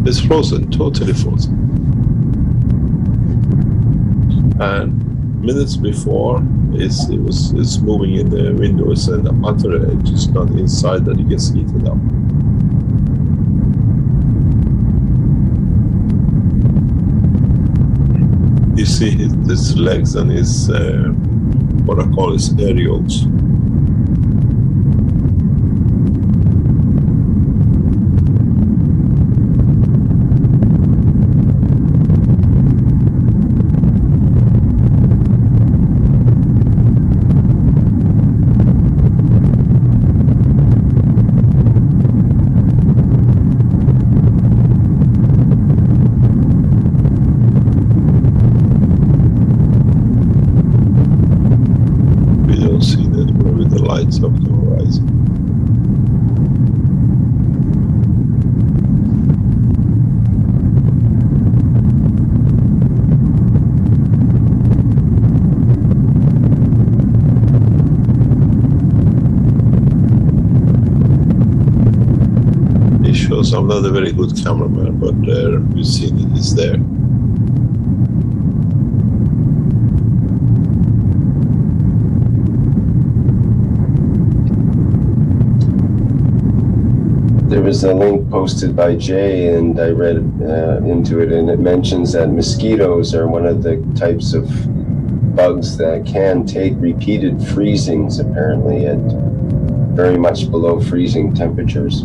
It's frozen, totally frozen. And minutes before, it's, it was it's moving in the windows and the edge is not inside that it gets heated up. You see his, legs and his uh, what I call his aerials. We don't see that with the lights of the horizon. It shows I'm not a very good cameraman, but we've seen it is there. There was a link posted by Jay, and I read uh, into it, and it mentions that mosquitoes are one of the types of bugs that can take repeated freezings, apparently, at very much below freezing temperatures,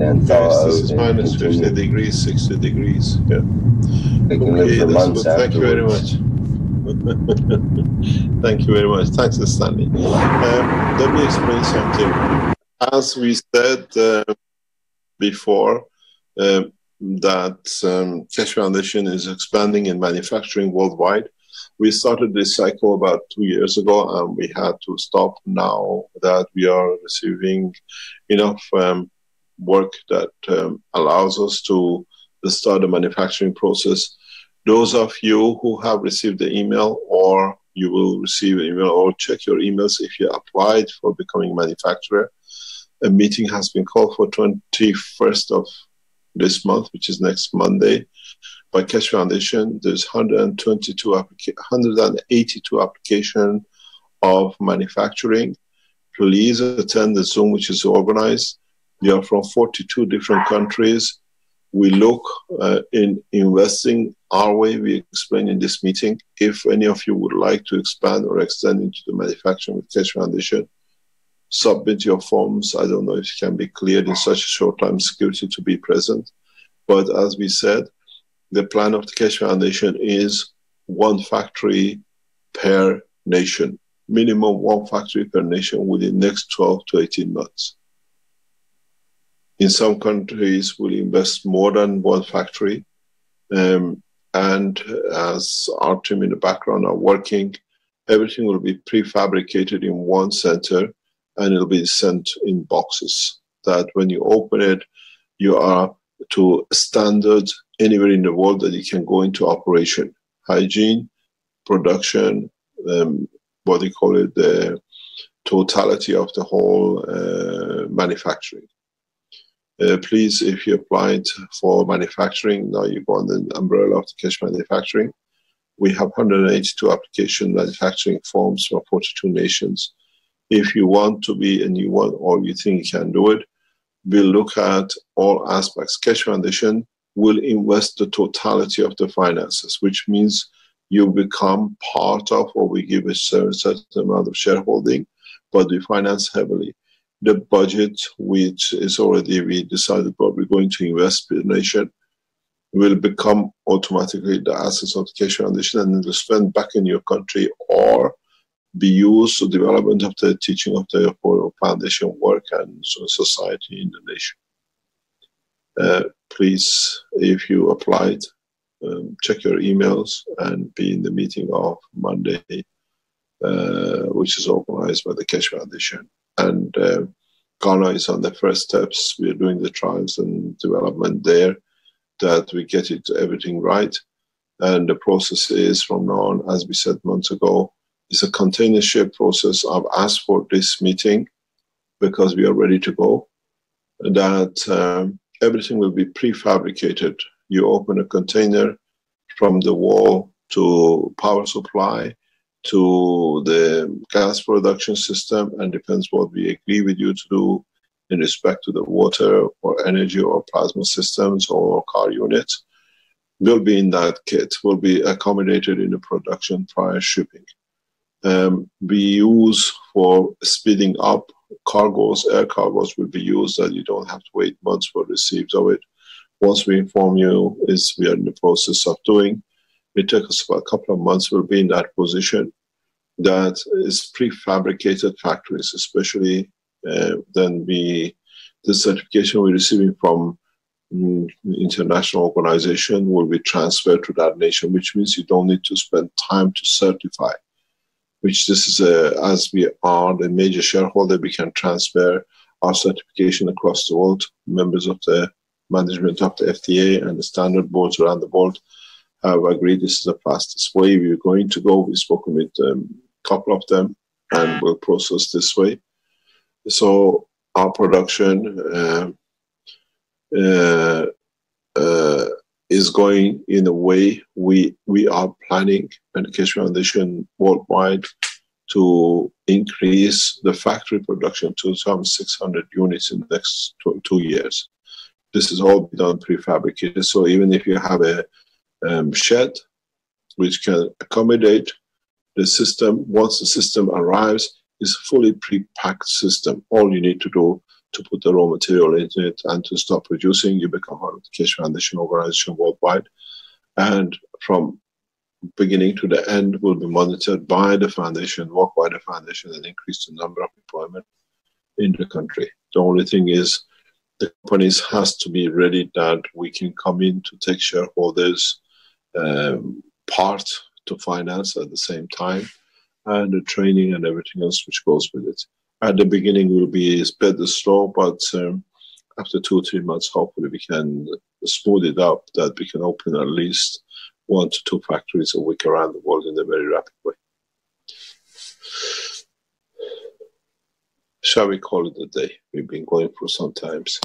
and Yes, this is and minus continue. 50 degrees, 60 degrees. Yeah. They can live Okay, for months. Thank you very much. [laughs] Thank you very much. Thanks, Stanley. Um, let me explain something. As we said uh, before, um, that um, Keshe Foundation is expanding in manufacturing worldwide. We started this cycle about two years ago, and we had to stop now that we are receiving enough um, work that um, allows us to start the manufacturing process. Those of you who have received the email or you will receive an email or check your emails if you applied for becoming a manufacturer. A meeting has been called for 21st of this month, which is next Monday, by Keshe Foundation. There's 122 applica- 182 application of manufacturing. Please attend the Zoom, which is organized. We are from 42 different countries. We look uh, in investing our way. We explain in this meeting. If any of you would like to expand or extend into the manufacturing with Keshe Foundation, submit your forms. I don't know if it can be cleared in such a short time security to be present. But as we said, the plan of the Keshe Foundation is one factory per nation, minimum one factory per nation within next 12 to 18 months. In some countries, we'll invest more than one factory. Um, and as our team in the background are working, everything will be prefabricated in one center and it'll be sent in boxes that when you open it, you are to standard anywhere in the world that you can go into operation. Hygiene, production, um, what do you call it, the totality of the whole uh, manufacturing. Uh, please, if you applied for manufacturing, now you go under the umbrella of the Keshe manufacturing. We have 182 application manufacturing forms from 42 nations. If you want to be a new one or you think you can do it, we'll look at all aspects. Keshe Foundation will invest the totality of the finances, which means you become part of or we give a certain amount of shareholding, but we finance heavily. The budget, which is already we decided what we're going to invest in the nation, will become automatically the assets of the Keshe Foundation and then spend back in your country or be used for development of the teaching of the foundation work and society in the nation. Uh, please, if you applied, um, check your emails and be in the meeting of Monday, uh, which is organized by the Keshe Foundation. And uh, Ghana is on the first steps. We are doing the trials and development there that we get it everything right. And the process is from now on, as we said months ago, is a container ship process. I've asked for this meeting because we are ready to go. That um, everything will be prefabricated you open a container from the wall to power supply to the gas production system and depends what we agree with you to do in respect to the water or energy or plasma systems or car units will be in that kit, will be accommodated in the production prior shipping. Um, we use for speeding up cargoes, air cargoes will be used that you don't have to wait months for receipts of it once we inform you is we are in the process of doing. It took us about a couple of months. We'll be in that position that is prefabricated factories, especially uh, then we the certification we're receiving from mm, international organization will be transferred to that nation, which means you don't need to spend time to certify. Which this is a, as we are the major shareholder, we can transfer our certification across the world. Members of the management of the FDA and the standard boards around the world have agreed this is the fastest way we're going to go. We've spoken with um, a couple of them and we'll process this way. So our production uh, uh, uh, is going in a way we we are planning and Keshe Foundation worldwide to increase the factory production to some 600 units in the next two, two years this is all done prefabricated. So even if you have a um, shed which can accommodate the system, once the system arrives, is fully pre-packed system. All you need to do to put the raw material into it and to stop producing, you become part of the Keshe Foundation organization worldwide. And from beginning to the end will be monitored by the foundation, work by the foundation, and increase the number of employment in the country. The only thing is the companies has to be ready that we can come in to take shareholders part to finance at the same time and the training and everything else which goes with it. At the beginning will be a bit slow, but um, after two or three months, hopefully we can smooth it up that we can open at least one to two factories a week around the world in a very rapid way. Shall we call it a day? We've been going for some times.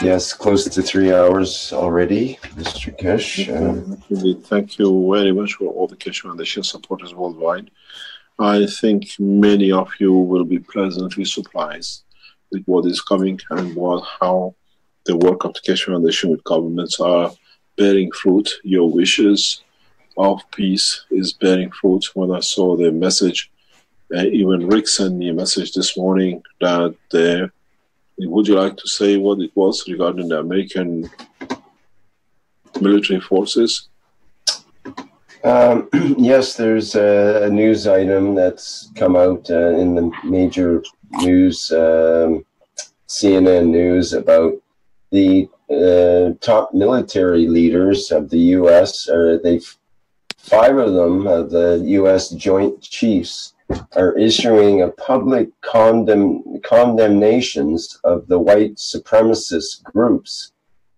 Yes, close to three hours already, Mr. Keshe. Um, Thank you very much for all the Keshe Foundation supporters worldwide. I think many of you will be pleasantly surprised with what is coming and what how the work of the Keshe Foundation with governments are bearing fruit. Your wishes of peace is bearing fruit. When I saw the message uh, even Rick sent me a message this morning that uh, would you like to say what it was regarding the American military forces? Um, [clears throat] yes, there's a, a, news item that's come out uh, in the major news, um, CNN News, about the uh, top military leaders of the U.S. Or they, five of them, uh, the U.S. Joint Chiefs, are issuing a public condemn, condemnations of the white supremacist groups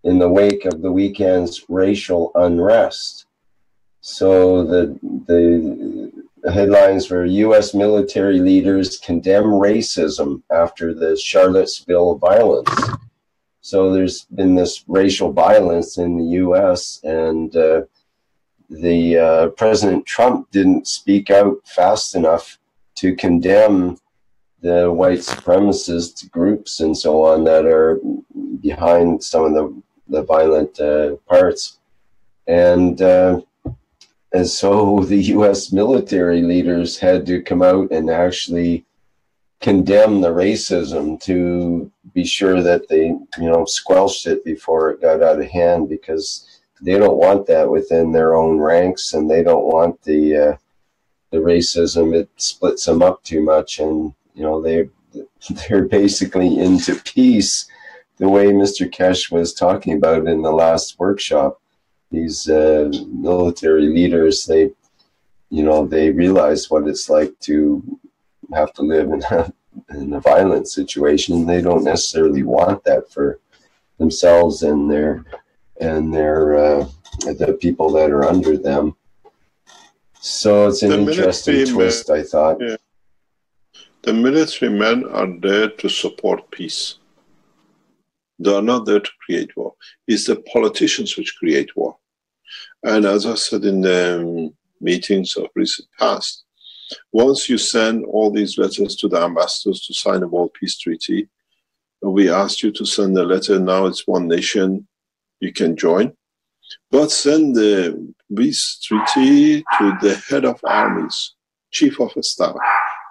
in the wake of the weekend's racial unrest. So the the headlines were U.S. military leaders condemn racism after the Charlottesville violence. So there's been this racial violence in the U.S. and uh, the uh, President Trump didn't speak out fast enough to condemn the white supremacist groups and so on that are behind some of the, the violent uh, parts. And, uh, and so [laughs] the US military leaders had to come out and actually condemn the racism to be sure that they, you know, squelched it before it got out of hand because they don't want that within their own ranks and they don't want the, uh, the racism. It splits them up too much and you know they [laughs] they're basically into peace the way Mr. Keshe was talking about in the last workshop. These uh, military leaders, they, you know, they realize what it's like to have to live in a, in a violent situation. They don't necessarily want that for themselves and their and their uh, the people that are under them. So it's an The interesting twist, I thought. Yeah. The military men are there to support peace. They are not there to create war. It's the politicians which create war. And as I said in the um, meetings of recent past, once you send all these letters to the ambassadors to sign a world peace treaty, we asked you to send a letter. Now it's one nation. You can join. But send the peace treaty to the head of armies, chief of staff,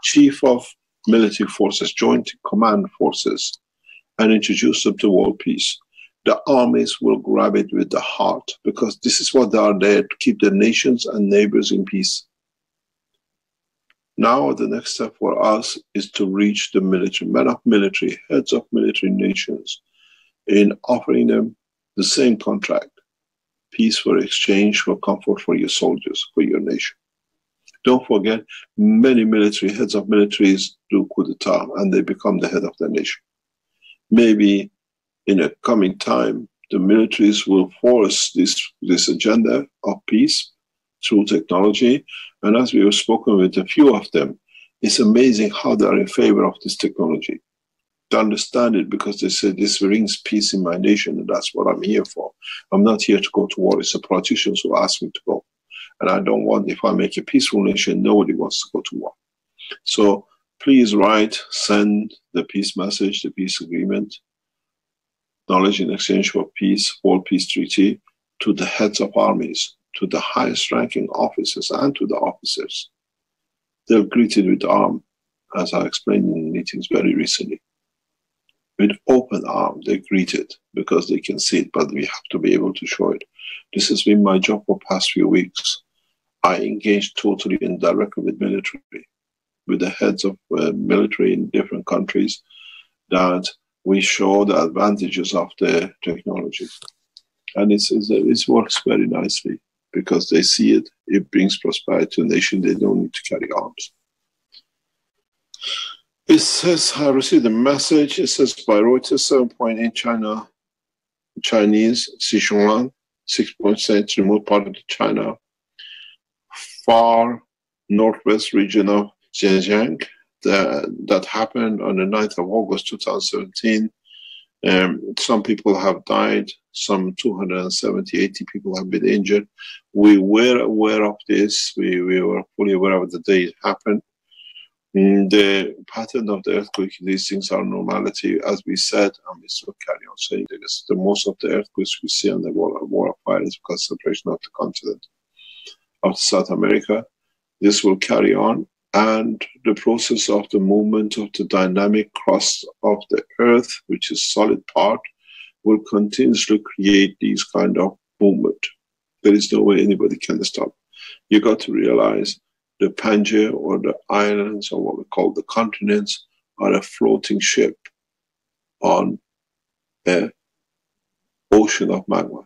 chief of military forces, joint command forces, and introduce them to world peace. The armies will grab it with the heart because this is what they are there to keep the nations and neighbors in peace. Now, the next step for us is to reach the military, men of military, heads of military nations, in offering them the same contract peace for exchange for comfort for your soldiers, for your nation. Don't forget, many military heads of militaries do coup d'etat and they become the head of the nation. Maybe in a coming time, the militaries will force this, this agenda of peace through technology. And as we have spoken with a few of them, it's amazing how they are in favor of this technology. To understand it because they say this brings peace in my nation and that's what I'm here for. I'm not here to go to war. It's the politicians who ask me to go. And I don't want, if I make a peaceful nation, nobody wants to go to war. So please write, send the peace message, the peace agreement, knowledge in exchange for peace, world peace treaty, to the heads of armies, to the highest ranking officers, and to the officers. They're greeted with arm, as I explained in meetings very recently. With open arm, they greet it because they can see it, but we have to be able to show it. This has been my job for past few weeks. I engaged totally and directly with military, with the heads of uh, military in different countries, that we show the advantages of the technology. And it's, it's, it works very nicely because they see it. It brings prosperity to a nation. They don't need to carry arms. It says, I received a message. It says by Reuters, 7.8 China, Chinese, Sichuan, 6.6 remote part of China, far northwest region of Xinjiang. That, that happened on the 9th of August 2017. Um, some people have died, some 270, 80 people have been injured. We were aware of this, we, we were fully aware of the day it happened. Mm, the pattern of the earthquake, these things are normality, as we said, and we still carry on saying this. The most of the earthquakes we see on the wall, wall of fire is separation of the continent of South America. This will carry on, and the process of the movement of the dynamic crust of the earth, which is solid part, will continuously create these kind of movement. There is no way anybody can stop. You got to realize the Pangaea or the islands or what we call the continents are a floating ship on an ocean of magma.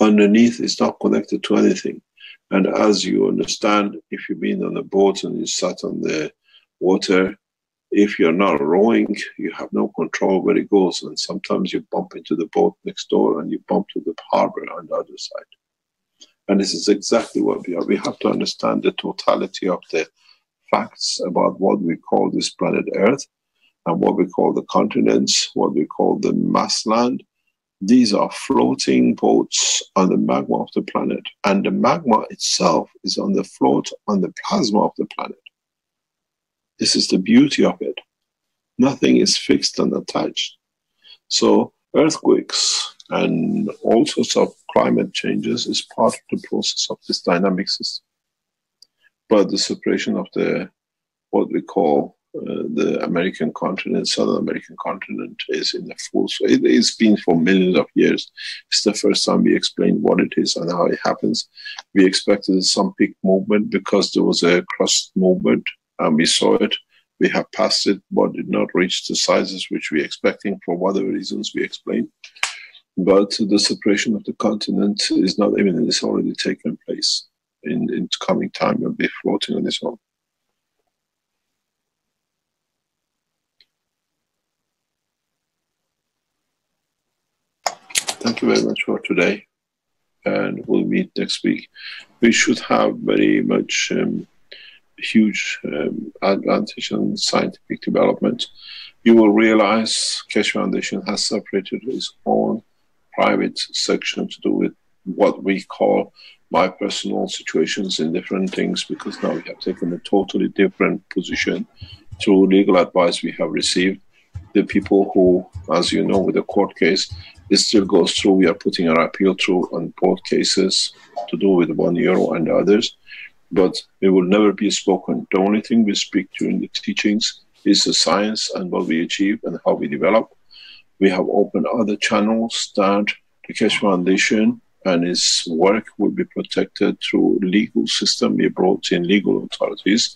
Underneath, it's not connected to anything. And as you understand, if you've been on a boat and you sat on the water, if you're not rowing, you have no control where it goes. And sometimes you bump into the boat next door and you bump to the harbor on the other side. And this is exactly what we are. We have to understand the totality of the facts about what we call this planet Earth and what we call the continents, what we call the mass land. These are floating boats on the magma of the planet. And the magma itself is on the float on the plasma of the planet. This is the beauty of it. Nothing is fixed and attached. So earthquakes and all sorts of climate changes is part of the process of this dynamic system. But the separation of the what we call uh, the American continent, Southern American continent, is in the full. So it, has been for millions of years. It's the first time we explained what it is and how it happens. We expected some peak movement because there was a crust movement, and we saw it. We have passed it, but did not reach the sizes which we expecting for whatever reasons we explained. But the separation of the continent is not imminent; it's already taken place. In in coming time, will be floating on its own. Thank you very much for today, and we'll meet next week. We should have very much um, huge um, advantage in scientific development. You will realize Keshe Foundation has separated its own private section to do with what we call my personal situations in different things because now we have taken a totally different position through legal advice we have received. The people who, as you know, with the court case, it still goes through. We are putting our appeal through on both cases to do with one euro and others, but it will never be spoken. The only thing we speak during the teachings is the science and what we achieve and how we develop. We have opened other channels that the Keshe Foundation and its work will be protected through legal system. We brought in legal authorities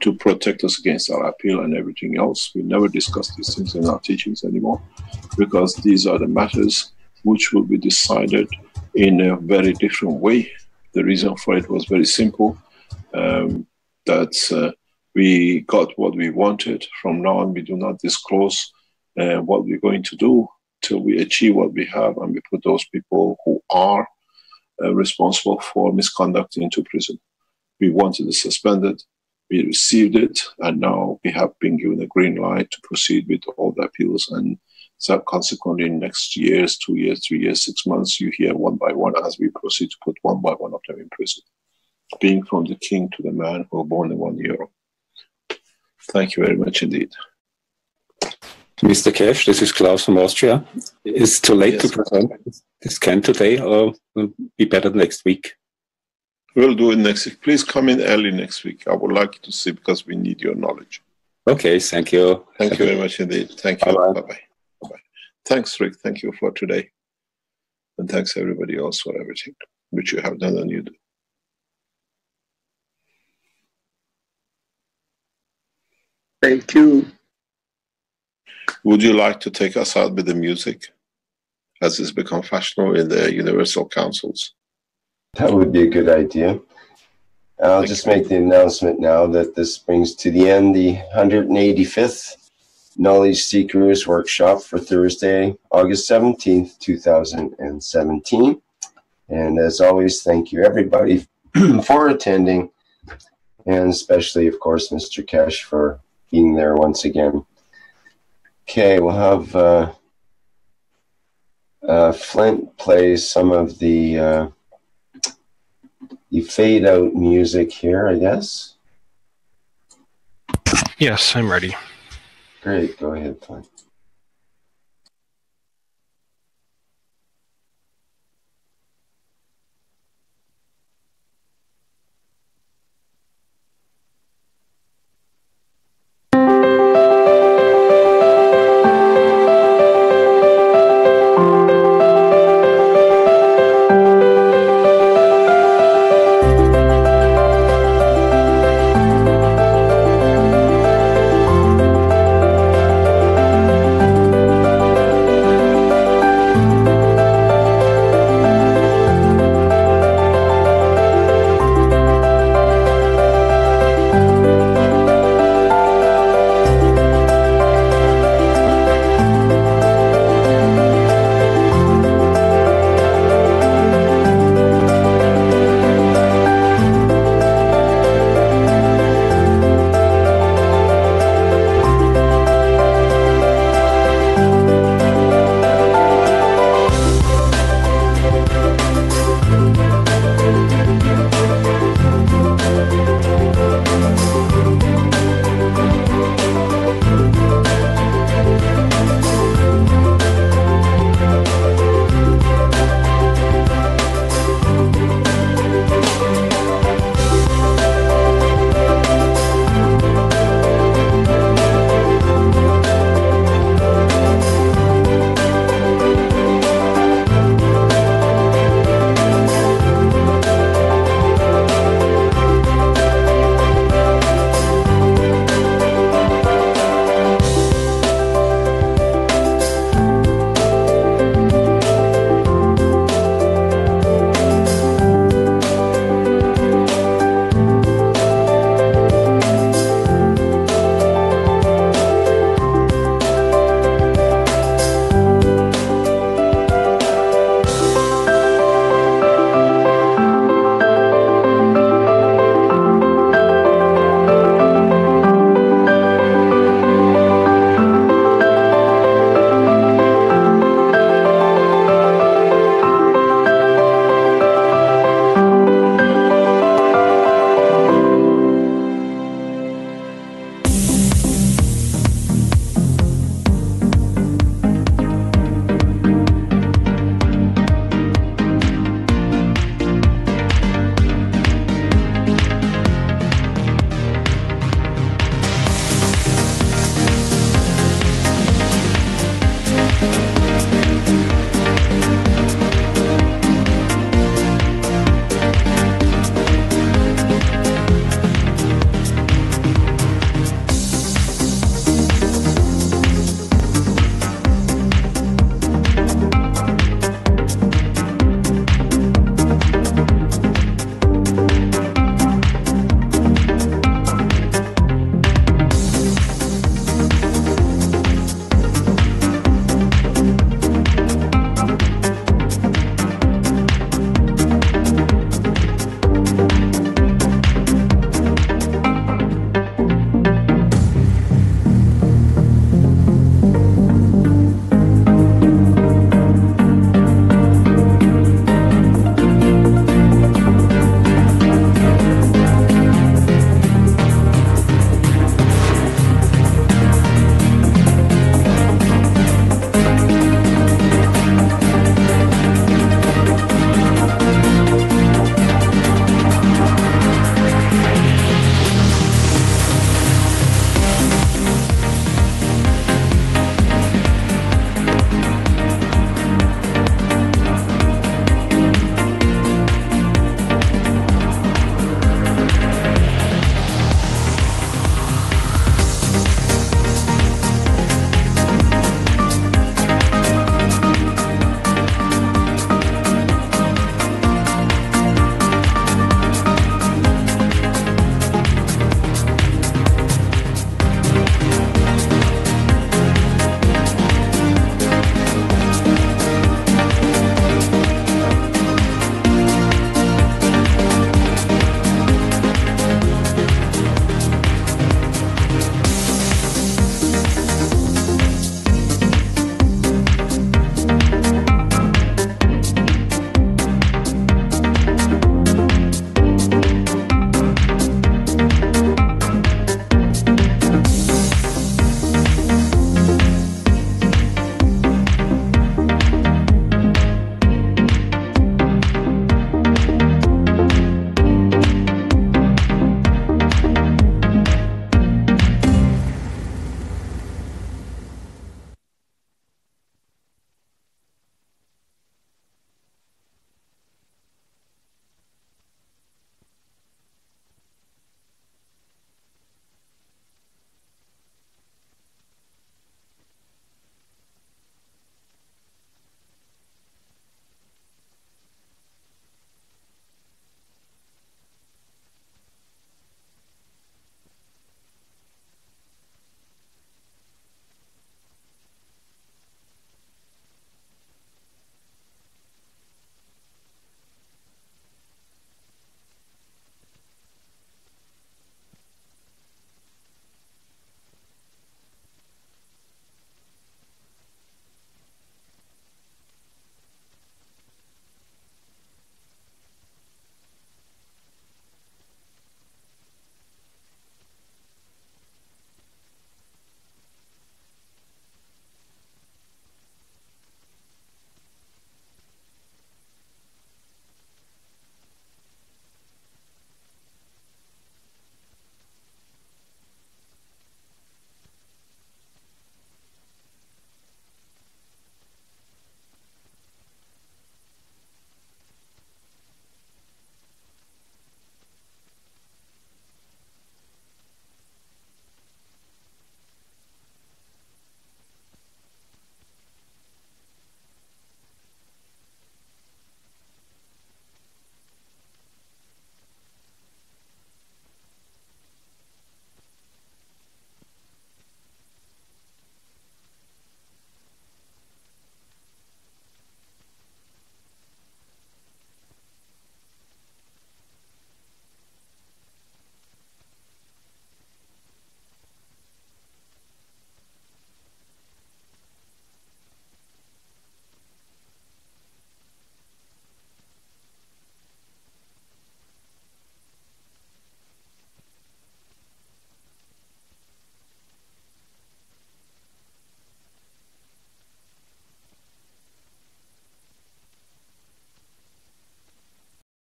to protect us against our appeal and everything else. We never discuss these things in our teachings anymore because these are the matters which will be decided in a very different way. The reason for it was very simple um, that uh, we got what we wanted. From now on, we do not disclose uh, what we're going to do till we achieve what we have and we put those people who are uh, responsible for misconduct into prison. We wanted it suspended we received it, and now we have been given a green light to proceed with all the appeals. And so consequently, next years, two years, three years, six months, you hear one by one as we proceed to put one by one of them in prison, being from the king to the man who were born in one year. Thank you very much indeed. Mr. Keshe, this is Klaus from Austria. Is too late yes. to present this scan today, or will be better next week? We'll do it next week. Please come in early next week. I would like to see because we need your knowledge. Okay, thank you. Thank, you very much indeed. Thank you. Bye bye. Bye Thanks, Rick. Thank you for today. And thanks everybody else for everything which you have done and you do. Thank you. Would you like to take us out with the music as it's become fashionable in the Universal Councils? That would be a good idea. I'll Thank just you. make the announcement now that this brings to the end the 185th Knowledge Seekers Workshop for Thursday, August 17th, 2017. And as always, thank you everybody [clears throat] for attending, and especially, of course, Mr. Keshe for being there once again. Okay, we'll have uh, uh, Flint play some of the. Uh, the fade out music here, I guess. Yes, I'm ready. Great, go ahead, Flint.